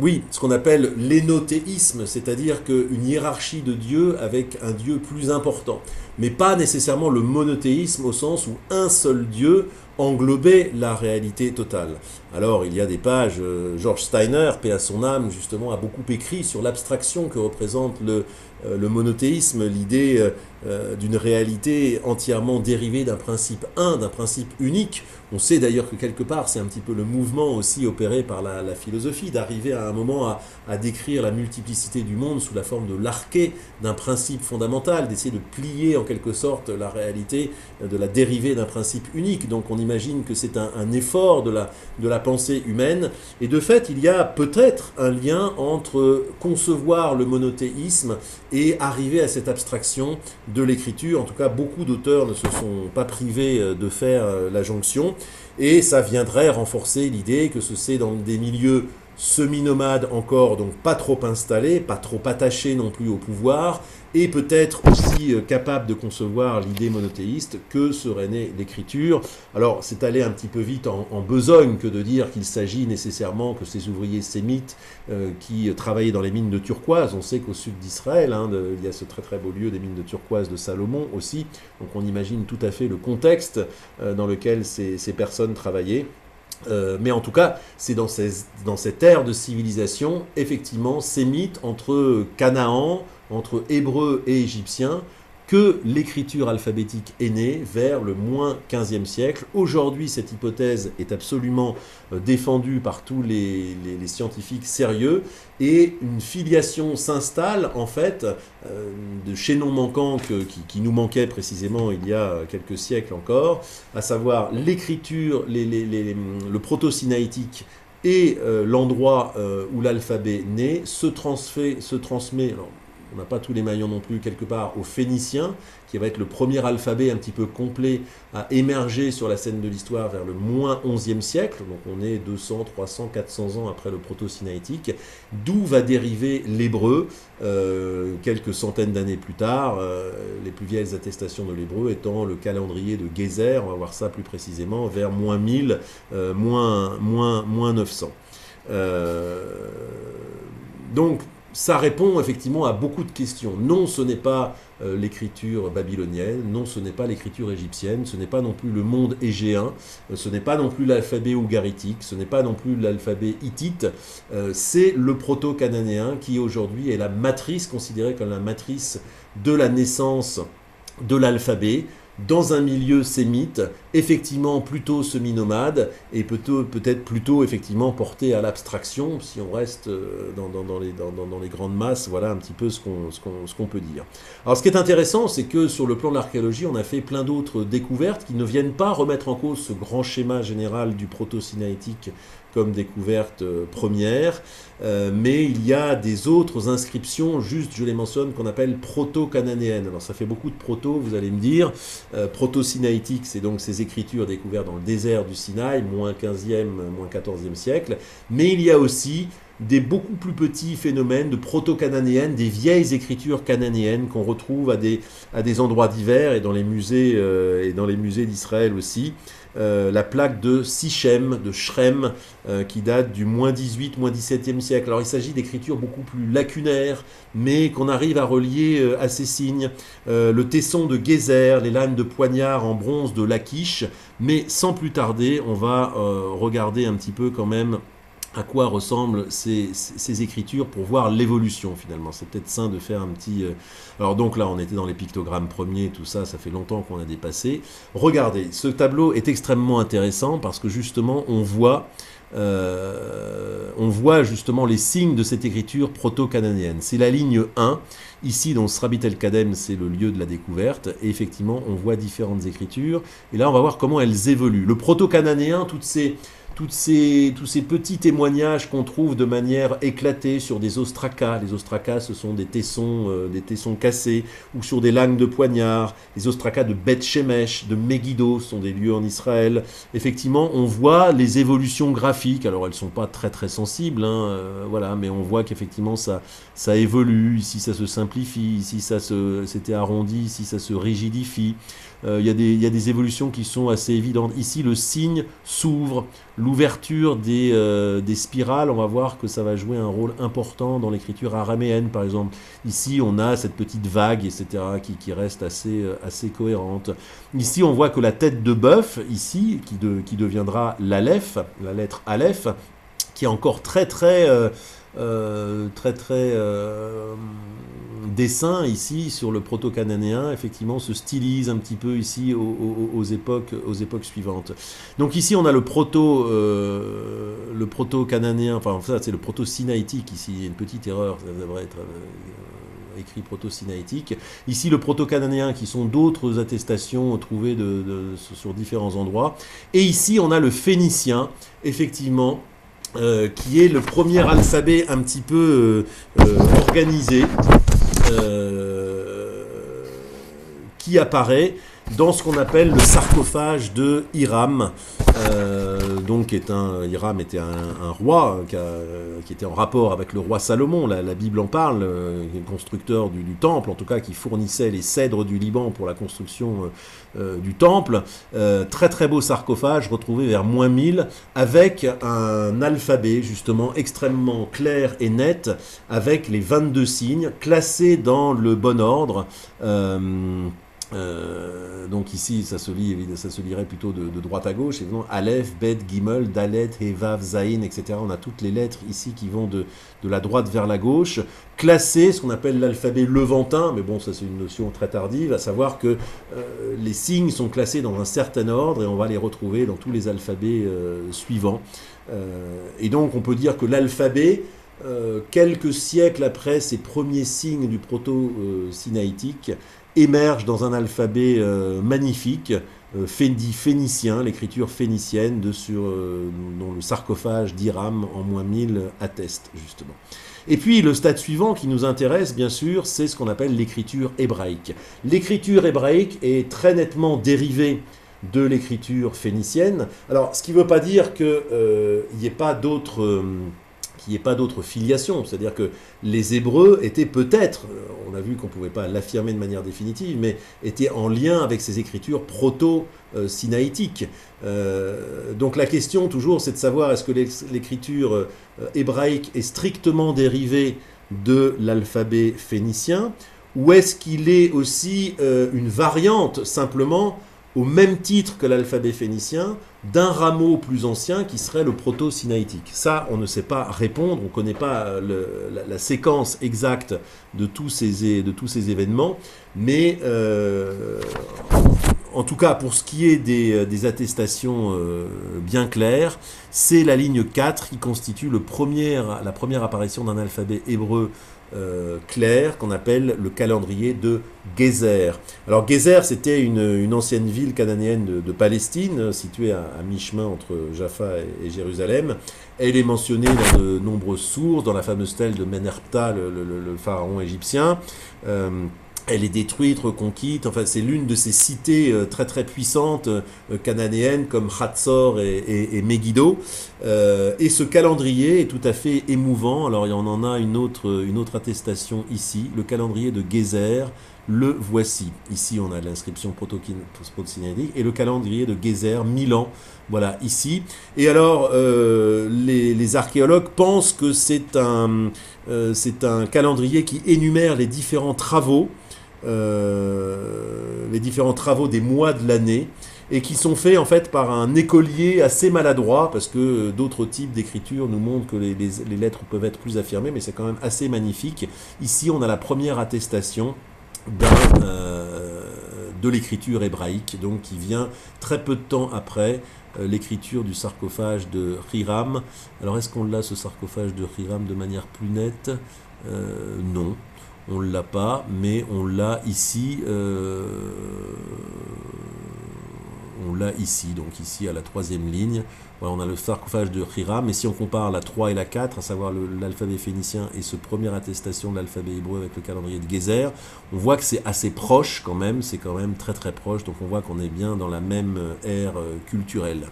oui, ce qu'on appelle l'énothéisme, c'est-à-dire qu'une hiérarchie de dieux avec un dieu plus important, mais pas nécessairement le monothéisme au sens où un seul dieu englobait la réalité totale. Alors il y a des pages, George Steiner, paix à son âme, justement, a beaucoup écrit sur l'abstraction que représente le, le monothéisme, l'idée euh, d'une réalité entièrement dérivée d'un principe un, d'un principe unique. On sait d'ailleurs que quelque part, c'est un petit peu le mouvement aussi opéré par la, philosophie, d'arriver à un moment à, à, décrire la multiplicité du monde sous la forme de l'arché d'un principe fondamental, d'essayer de plier en quelque sorte la réalité de la dérivée d'un principe unique. Donc on imagine que c'est un, un, effort de la, de la pensée humaine. Et de fait, il y a peut-être un lien entre concevoir le monothéisme et arriver à cette abstraction de l'écriture. En tout cas, beaucoup d'auteurs ne se sont pas privés euh, de faire euh, la jonction. Et ça viendrait renforcer l'idée que ce c'est dans des milieux semi-nomades encore, donc pas trop installés, pas trop attachés non plus au pouvoir, et peut-être aussi euh, capable de concevoir l'idée monothéiste que serait née l'écriture. Alors c'est aller un petit peu vite en, besogne que de dire qu'il s'agit nécessairement que ces ouvriers sémites euh, qui travaillaient dans les mines de turquoise, on sait qu'au sud d'Israël, hein, il y a ce très très beau lieu des mines de turquoise de Salomon aussi, donc on imagine tout à fait le contexte euh, dans lequel ces, personnes travaillaient. mais en tout cas, c'est dans, dans cette ère de civilisation, effectivement, mythes entre Canaan, entre Hébreux et Égyptiens que l'écriture alphabétique est née vers le moins 15e siècle. Aujourd'hui, cette hypothèse est absolument euh, défendue par tous les, scientifiques sérieux et une filiation s'installe en fait euh, de chaînons manquants qui, nous manquaient précisément il y a quelques siècles encore, à savoir l'écriture, le proto-sinaïtique et euh, l'endroit où l'alphabet naît se, se transmet on n'a pas tous les maillons non plus quelque part, au phénicien, qui va être le premier alphabet un petit peu complet à émerger sur la scène de l'histoire vers le moins 11e siècle, donc on est 200, 300, 400 ans après le proto-sinaïtique, d'où va dériver l'hébreu euh, quelques centaines d'années plus tard, euh, les plus vieilles attestations de l'hébreu étant le calendrier de Gézer, on va voir ça plus précisément, vers moins 1000, euh, moins, moins, moins 900. donc ça répond effectivement à beaucoup de questions. Non, ce n'est pas euh, l'écriture babylonienne, non, ce n'est pas l'écriture égyptienne, ce n'est pas non plus le monde égéen, euh, ce n'est pas non plus l'alphabet ougaritique, ce n'est pas non plus l'alphabet hittite, euh, c'est le proto-cananéen qui aujourd'hui est la matrice, considérée comme la matrice de la naissance de l'alphabet, dans un milieu sémite, effectivement plutôt semi-nomade, et peut-être plutôt effectivement porté à l'abstraction, si on reste euh, dans, les, grandes masses, voilà un petit peu ce qu'on peut dire. Alors ce qui est intéressant, c'est que sur le plan de l'archéologie, on a fait plein d'autres découvertes qui ne viennent pas remettre en cause ce grand schéma général du proto-sinaïtique comme découverte euh, première, euh, mais il y a des autres inscriptions, juste je les mentionne, qu'on appelle proto-cananéennes. Alors ça fait beaucoup de proto, vous allez me dire. Euh, proto-sinaïtique, c'est donc ces écritures découvertes dans le désert du Sinaï, moins 15e, moins 14e siècle, mais il y a aussi des beaucoup plus petits phénomènes de proto-cananéennes, des vieilles écritures cananéennes qu'on retrouve à des, à des endroits divers et dans les musées, et dans les musées d'Israël aussi. Euh, la plaque de Sichem, de Shrem, euh, qui date du moins 18, moins 17e siècle. Alors il s'agit d'écritures beaucoup plus lacunaires, mais qu'on arrive à relier euh, à ces signes. le tesson de Gézer, les lames de poignard en bronze de Lachish, mais sans plus tarder, on va regarder un petit peu quand même à quoi ressemblent ces, écritures pour voir l'évolution finalement. C'est peut-être sain de faire un petit... Euh, alors donc là, on était dans les pictogrammes premiers, tout ça, ça fait longtemps qu'on a dépassé. Regardez, ce tableau est extrêmement intéressant parce que justement, on voit... Euh, on voit justement les signes de cette écriture proto-cananéenne. C'est la ligne 1. Ici, dans Srabit el-Kadem, c'est le lieu de la découverte. Et effectivement, on voit différentes écritures. Et là, on va voir comment elles évoluent. Le proto-cananéen, toutes ces, ces, tous ces petits témoignages qu'on trouve de manière éclatée sur des ostracas. Les ostracas, ce sont des tessons, euh, des tessons cassés, ou sur des langues de poignard. Les ostracas de Beth Shemesh, de Megiddo, sont des lieux en Israël. Effectivement, on voit les évolutions graphiques. Alors, elles sont pas très très sensibles, hein, euh, voilà, mais on voit qu'effectivement, ça, ça évolue. Ici, ça se simplifie. Ici, ça s'était arrondi. Ici, ça se rigidifie. Euh, il y, a des évolutions qui sont assez évidentes. Ici, le signe s'ouvre, l'ouverture des, euh, des, spirales, on va voir que ça va jouer un rôle important dans l'écriture araméenne, par exemple. Ici, on a cette petite vague, etc., qui, qui reste assez, euh, assez cohérente. Ici, on voit que la tête de bœuf, ici, qui, de, qui deviendra l'Aleph, la lettre Aleph, qui est encore très, très... très très dessin ici sur le proto-cananéen, effectivement, se stylise un petit peu ici aux, époques, aux époques suivantes. Donc ici, on a le proto, euh, le proto-cananéen, enfin ça c'est le proto-sinaïtique ici, il y a une petite erreur, ça devrait être euh, écrit proto-sinaïtique. Ici, le proto-cananéen, qui sont d'autres attestations trouvées de, sur différents endroits. Et ici, on a le phénicien, effectivement, euh, qui est le premier alphabet un petit peu organisé qui apparaît dans ce qu'on appelle le sarcophage de Hiram. Euh, donc, Hiram était un, roi euh, qui, était en rapport avec le roi Salomon. La, Bible en parle, euh, constructeur du, temple, en tout cas, qui fournissait les cèdres du Liban pour la construction du temple. très très beau sarcophage retrouvé vers moins 1000 avec un alphabet justement extrêmement clair et net avec les 22 signes classés dans le bon ordre Euh, donc ici, ça se, lit, ça se lirait plutôt de, droite à gauche. Évidemment, Aleph, Bet, Gimel, Dalet, Hevav, Zain, etc. On a toutes les lettres ici qui vont de, la droite vers la gauche, classées, ce qu'on appelle l'alphabet levantin, mais bon, ça c'est une notion très tardive, à savoir que euh, les signes sont classés dans un certain ordre et on va les retrouver dans tous les alphabets euh, suivants. et donc on peut dire que l'alphabet, quelques siècles après ces premiers signes du proto-sinaïtique, émerge dans un alphabet euh, magnifique, euh, phénicien, l'écriture phénicienne euh, dont le sarcophage d'Iram en moins 1000 atteste justement. Et puis le stade suivant qui nous intéresse, bien sûr, c'est ce qu'on appelle l'écriture hébraïque. L'écriture hébraïque est très nettement dérivée de l'écriture phénicienne. Alors, ce qui ne veut pas dire qu'il n'y ait pas d'autres qu'il n'y ait pas d'autre filiation. C'est-à-dire que les Hébreux étaient peut-être, on a vu qu'on ne pouvait pas l'affirmer de manière définitive, mais étaient en lien avec ces écritures proto-sinaïtiques. Euh, donc la question toujours, c'est de savoir est-ce que l'écriture euh, hébraïque est strictement dérivée de l'alphabet phénicien, ou est-ce qu'il est aussi euh, une variante simplement au même titre que l'alphabet phénicien, d'un rameau plus ancien qui serait le proto-sinaïtique. Ça, on ne sait pas répondre, on ne connaît pas euh, la, séquence exacte de tous ces, de tous ces événements, mais euh, en tout cas, pour ce qui est des, euh, attestations bien claires, c'est la ligne 4 qui constitue le la première apparition d'un alphabet hébreu euh, clair qu'on appelle le calendrier de Gezer. Alors Gezer, c'était une, ancienne ville cananéenne de, Palestine, située à, mi-chemin entre Jaffa et, Jérusalem. Elle est mentionnée dans de nombreuses sources, dans la fameuse stèle de Menerpta, le, pharaon égyptien. Euh, elle est détruite, reconquite. Enfin, c'est l'une de ces cités euh, très très puissantes euh, cananéennes comme Hatzor et, Megiddo. Euh, et ce calendrier est tout à fait émouvant. Alors, il y en a une autre, une autre attestation ici, le calendrier de Gézer. Le voici. Ici, on a l'inscription proto et le calendrier de Gézer, Milan. Voilà, ici. Et alors, les, archéologues pensent que c'est un, c'est un calendrier qui énumère les différents travaux euh, les différents travaux des mois de l'année et qui sont faits en fait par un écolier assez maladroit parce que d'autres types d'écriture nous montrent que les, lettres peuvent être plus affirmées mais c'est quand même assez magnifique. Ici on a la première attestation euh, de l'écriture hébraïque donc qui vient très peu de temps après euh, l'écriture du sarcophage de Hiram. Alors est-ce qu'on l'a ce sarcophage de Hiram de manière plus nette? Non on ne l'a pas, mais on l'a ici. Euh, on l'a ici, donc ici à la troisième ligne. On a le sarcophage de Hiram, mais si on compare la 3 et la 4, à savoir l'alphabet phénicien et ce première attestation de l'alphabet hébreu avec le calendrier de Gézer, on voit que c'est assez proche quand même, c'est quand même très très proche, donc on voit qu'on est bien dans la même ère euh, culturelle.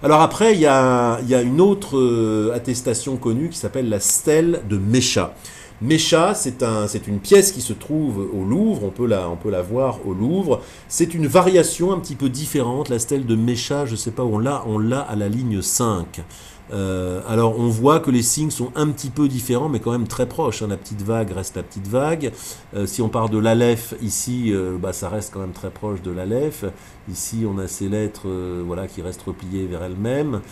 Alors après, il y a, y a une autre euh, attestation connue qui s'appelle la stèle de Mécha. Mécha, c'est un, une pièce qui se trouve au Louvre, on peut la, on peut la voir au Louvre. C'est une variation un petit peu différente, la stèle de Mécha, je ne sais pas où on l'a, on l'a à la ligne 5. Euh, alors on voit que les signes sont un petit peu différents, mais quand même très proches. Hein. La petite vague reste la petite vague. Euh, si on part de l'Aleph, ici, euh, bah, ça reste quand même très proche de l'Aleph. Ici, on a ces lettres voilà, qui restent repliées vers elles-mêmes.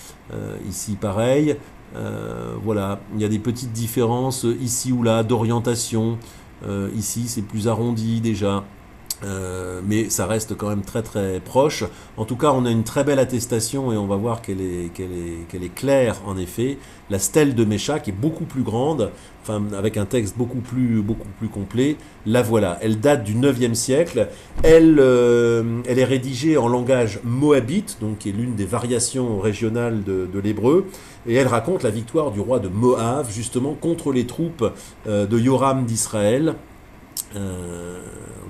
ici, pareil. Euh, voilà, il y a des petites différences ici ou là d'orientation. Euh, ici, c'est plus arrondi déjà. Euh, mais ça reste quand même très très proche. En tout cas, on a une très belle attestation et on va voir qu'elle est, qu'elle est, qu'elle est claire en effet. La stèle de Mécha qui est beaucoup plus grande, enfin avec un texte beaucoup plus, beaucoup plus complet, la voilà. Elle date du 9e siècle. Elle, elle est rédigée en langage moabite, donc qui est l'une des variations régionales de, de l'hébreu et elle raconte la victoire du roi de Moab, justement, contre les troupes euh, de Yoram d'Israël. Euh,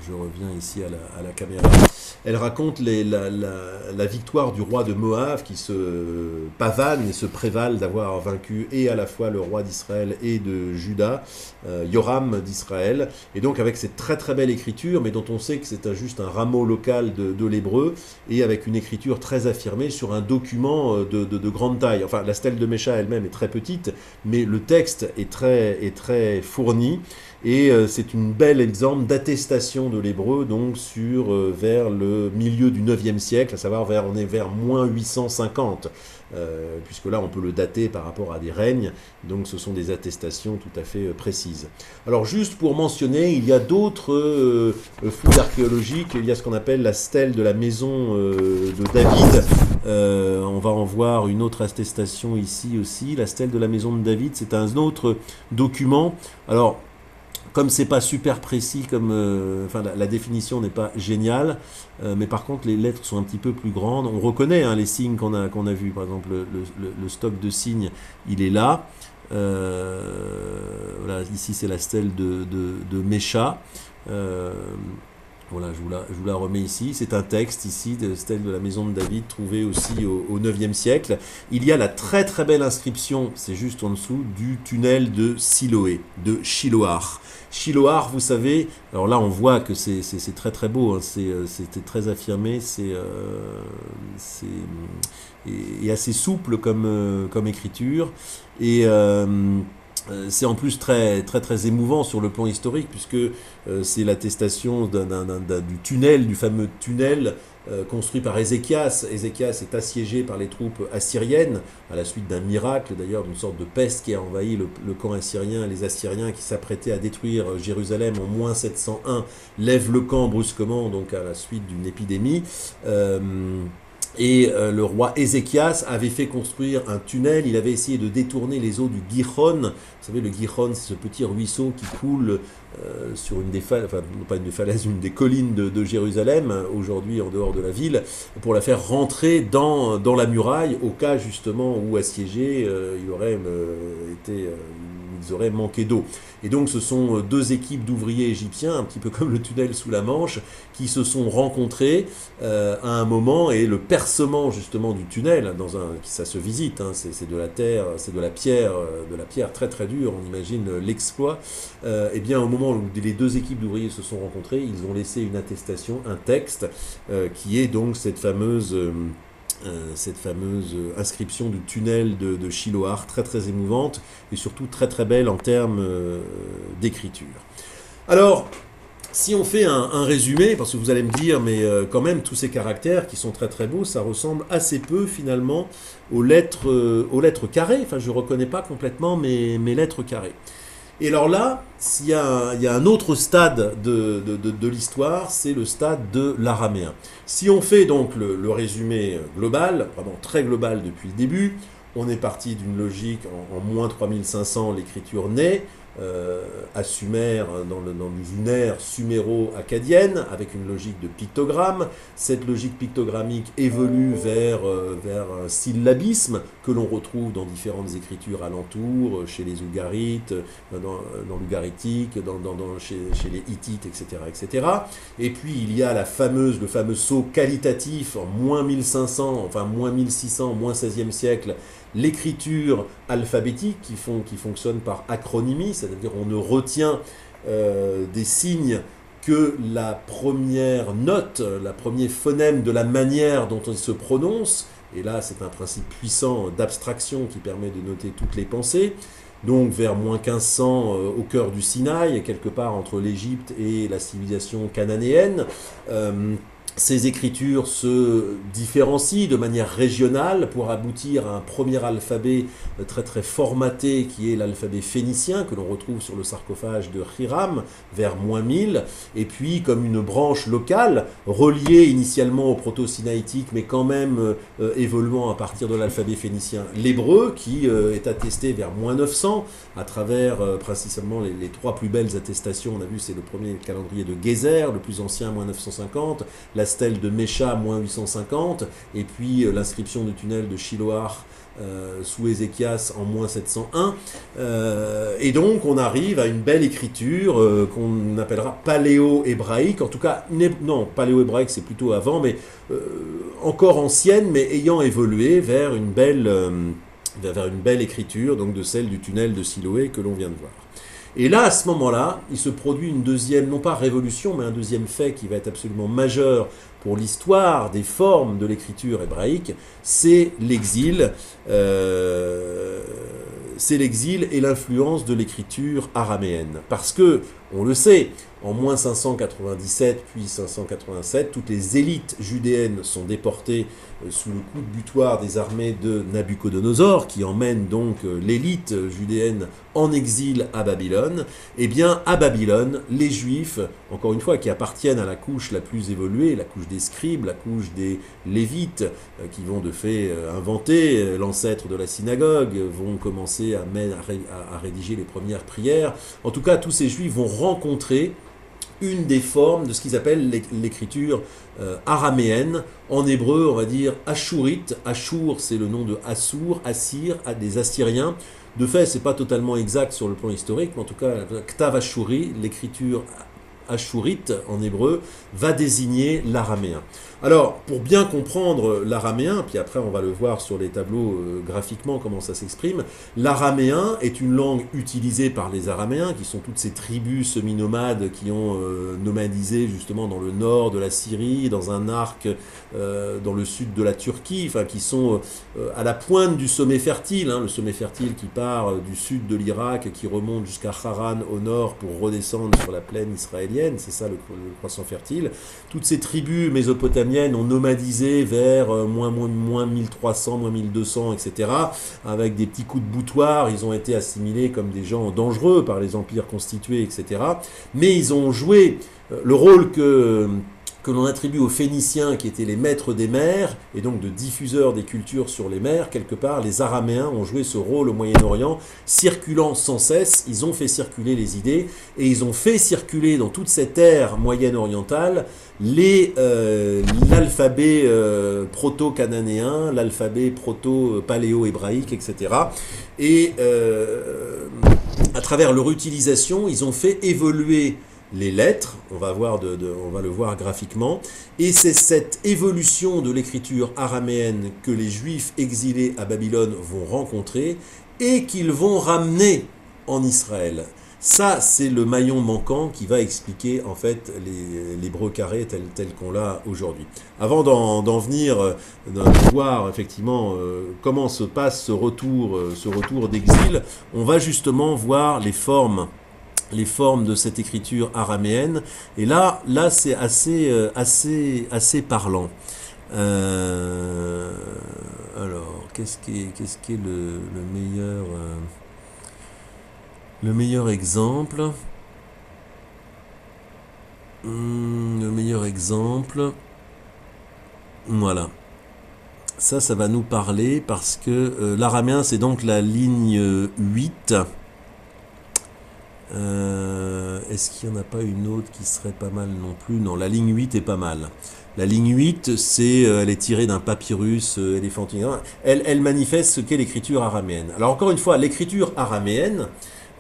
je reviens ici à la, caméra. Elle raconte la, victoire du roi de Moab qui se pavane et se prévale d'avoir vaincu et à la fois le roi d'Israël et de Juda, euh, Yoram d'Israël. Et donc avec cette très très belle écriture, mais dont on sait que c'est juste un rameau local de, l'hébreu, et avec une écriture très affirmée sur un document euh, de, grande taille. Enfin, la stèle de Mécha elle-même est très petite, mais le texte est très, est très fourni. Et c'est une belle exemple d'attestation de l'hébreu, donc sur vers le milieu du 9e siècle, à savoir vers, on est vers moins 850. Euh, puisque là on peut le dater par rapport à des règnes, donc ce sont des attestations tout à fait euh, précises. Alors juste pour mentionner, il y a d'autres euh, fouilles archéologiques, il y a ce qu'on appelle la stèle de la maison de David, on va en voir une autre attestation ici aussi, la stèle de la maison de David, c'est un autre document. Alors comme c'est pas super précis, comme euh, enfin la, définition n'est pas géniale, euh, mais par contre les lettres sont un petit peu plus grandes. On reconnaît hein, les signes qu'on a qu'on a vus. Par exemple, le, stock de signes, il est là. Euh, voilà, ici c'est la stèle de, de, de Mécha. Voilà, je vous, la, je vous la remets ici. C'est un texte ici de stèle de la maison de David, trouvé aussi au, au 9e siècle. Il y a la très très belle inscription, c'est juste en dessous, du tunnel de Siloé, de Shiloar. Shiloar, vous savez, alors là on voit que c'est très très beau, hein. euh, c'était très affirmé, c'est euh, et, assez souple comme, euh, comme écriture. Et euh, c'est en plus très, très, très émouvant sur le plan historique, puisque euh, c'est l'attestation du tunnel, du fameux tunnel euh, construit par Ézéchias. Ézéchias est assiégé par les troupes assyriennes, à la suite d'un miracle d'ailleurs, d'une sorte de peste qui a envahi le, camp assyrien. Les Assyriens qui s'apprêtaient à détruire Jérusalem en moins 701 lèvent le camp brusquement, donc à la suite d'une épidémie. Et euh, le roi Ézéchias avait fait construire un tunnel, il avait essayé de détourner les eaux du Gihon. Vous savez, le Gihon, c'est ce petit ruisseau qui coule euh, sur une des falaises, enfin pas une des falaises, une des collines de, Jérusalem, aujourd'hui en dehors de la ville, pour la faire rentrer dans, la muraille, au cas justement où assiégé, euh, il aurait été ils auraient manqué d'eau. Et donc ce sont euh, deux équipes d'ouvriers égyptiens, un petit peu comme le tunnel sous la Manche, qui se sont rencontrés euh, à un moment et le percement justement du tunnel, un, ça se visite, hein, c'est de la terre, c'est de la pierre, euh, de la pierre très très dure, on imagine l'exploit. et eh bien au moment où les deux équipes d'ouvriers se sont rencontrés, ils ont laissé une attestation, un texte, qui est donc cette fameuse euh, inscription du tunnel de, de très très émouvante et surtout très très belle en termes euh, d'écriture. Alors, si on fait un, résumé, parce que vous allez me dire, mais euh, quand même, tous ces caractères qui sont très très beaux, ça ressemble assez peu finalement aux lettres, aux lettres carrées. Enfin, je ne reconnais pas complètement mes, lettres carrées. Et alors là, s'il y, a un autre stade de, l'histoire, c'est le stade de l'araméen. Si on fait donc le, résumé global, vraiment très global depuis le début, on est parti d'une logique en, en moins 3500, l'écriture naît, euh, à Sumer, dans, le, dans une ère suméro-acadienne, avec une logique de pictogramme. Cette logique pictogrammique évolue vers, euh, vers un syllabisme que l'on retrouve dans différentes écritures alentours, chez les Ougarites, dans, dans dans, dans, chez, chez, les Hittites, etc., etc. Et puis il y a la fameuse, le fameux saut qualitatif en moins 1500, enfin moins 1600, moins 16e siècle, l'écriture alphabétique qui, fonctionne par acronymie, c'est-à-dire on ne retient euh, des signes que la première note, la premier phonème de la manière dont on se prononce, et là c'est un principe puissant d'abstraction qui permet de noter toutes les pensées, donc vers moins 1500 euh, au cœur du Sinaï, quelque part entre l'Égypte et la civilisation cananéenne. Euh, ces écritures se différencient de manière régionale pour aboutir à un premier alphabet très très formaté qui est l'alphabet phénicien que l'on retrouve sur le sarcophage de Hiram vers moins 1000 et puis comme une branche locale reliée initialement au proto-sinaïtique mais quand même euh, évoluant à partir de l'alphabet phénicien l'hébreu qui euh, est attesté vers moins 900 à travers euh, principalement les, trois plus belles attestations. On a vu c'est le premier calendrier de Gézer le plus ancien moins 950 la stèle de Mécha, moins 850, et puis euh, l'inscription du tunnel de Shiloar euh, sous Ézéchias en moins 701. Euh, et donc on arrive à une belle écriture qu'on appellera paléo-hébraïque, en tout cas, non, paléo-hébraïque c'est plutôt avant, mais encore ancienne, mais ayant évolué vers une belle, vers une belle écriture, donc de celle du tunnel de Siloé que l'on vient de voir. Et là, à ce moment-là, il se produit une deuxième, non pas révolution, mais un deuxième fait qui va être absolument majeur pour l'histoire des formes de l'écriture hébraïque, c'est l'exil. Euh, c'est l'exil et l'influence de l'écriture araméenne. Parce que, on le sait, en moins 597 puis 587, toutes les élites judéennes sont déportées sous le coup de butoir des armées de Nabucodonosor, qui emmène donc euh, l'élite judéenne en exil à Babylone. Eh bien, à Babylone, les Juifs, encore une fois, qui appartiennent à la couche la plus évoluée, la couche des scribes, la couche des Lévites, euh, qui vont de fait inventer l'ancêtre de la synagogue, vont commencer à, à rédiger les premières prières. En tout cas, tous ces Juifs vont rencontrer une des formes de ce qu'ils appellent l'écriture euh, araméenne. En hébreu, on va dire ashurite. Ashur, c'est le nom de Assur, Assir, des Assyriens. De fait, c'est pas totalement exact sur le plan historique, mais en tout cas, Ktav Ashuri, l'écriture ashurite en hébreu, va désigner l'araméen. Alors, pour bien comprendre l'araméen, puis après on va le voir sur les tableaux euh, graphiquement comment ça s'exprime, l'araméen est une langue utilisée par les araméens, qui sont toutes ces tribus semi-nomades qui ont euh, nomadisé justement dans le nord de la Syrie, dans un arc euh, dans le sud de la Turquie, enfin qui sont à la pointe du sommet fertile, hein, le sommet fertile qui part du sud de l'Irak, qui remonte jusqu'à Haran au nord pour redescendre sur la plaine israélienne, c'est ça le, le croissant fertile. Toutes ces tribus mésopotamiennes ont nomadisé vers euh, moins, moins, moins 1300, moins 1200, etc. Avec des petits coups de boutoir, ils ont été assimilés comme des gens dangereux par les empires constitués, etc. Mais ils ont joué euh, le rôle que que l'on attribue aux Phéniciens qui étaient les maîtres des mers et donc de diffuseurs des cultures sur les mers, quelque part les Araméens ont joué ce rôle au Moyen-Orient, circulant sans cesse, ils ont fait circuler les idées et ils ont fait circuler dans toute cette ère moyenne-orientale euh, l'alphabet euh, proto-cananéen, l'alphabet proto-paléo-hébraïque, etc. Et euh, à travers leur utilisation, ils ont fait évoluer les lettres, on va, voir on va le voir graphiquement, et c'est cette évolution de l'écriture araméenne que les juifs exilés à Babylone vont rencontrer et qu'ils vont ramener en Israël. Ça, c'est le maillon manquant qui va expliquer en fait l'hébreu carré tel, tel qu'on l'a aujourd'hui. Avant d'en venir, euh, de voir effectivement euh, comment se passe ce retour, euh, ce retour d'exil, on va justement voir les formes les formes de cette écriture araméenne. Et là, là c'est assez, euh, assez, assez parlant. Euh, alors, qu'est-ce qui est, qu'est-ce le, meilleur, euh, le meilleur exemple? Hmm, Le meilleur exemple. Voilà. Ça, ça va nous parler parce que l'araméen, c'est donc la ligne 8. Euh, est-ce qu'il n'y en a pas une autre qui serait pas mal non plus? Non, la ligne 8 est pas mal. La ligne 8, c'est, euh, elle est tirée d'un papyrus euh. Elle, elle manifeste ce qu'est l'écriture araméenne. Alors encore une fois, l'écriture araméenne,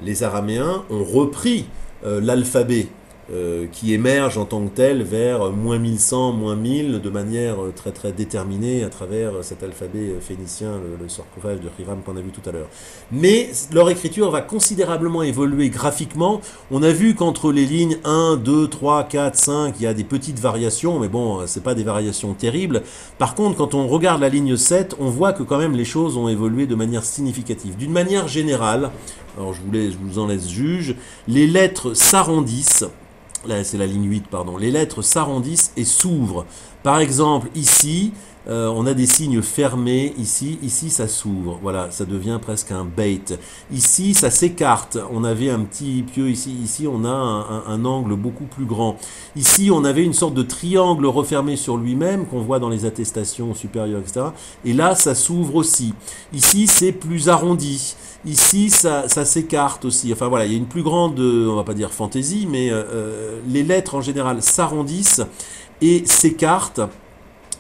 les Araméens ont repris l'alphabet euh, qui émerge en tant que tel vers moins 1100, moins 1000, de manière euh, très très déterminée à travers euh, cet alphabet phénicien, le, sarcophage de Hiram qu'on a vu tout à l'heure. Mais leur écriture va considérablement évoluer graphiquement. On a vu qu'entre les lignes 1, 2, 3, 4, 5, il y a des petites variations, mais bon, c'est pas des variations terribles. Par contre, quand on regarde la ligne 7, on voit que quand même les choses ont évolué de manière significative. D'une manière générale, alors je vous, je vous en laisse juge, les lettres s'arrondissent c'est la ligne 8, pardon, les lettres s'arrondissent et s'ouvrent. Par exemple, ici, euh, on a des signes fermés ici, ici ça s'ouvre, voilà, ça devient presque un bait. Ici ça s'écarte, on avait un petit pieu ici, ici on a un, angle beaucoup plus grand. Ici on avait une sorte de triangle refermé sur lui-même qu'on voit dans les attestations supérieures, etc. Et là ça s'ouvre aussi. Ici c'est plus arrondi. Ici, ça, s'écarte aussi. Enfin voilà, il y a une plus grande, on va pas dire fantaisie, mais euh, euh, les lettres en général s'arrondissent et s'écartent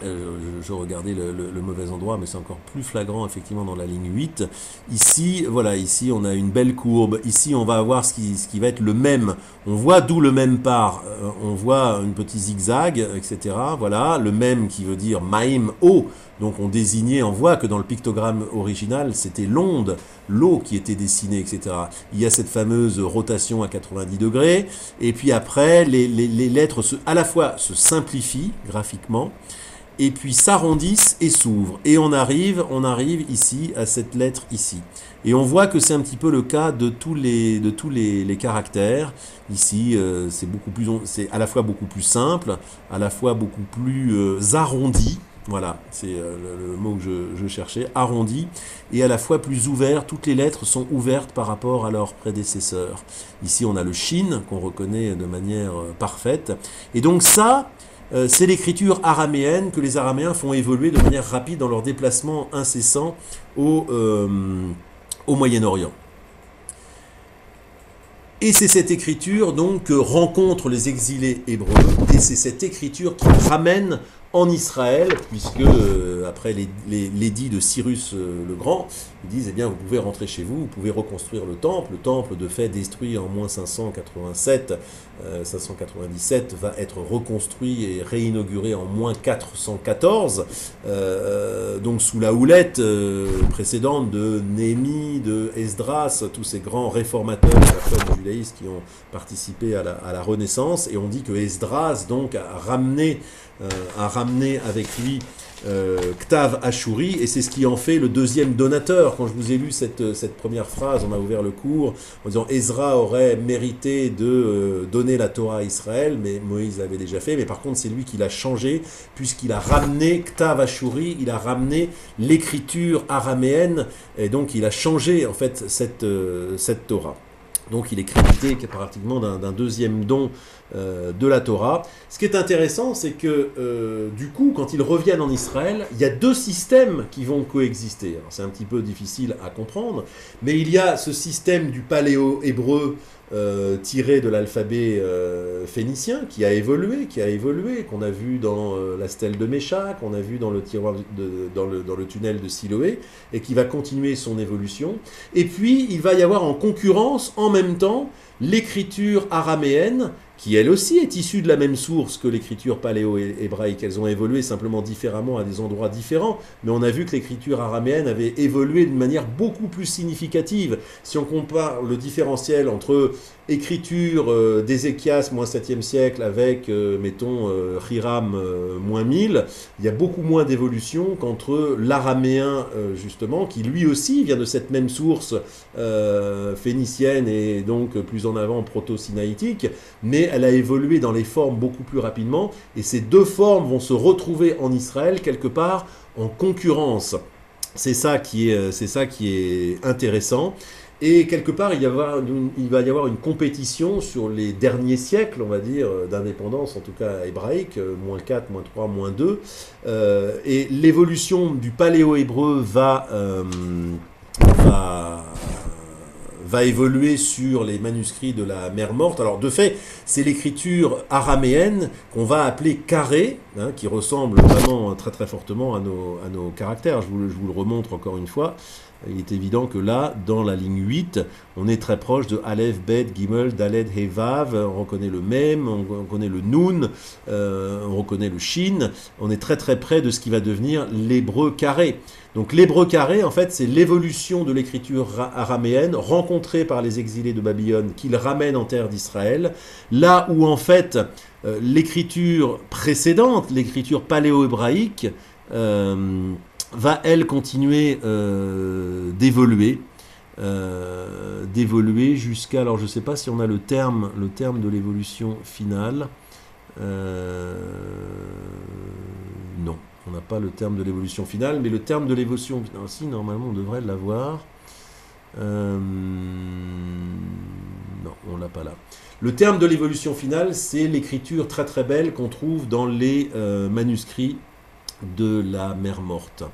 euh, je, regardais le, mauvais endroit, mais c'est encore plus flagrant effectivement dans la ligne 8. Ici, voilà, ici on a une belle courbe. Ici, on va avoir ce qui, va être le même. On voit d'où le même part. Euh, on voit une petite zigzag, etc. Voilà, le même qui veut dire maim haut. Donc on désignait, on voit que dans le pictogramme original, c'était l'onde, l'eau qui était dessinée, etc. Il y a cette fameuse rotation à 90 degrés. Et puis après, les, les lettres se, à la fois se simplifient graphiquement, et puis s'arrondissent et s'ouvrent. Et on arrive, on arrive ici à cette lettre ici. Et on voit que c'est un petit peu le cas de tous les, de tous les, caractères. Ici, euh, c'est beaucoup plus, c'est à la fois beaucoup plus simple, à la fois beaucoup plus euh, arrondi. Voilà, c'est euh, le, mot que je, je, cherchais, arrondi, et à la fois plus ouvert. Toutes les lettres sont ouvertes par rapport à leurs prédécesseurs. Ici, on a le shin qu'on reconnaît de manière parfaite. Et donc ça, euh, c'est l'écriture araméenne que les Araméens font évoluer de manière rapide dans leur déplacement incessant au, euh, au Moyen-Orient. Et c'est cette écriture donc que rencontrent les exilés hébreux, et c'est cette écriture qui ramène en Israël, puisque euh, après l'édit de Cyrus le Grand, ils disent, eh bien, vous pouvez rentrer chez vous, vous pouvez reconstruire le temple. Le temple, de fait, détruit en moins 587, 597, euh, va être reconstruit et réinauguré en moins 414. Euh, donc, sous la houlette euh, précédente de Néhémie, de Esdras, tous ces grands réformateurs de la qui ont participé à la, à la, Renaissance. Et on dit que Esdras, donc, a ramené, a ramené avec lui euh, Ktav Ashuri, et c'est ce qui en fait le deuxième donateur. Quand je vous ai lu cette, cette première phrase, on a ouvert le cours en disant Ezra aurait mérité de euh, donner la Torah à Israël, mais Moïse l'avait déjà fait, mais par contre c'est lui qui l'a changé, puisqu'il a ramené Ktav Ashuri, il a ramené l'écriture araméenne, et donc il a changé en fait cette, euh, cette Torah. Donc il est crédité pratiquement d'un deuxième don euh, de la Torah. Ce qui est intéressant, c'est que euh, du coup, quand ils reviennent en Israël, il y a deux systèmes qui vont coexister. C'est un petit peu difficile à comprendre, mais il y a ce système du paléo-hébreu euh, tiré de l'alphabet phénicien qui a évolué, qui a évolué, qu'on a vu dans la stèle de Mécha, qu'on a vu dans le tiroir dans, le, dans le tunnel de Siloé, et qui va continuer son évolution. Et puis, il va y avoir en concurrence, en même temps, l'écriture araméenne qui elle aussi est issue de la même source que l'écriture paléo-hébraïque. Elles ont évolué simplement différemment à des endroits différents, mais on a vu que l'écriture araméenne avait évolué d'une manière beaucoup plus significative. Si on compare le différentiel entre écriture euh, d'Ézéchias, moins 7e siècle, avec, euh, mettons, euh, Hiram, moins 1000, il y a beaucoup moins d'évolution qu'entre l'araméen, justement, qui lui aussi vient de cette même source phénicienne et donc plus en avant proto-sinaïtique, mais elle a évolué dans les formes beaucoup plus rapidement, et ces deux formes vont se retrouver en Israël quelque part en concurrence. C'est ça c'est ça qui est intéressant. Et quelque part, il, va y avoir une compétition sur les derniers siècles, on va dire, d'indépendance, en tout cas hébraïque, euh, moins 4, moins 3, moins 2. Euh, et l'évolution du paléo-hébreu va, euh, évoluer sur les manuscrits de la mer morte. Alors, de fait, c'est l'écriture araméenne qu'on va appeler carré, hein, qui ressemble vraiment très très fortement à nos, à nos caractères. Je vous, je vous le remontre encore une fois il est évident que là, dans la ligne 8, on est très proche de Aleph, Bet, Gimel, Daled, Hevav, on reconnaît le Mem, on reconnaît le Nun, euh, on reconnaît le Shin, on est très très près de ce qui va devenir l'hébreu carré. Donc l'hébreu carré, en fait, c'est l'évolution de l'écriture araméenne rencontrée par les exilés de Babylone qu'ils ramènent en terre d'Israël, là où en fait euh, l'écriture précédente, l'écriture paléo-hébraïque, euh, va, elle, continuer euh, d'évoluer. Euh, d'évoluer jusqu'à, alors je ne sais pas si on a le terme, le terme de l'évolution finale. Euh, non, on n'a pas le terme de l'évolution finale, mais le terme de l'évolution, si normalement on devrait l'avoir. non, on l'a pas là. Le terme de l'évolution finale, c'est l'écriture très très belle qu'on trouve dans les manuscrits de la mer morte.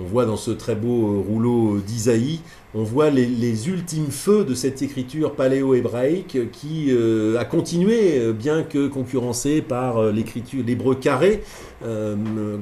On voit dans ce très beau euh, rouleau d'Isaïe, on voit les, ultimes feux de cette écriture paléo-hébraïque qui euh, a continué, euh, bien que concurrencée par l'écriture, l'hébreu carré,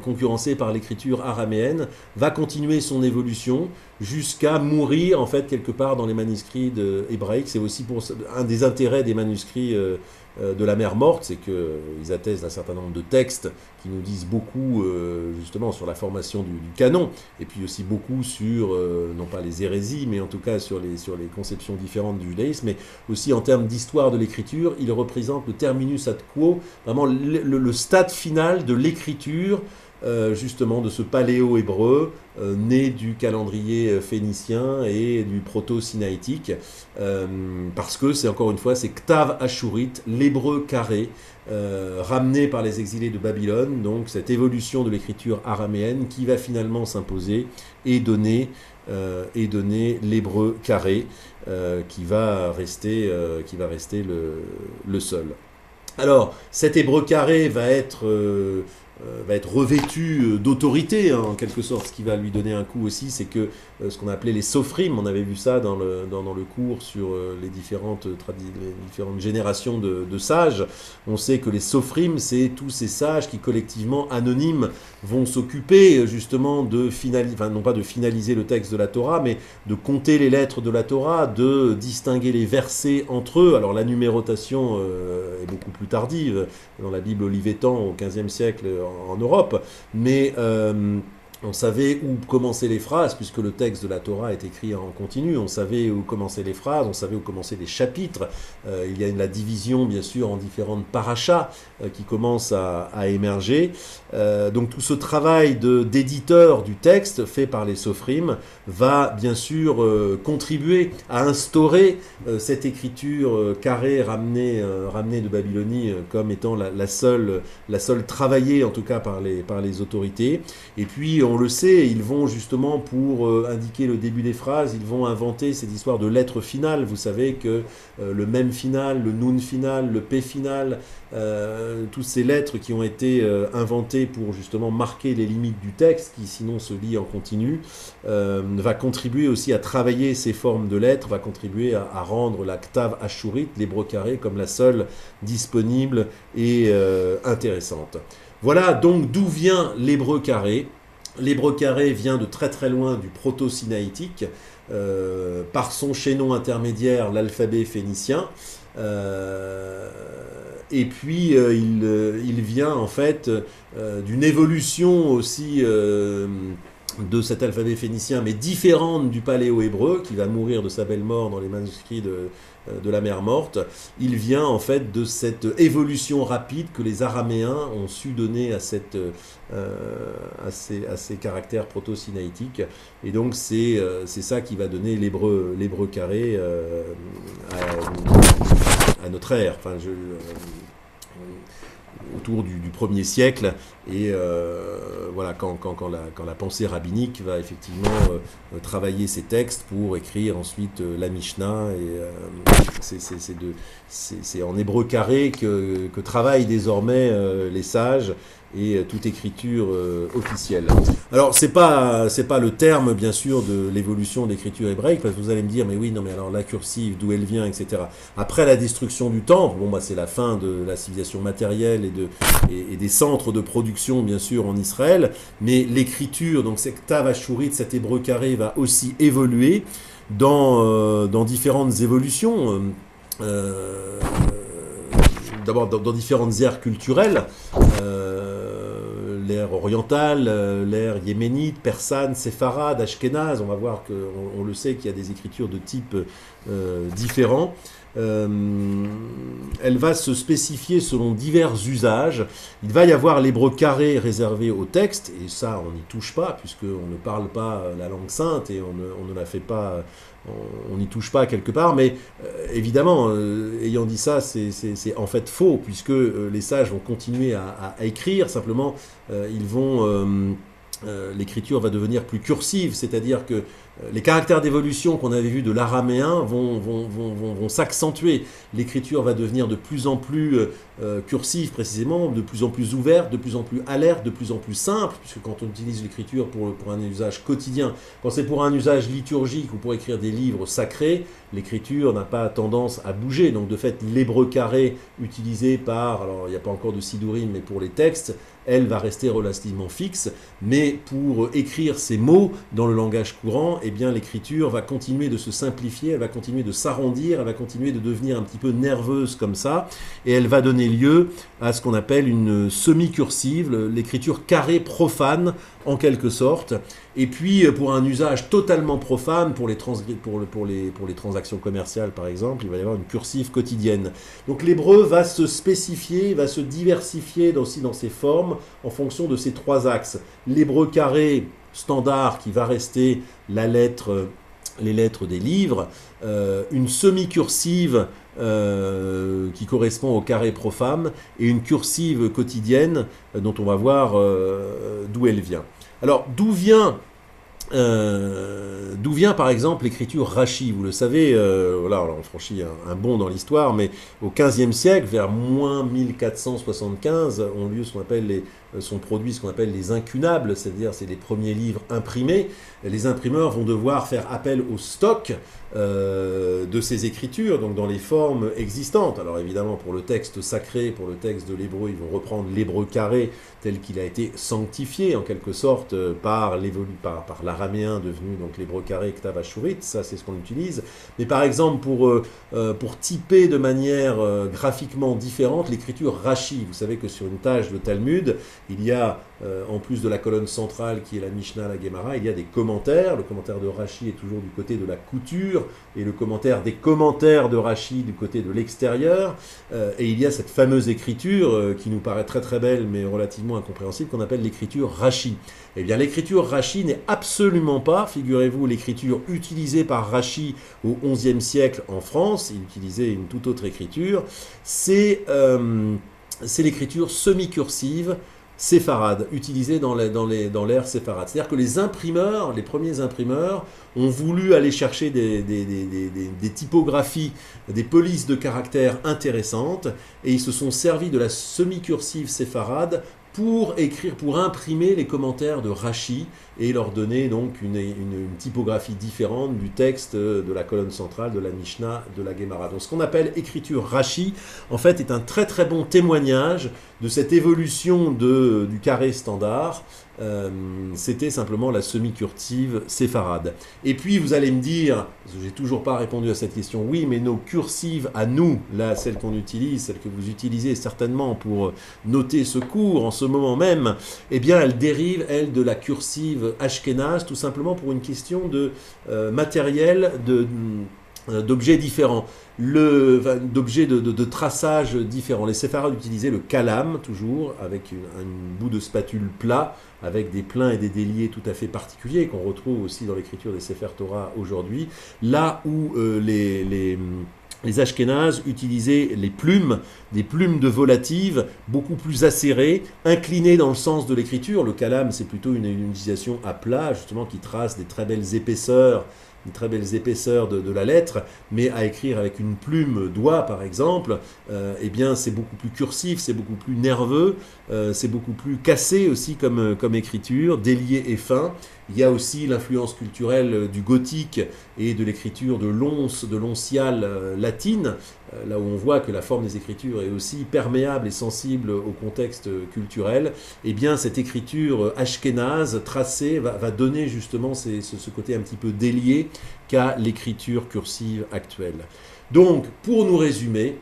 concurrencé par l'écriture araméenne, va continuer son évolution jusqu'à mourir en fait quelque part dans les manuscrits hébraïques. C'est aussi pour un des intérêts des manuscrits euh, de la mer morte, c'est qu'ils euh, attestent d'un certain nombre de textes qui nous disent beaucoup euh, justement sur la formation du, canon, et puis aussi beaucoup sur, non pas les hérésies, mais en tout cas sur les, sur les conceptions différentes du judaïsme, mais aussi en termes d'histoire de l'écriture, il représente le terminus ad quo, vraiment le stade final de l'écriture euh, justement de ce paléo-hébreu euh, né du calendrier euh, phénicien et du proto-sinaïtique, parce que c'est encore une fois, c'est Ktav Ashurit, l'hébreu carré, ramené par les exilés de Babylone, donc cette évolution de l'écriture araméenne qui va finalement s'imposer et donner, l'hébreu carré, qui va rester, le, le seul. Alors, cet hébreu carré va être va être revêtu euh, d'autorité, hein, en quelque sorte. Ce qui va lui donner un coup aussi, c'est que euh, ce qu'on appelait les sophrimes, on avait vu ça dans le, dans, le cours sur les différentes, différentes générations de, sages. On sait que les sophrimes, c'est tous ces sages qui, collectivement, anonymes, vont s'occuper justement de finaliser, enfin, non pas de finaliser le texte de la Torah, mais de compter les lettres de la Torah, de distinguer les versets entre eux. Alors la numérotation est beaucoup plus tardive. Dans la Bible olivetan au XVe siècle, en, Europe, mais euh, on savait où commençaient les phrases, puisque le texte de la Torah est écrit en continu. On savait où commençaient les phrases, on savait où commençaient les chapitres. Euh, il y a la division, bien sûr, en différentes parachas euh, qui commencent à, émerger. Euh, donc tout ce travail d'éditeur du texte fait par les sophrimes va, bien sûr, contribuer à instaurer cette écriture carrée ramenée, de Babylonie comme étant la, seule, la seule travaillée, en tout cas, par les, autorités. Et puis, on le sait, ils vont justement pour euh, indiquer le début des phrases, ils vont inventer cette histoire de lettres finales. Vous savez que euh, le même final, le nun final, le p final, euh, toutes ces lettres qui ont été inventées pour justement marquer les limites du texte, qui sinon se lit en continu, va contribuer aussi à travailler ces formes de lettres, va contribuer à, rendre la ktav ashurit, l'hébreu carré, comme la seule disponible et intéressante. Voilà donc d'où vient l'hébreu carré. L'hébreu carré vient de très très loin du proto-sinaïtique, euh, par son chaînon intermédiaire, l'alphabet phénicien. Euh, et puis euh, il, vient en fait d'une évolution aussi de cet alphabet phénicien, mais différente du paléo-hébreu, qui va mourir de sa belle mort dans les manuscrits de, de la mer morte, il vient en fait de cette évolution rapide que les Araméens ont su donner à, cette, euh, à, ces, à ces, caractères proto-sinaïtiques. Et donc c'est euh, ça qui va donner l'hébreu carré à, notre ère. Enfin, je, autour du, du, premier siècle. Et euh, voilà, quand, quand, quand, la, quand, la, pensée rabbinique va effectivement euh, travailler ces textes pour écrire ensuite euh, la Mishnah, et c'est en hébreu carré que, que travaillent désormais les sages et euh, toute écriture euh, officielle. Alors c'est pas c'est pas le terme bien sûr de l'évolution de l'écriture hébraïque parce que vous allez me dire mais oui non mais alors la cursive d'où elle vient etc. Après la destruction du temple bon bah c'est la fin de la civilisation matérielle et de et, des centres de production bien sûr en Israël mais l'écriture donc cette Tavashurit cet hébreu carré va aussi évoluer dans euh, dans différentes évolutions. D'abord dans, dans, différentes aires culturelles l'ère orientale, euh, l'ère yéménite, persane, séfarade, ashkénaze. On va voir qu'on on le sait qu'il y a des écritures de type euh, différents. Euh, elle va se spécifier selon divers usages. Il va y avoir l'hébreu carré réservé au texte, et ça on n'y touche pas, puisqu'on ne parle pas la langue sainte et on ne, on ne la fait pas on n'y touche pas quelque part, mais euh, évidemment, euh, ayant dit ça, c'est en fait faux, puisque euh, les sages vont continuer à, écrire, simplement, ils vont... L'écriture va devenir plus cursive, c'est-à-dire que les caractères d'évolution qu'on avait vus de l'araméen vont, vont, vont, vont s'accentuer. L'écriture va devenir de plus en plus euh, euh, cursive précisément, de plus en plus ouverte, de plus en plus alerte, de plus en plus simple, puisque quand on utilise l'écriture pour, pour un usage quotidien, quand c'est pour un usage liturgique ou pour écrire des livres sacrés, l'écriture n'a pas tendance à bouger. Donc de fait, l'hébreu carré utilisé par, alors il n'y a pas encore de sidourim, mais pour les textes, elle va rester relativement fixe, mais pour écrire ces mots dans le langage courant, eh bien l'écriture va continuer de se simplifier, elle va continuer de s'arrondir, elle va continuer de devenir un petit peu nerveuse comme ça, et elle va donner lieu à ce qu'on appelle une semi-cursive, l'écriture carrée profane en quelque sorte. Et puis pour un usage totalement profane, pour les, transactions commerciales par exemple, il va y avoir une cursive quotidienne. Donc l'hébreu va se spécifier, va se diversifier aussi dans ses formes en fonction de ces trois axes. L'hébreu carré standard qui va rester lettre, les lettres des livres, euh, une semi-cursive euh, qui correspond au carré profane et une cursive quotidienne euh, dont on va voir d'où elle vient. Alors d'où vient euh, d'où vient par exemple l'écriture Rachi? Vous le savez, euh, voilà, on franchit un, bond dans l'histoire, mais au XVe siècle, vers moins 1475, ont lieu ce qu'on appelle euh, sont produits ce qu'on appelle les incunables, c'est-à-dire c'est les premiers livres imprimés. Les imprimeurs vont devoir faire appel au stock de ces écritures, donc dans les formes existantes. Alors évidemment, pour le texte sacré, pour le texte de l'hébreu, ils vont reprendre l'hébreu carré tel qu'il a été sanctifié en quelque sorte par, par, par araméen devenu donc l'hébreu carré Ktav ça c'est ce qu'on utilise. Mais par exemple pour, euh, euh, pour typer de manière euh, graphiquement différente l'écriture Rashi, vous savez que sur une tâche de Talmud, il y a en plus de la colonne centrale qui est la Mishnah, la Gemara, il y a des commentaires. Le commentaire de Rashi est toujours du côté de la couture et le commentaire des commentaires de Rashi du côté de l'extérieur. et il y a cette fameuse écriture qui nous paraît très très belle mais relativement incompréhensible qu'on appelle l'écriture Rashi. Eh bien, l'écriture Rashi n'est absolument pas, figurez-vous, l'écriture utilisée par Rashi au XIe siècle en France. Il utilisait une toute autre écriture. C'est euh, l'écriture semi-cursive séfarade, utilisée dans l'ère dans séfarade. C'est-à-dire que les imprimeurs, les premiers imprimeurs, ont voulu aller chercher des, des, typographies, des polices de caractères intéressantes, et ils se sont servis de la semi-cursive séfarade pour écrire, pour imprimer les commentaires de Rashi et leur donner donc une, typographie différente du texte de la colonne centrale de la Mishnah, de la Gemara. Donc ce qu'on appelle écriture Rashi, en fait, est un très très bon témoignage de cette évolution du carré standard euh, c'était simplement la semi-cursive séfarade. Et puis vous allez me dire, j'ai toujours pas répondu à cette question, oui, mais nos cursives à nous, là, celles qu'on utilise, celles que vous utilisez certainement pour noter ce cours en ce moment même, eh bien, elles dérivent, elles, de la cursive ashkénaze, tout simplement pour une question de euh, matériel, euh, d'objets différents, d'objets de, traçage différents. Les séfarades utilisaient le kalam, toujours, avec un bout de spatule plat, avec des pleins et des déliés tout à fait particuliers, qu'on retrouve aussi dans l'écriture des Sefer Torah aujourd'hui, là où euh, les, les les Ashkénazes utilisaient les plumes, des plumes de volatives beaucoup plus acérées, inclinées dans le sens de l'écriture. Le kalam, c'est plutôt une, une, utilisation à plat, justement, qui trace des très belles épaisseurs une très belles épaisseurs de, la lettre, mais à écrire avec une plume doigt par exemple, euh, eh bien c'est beaucoup plus cursif, c'est beaucoup plus nerveux, euh, c'est beaucoup plus cassé aussi comme, comme écriture, délié et fin. Il y a aussi l'influence culturelle du gothique et de l'écriture de l'once, de l'onciale euh, latine, euh, là où on voit que la forme des écritures est aussi perméable et sensible au contexte culturel. Eh bien, cette écriture ashkénaze tracée va, donner justement ce, ce côté un petit peu délié qu'a l'écriture cursive actuelle. Donc, pour nous résumer,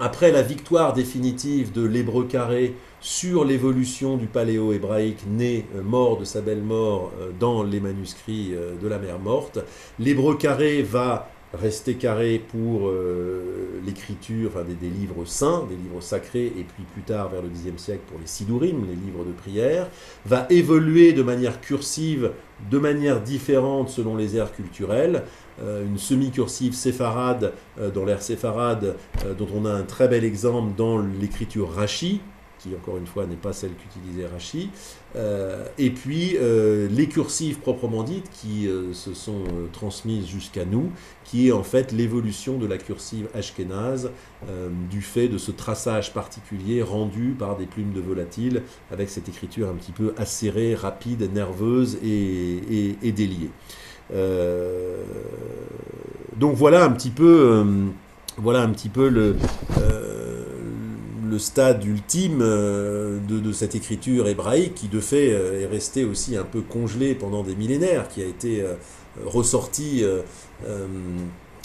après la victoire définitive de l'hébreu carré sur l'évolution du paléo-hébraïque né, euh, mort de sa belle mort euh, dans les manuscrits euh, de la mer morte. L'hébreu carré va rester carré pour l'écriture enfin, des, livres saints, des livres sacrés, et puis plus tard, vers le Xe siècle, pour les sidurim, les livres de prière, va évoluer de manière cursive, de manière différente selon les aires culturelles, une semi-cursive séfarade dans l'ère séfarade, dont on a un très bel exemple dans l'écriture Rashi, qui encore une fois n'est pas celle qu'utilisait Rachi, euh, et puis euh, les cursives proprement dites qui euh, se sont transmises jusqu'à nous, qui est en fait l'évolution de la cursive ashkénaze du fait de ce traçage particulier rendu par des plumes de volatiles avec cette écriture un petit peu acérée, rapide, nerveuse et, et déliée. donc voilà un petit peu, voilà un petit peu le le stade ultime euh, de, cette écriture hébraïque qui de fait euh, est resté aussi un peu congelé pendant des millénaires, qui a été euh, ressorti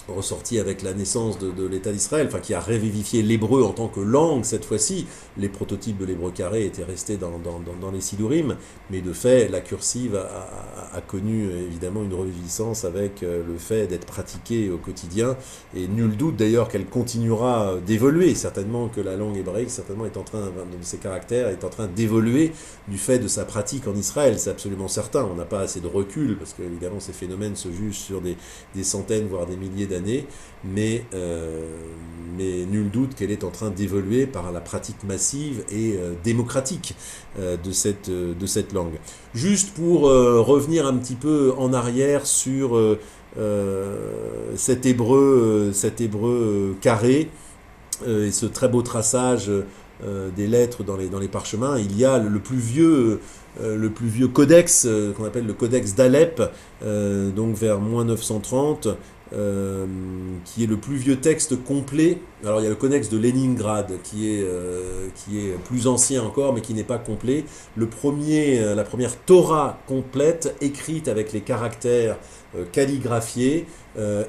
ressorti avec la naissance de, l'État d'Israël, enfin qui a révivifié l'hébreu en tant que langue cette fois-ci. Les prototypes de l'hébreu carré étaient restés dans, dans, les sidurim, mais de fait, la cursive a, connu évidemment une reviviscence avec euh, le fait d'être pratiquée au quotidien, et nul doute d'ailleurs qu'elle continuera d'évoluer. Certainement que la langue hébraïque, certainement, est en train, de ses caractères, est en train d'évoluer du fait de sa pratique en Israël. C'est absolument certain. On n'a pas assez de recul, parce que évidemment ces phénomènes se jugent sur des, des centaines, voire des milliers d'années, mais, euh, mais nul doute qu'elle est en train d'évoluer par la pratique massive et euh, démocratique euh, de, cette, de cette langue. Juste pour revenir un petit peu en arrière sur cet hébreu, cet hébreu carré et ce très beau traçage des lettres dans les, dans les parchemins, il y a le plus vieux le plus vieux codex, qu'on appelle le codex d'Alep, donc vers moins 930, euh, qui est le plus vieux texte complet. Alors il y a le codex de Leningrad qui est, euh, qui est plus ancien encore mais qui n'est pas complet. Le premier, euh, la première Torah complète écrite avec les caractères calligraphiés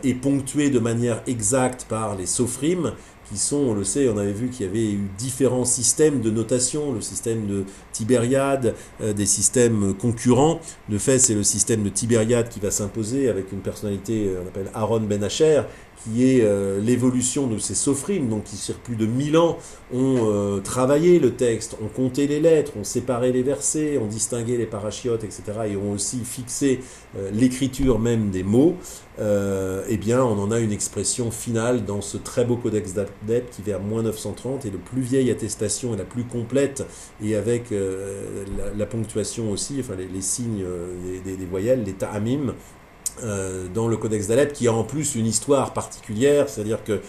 et ponctuée de manière exacte par les sophrim qui sont, on le sait, on avait vu qu'il y avait eu différents systèmes de notation, le système de Tibériade, euh, des systèmes concurrents. De fait, c'est le système de Tibériade qui va s'imposer avec une personnalité, euh, on appelle Aaron Ben Asher, qui est euh, l'évolution de ces sophrim, donc qui sur plus de 1000 ans ont travaillé le texte, ont compté les lettres, ont séparé les versets, ont distingué les parachiotes, etc., et ont aussi fixé l'écriture même des mots. Eh bien, on en a une expression finale dans ce très beau codex d'adeptes qui vers moins 930 est le plus vieille attestation et la plus complète, et avec euh, la, ponctuation aussi, enfin les, signes euh, des, voyelles, les ta'amim, dans le codex d'Alep, qui a en plus une histoire particulière, c'est-à-dire que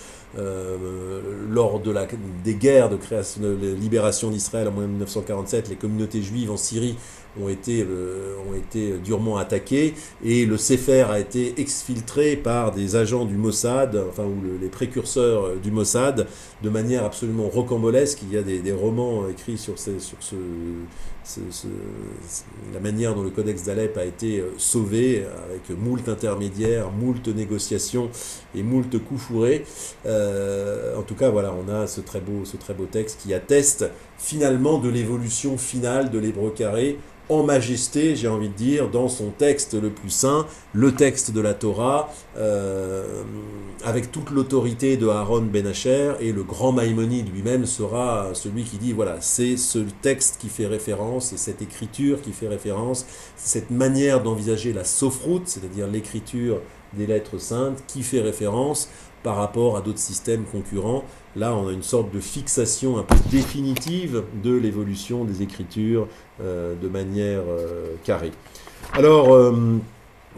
lors de la, des guerres de, création, de libération d'Israël en 1947, les communautés juives en Syrie ont été, euh, ont été durement attaqués et le Sefer a été exfiltré par des agents du Mossad, enfin ou les précurseurs euh, du Mossad, de manière absolument rocambolesque. Il y a des, romans écrits sur, sur ce, la manière dont le codex d'Alep a été euh, sauvé, avec moult intermédiaires, moult négociations et moult coups fourrés. en tout cas, voilà, on a ce très beau, ce très beau texte qui atteste finalement de l'évolution finale de l'hébreu carré en majesté, j'ai envie de dire, dans son texte le plus saint, le texte de la Torah, euh, avec toute l'autorité de Aaron Ben Asher, et le grand Maïmonide lui-même sera celui qui dit, voilà, c'est ce texte qui fait référence, c'est cette écriture qui fait référence, cette manière d'envisager la sofroute, c'est-à-dire l'écriture des lettres saintes, qui fait référence par rapport à d'autres systèmes concurrents. Là, on a une sorte de fixation un peu définitive de l'évolution des écritures euh, de manière euh, carrée. Alors,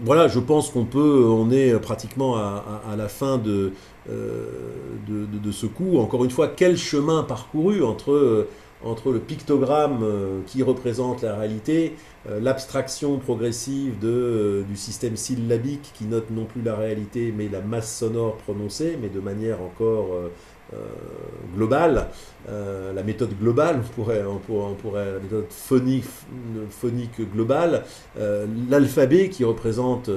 voilà, je pense qu'on peut, on est pratiquement à, la fin de, de, ce coup. Encore une fois, quel chemin parcouru entre le pictogramme euh, qui représente la réalité, euh, l'abstraction progressive euh, du système syllabique qui note non plus la réalité mais la masse sonore prononcée, mais de manière encore globale, la méthode globale, on pourrait, on pourrait, la méthode phonique, phonique globale, l'alphabet qui représente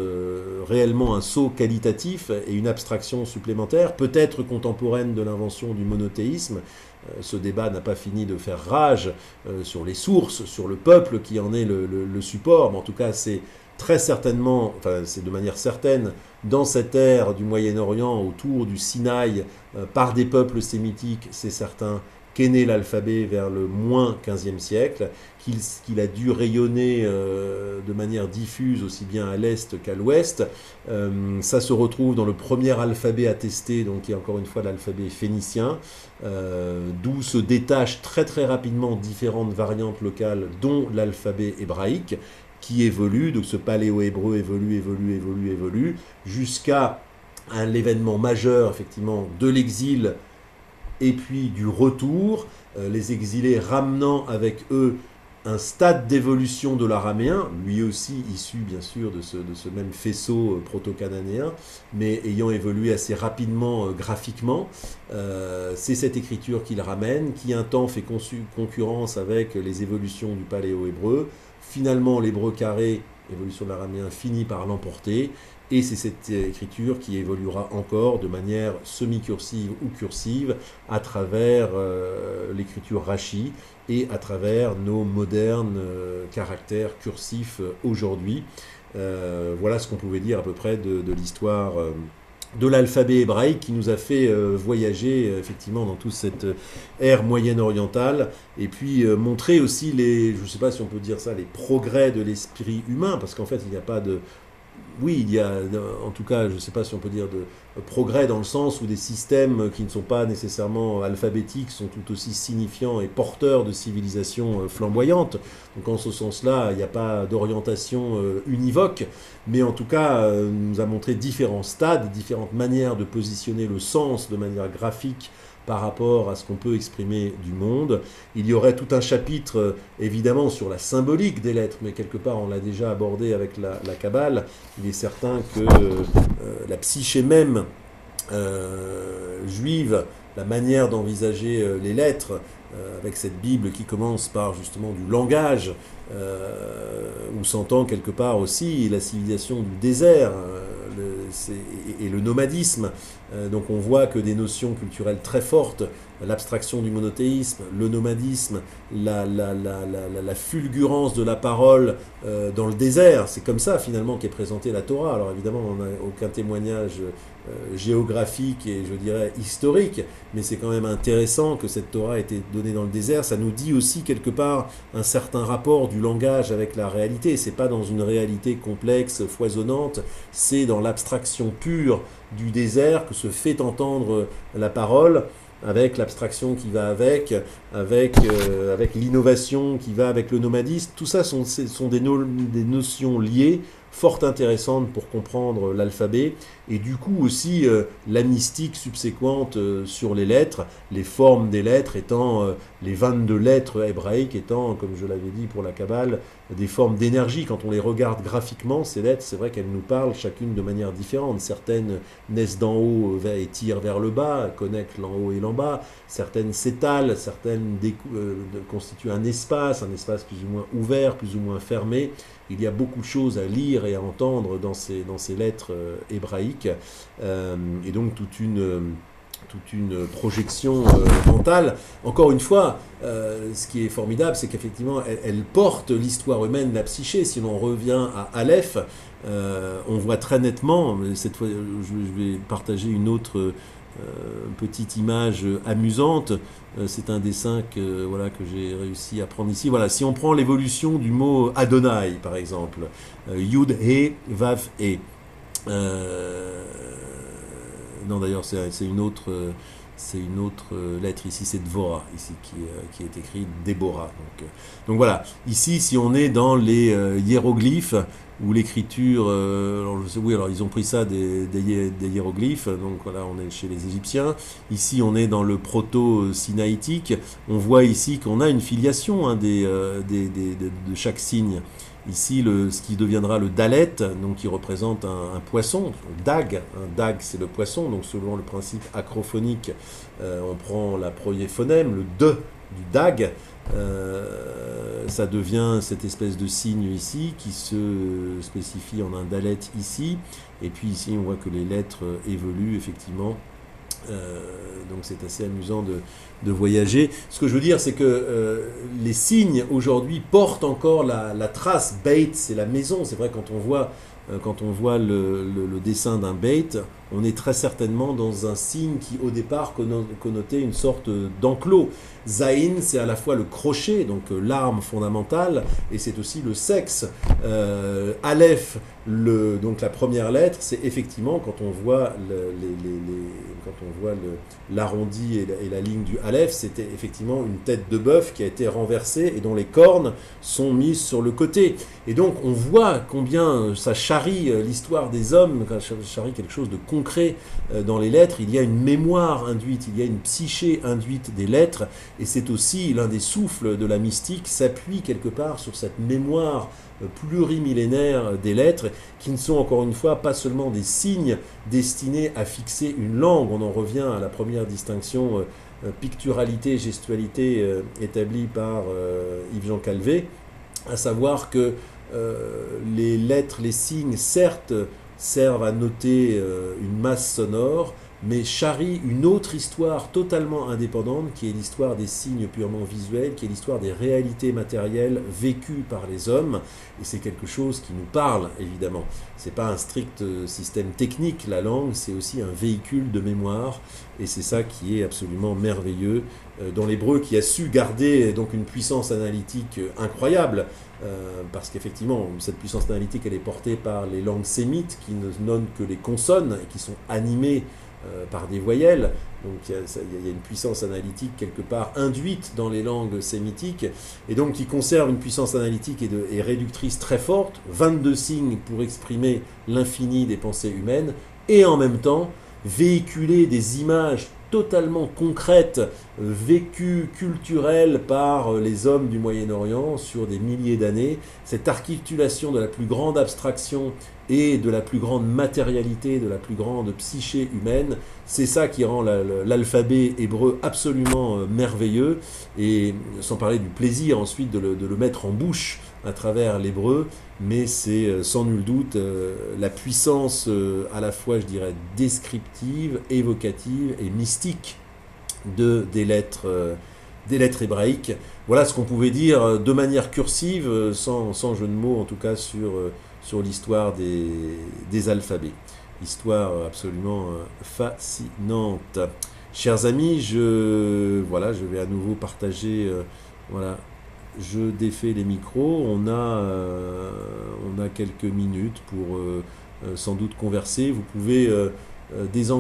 réellement un saut qualitatif et une abstraction supplémentaire, peut-être contemporaine de l'invention du monothéisme, euh, ce débat n'a pas fini de faire rage euh, sur les sources, sur le peuple qui en est le, support, mais en tout cas c'est très certainement, enfin c'est de manière certaine, dans cette ère du Moyen-Orient, autour du Sinaï, euh, par des peuples sémitiques, c'est certain, qu'est né l'alphabet vers le moins 15e siècle, qu'il a dû rayonner euh, de manière diffuse aussi bien à l'est qu'à l'ouest. Euh, ça se retrouve dans le premier alphabet attesté, donc qui est encore une fois l'alphabet phénicien, d'où se détachent très très rapidement différentes variantes locales, dont l'alphabet hébraïque, qui évolue, donc ce paléo-hébreu évolue, évolue, évolue, évolue, jusqu'à l'événement majeur effectivement de l'exil et puis du retour, euh, les exilés ramenant avec eux un stade d'évolution de l'araméen, lui aussi issu bien sûr de ce, même faisceau euh, proto-cananéen, mais ayant évolué assez rapidement euh, graphiquement. c'est cette écriture qu'il ramène, qui un temps fait concurrence avec les évolutions du paléo-hébreu. Finalement, l'hébreu carré évolution de l'araméen finit par l'emporter. Et c'est cette écriture qui évoluera encore de manière semi-cursive ou cursive à travers euh, l'écriture Rashi et à travers nos modernes euh, caractères cursifs aujourd'hui. Euh, voilà ce qu'on pouvait dire à peu près de, l'histoire de l'alphabet hébraïque qui nous a fait voyager effectivement dans toute cette ère moyenne orientale et puis montrer aussi les, je ne sais pas si on peut dire ça, les progrès de l'esprit humain parce qu'en fait il n'y a pas de oui, il y a en tout cas, je ne sais pas si on peut dire de progrès dans le sens où des systèmes qui ne sont pas nécessairement alphabétiques sont tout aussi signifiants et porteurs de civilisations euh, flamboyantes. Donc en ce sens-là, il n'y a pas d'orientation euh, univoque, mais en tout cas, euh, nous a montré différents stades, différentes manières de positionner le sens de manière graphique par rapport à ce qu'on peut exprimer du monde. Il y aurait tout un chapitre, euh, évidemment, sur la symbolique des lettres, mais quelque part, on l'a déjà abordé avec la, la Kabbale. Il est certain que euh, la psyché même euh, juive, la manière d'envisager les lettres, avec cette Bible qui commence par justement du langage, où s'entend quelque part aussi la civilisation du désert et le nomadisme. Euh, donc on voit que des notions culturelles très fortes, l'abstraction du monothéisme, le nomadisme, la, fulgurance de la parole euh, dans le désert, c'est comme ça finalement qu'est présentée la Torah. Alors évidemment, on n'a aucun témoignage euh, géographique et je dirais historique, mais c'est quand même intéressant que cette Torah ait été donnée dans le désert. Ça nous dit aussi quelque part un certain rapport du langage avec la réalité. C'est pas dans une réalité complexe, foisonnante, c'est dans l'abstraction pure du désert que se fait entendre la parole avec l'abstraction qui va avec, avec, euh, avec l'innovation qui va avec le nomadisme. Tout ça sont, sont des, des notions liées fort intéressante pour comprendre l'alphabet et du coup aussi euh, la mystique subséquente euh, sur les lettres, les formes des lettres étant euh, les 22 lettres hébraïques étant, comme je l'avais dit pour la Kabbale, des formes d'énergie. Quand on les regarde graphiquement, ces lettres, c'est vrai qu'elles nous parlent chacune de manière différente. Certaines naissent d'en haut et tirent vers le bas, connectent l'en haut et l'en bas. Certaines s'étalent, certaines constituent un espace, un espace plus ou moins ouvert, plus ou moins fermé. Il y a beaucoup de choses à lire et à entendre dans ces, dans ces lettres euh, hébraïques, euh, et donc toute une toute une projection euh, mentale. Encore une fois, ce qui est formidable, c'est qu'effectivement, elle, porte l'histoire humaine, la psyché. Si l'on revient à Aleph, on voit très nettement, cette fois, je vais partager une autre petite image amusante. Euh, c'est un dessin que, voilà, que j'ai réussi à prendre ici. Voilà, si on prend l'évolution du mot Adonai, par exemple, euh, Yud, He, Vav, E. non, d'ailleurs, c'est une autre c'est une autre lettre ici, c'est Dvora, ici, qui, qui est écrit Déborah. Donc, donc, voilà, ici, si on est dans les hiéroglyphes, ou l'écriture, euh, oui, alors ils ont pris ça des, hiéroglyphes, donc voilà, on est chez les Égyptiens. Ici, on est dans le proto-sinaïtique. On voit ici qu'on a une filiation hein, euh, des, de chaque signe. Ici, ce qui deviendra le dalet, donc qui représente un, poisson, dag. Un dag, c'est le poisson, donc selon le principe acrophonique, euh, on prend la premier phonème, le de du dag. Euh, ça devient cette espèce de signe ici qui se spécifie en un dalet ici. Et puis ici, on voit que les lettres évoluent effectivement. Euh, donc c'est assez amusant de, voyager. Ce que je veux dire, c'est que euh, les signes aujourd'hui portent encore la, la trace. Bait, c'est la maison. C'est vrai quand on voit euh, quand on voit le, dessin d'un bait, on est très certainement dans un signe qui au départ connotait une sorte d'enclos. Zain, c'est à la fois le crochet, donc euh, l'arme fondamentale, et c'est aussi le sexe. Euh, Aleph, le, donc la première lettre, c'est effectivement quand on voit l'arrondi et, la ligne du Aleph, c'était effectivement une tête de bœuf qui a été renversée et dont les cornes sont mises sur le côté. Et donc on voit combien ça charrie euh, l'histoire des hommes, ça charrie quelque chose de euh, dans les lettres. Il y a une mémoire induite, il y a une psyché induite des lettres, et c'est aussi l'un des souffles de la mystique s'appuie quelque part sur cette mémoire plurimillénaires des lettres, qui ne sont encore une fois pas seulement des signes destinés à fixer une langue. On en revient à la première distinction euh, euh, picturalité, gestualité euh, établie par Yves-Jean Calvé, à savoir que les lettres, les signes, certes, servent à noter une masse sonore, mais charrie une autre histoire totalement indépendante, qui est l'histoire des signes purement visuels, qui est l'histoire des réalités matérielles vécues par les hommes, et c'est quelque chose qui nous parle, évidemment. C'est pas un strict euh, système technique, la langue, c'est aussi un véhicule de mémoire, et c'est ça qui est absolument merveilleux euh, dans l'hébreu, qui a su garder donc une puissance analytique euh, parce qu'effectivement, cette puissance analytique, elle est portée par les langues sémites, qui ne donnent que les consonnes, et qui sont animées euh, par des voyelles. Donc il y, a, une puissance analytique quelque part induite dans les langues sémitiques, et donc qui conserve une puissance analytique et, et réductrice très forte, 22 signes pour exprimer l'infini des pensées humaines, et en même temps véhiculer des images totalement concrètes, vécues, culturelles par les hommes du Moyen-Orient sur des milliers d'années. Cette articulation de la plus grande abstraction et de la plus grande matérialité, de la plus grande psyché humaine, c'est ça qui rend l'alphabet hébreu absolument euh, merveilleux, et sans parler du plaisir ensuite de le mettre en bouche à travers l'hébreu, mais c'est euh, sans nul doute euh, la puissance euh, à la fois, je dirais, descriptive, évocative et mystique de, des, lettres, des lettres hébraïques. Voilà ce qu'on pouvait dire de manière cursive, sans, sans, jeu de mots en tout cas, sur, sur l'histoire des, des alphabets. Histoire absolument fascinante. Chers amis, je, voilà, je vais à nouveau partager voilà, je défais les micros. On a, euh, quelques minutes pour euh, euh, sans doute converser. Vous pouvez désengager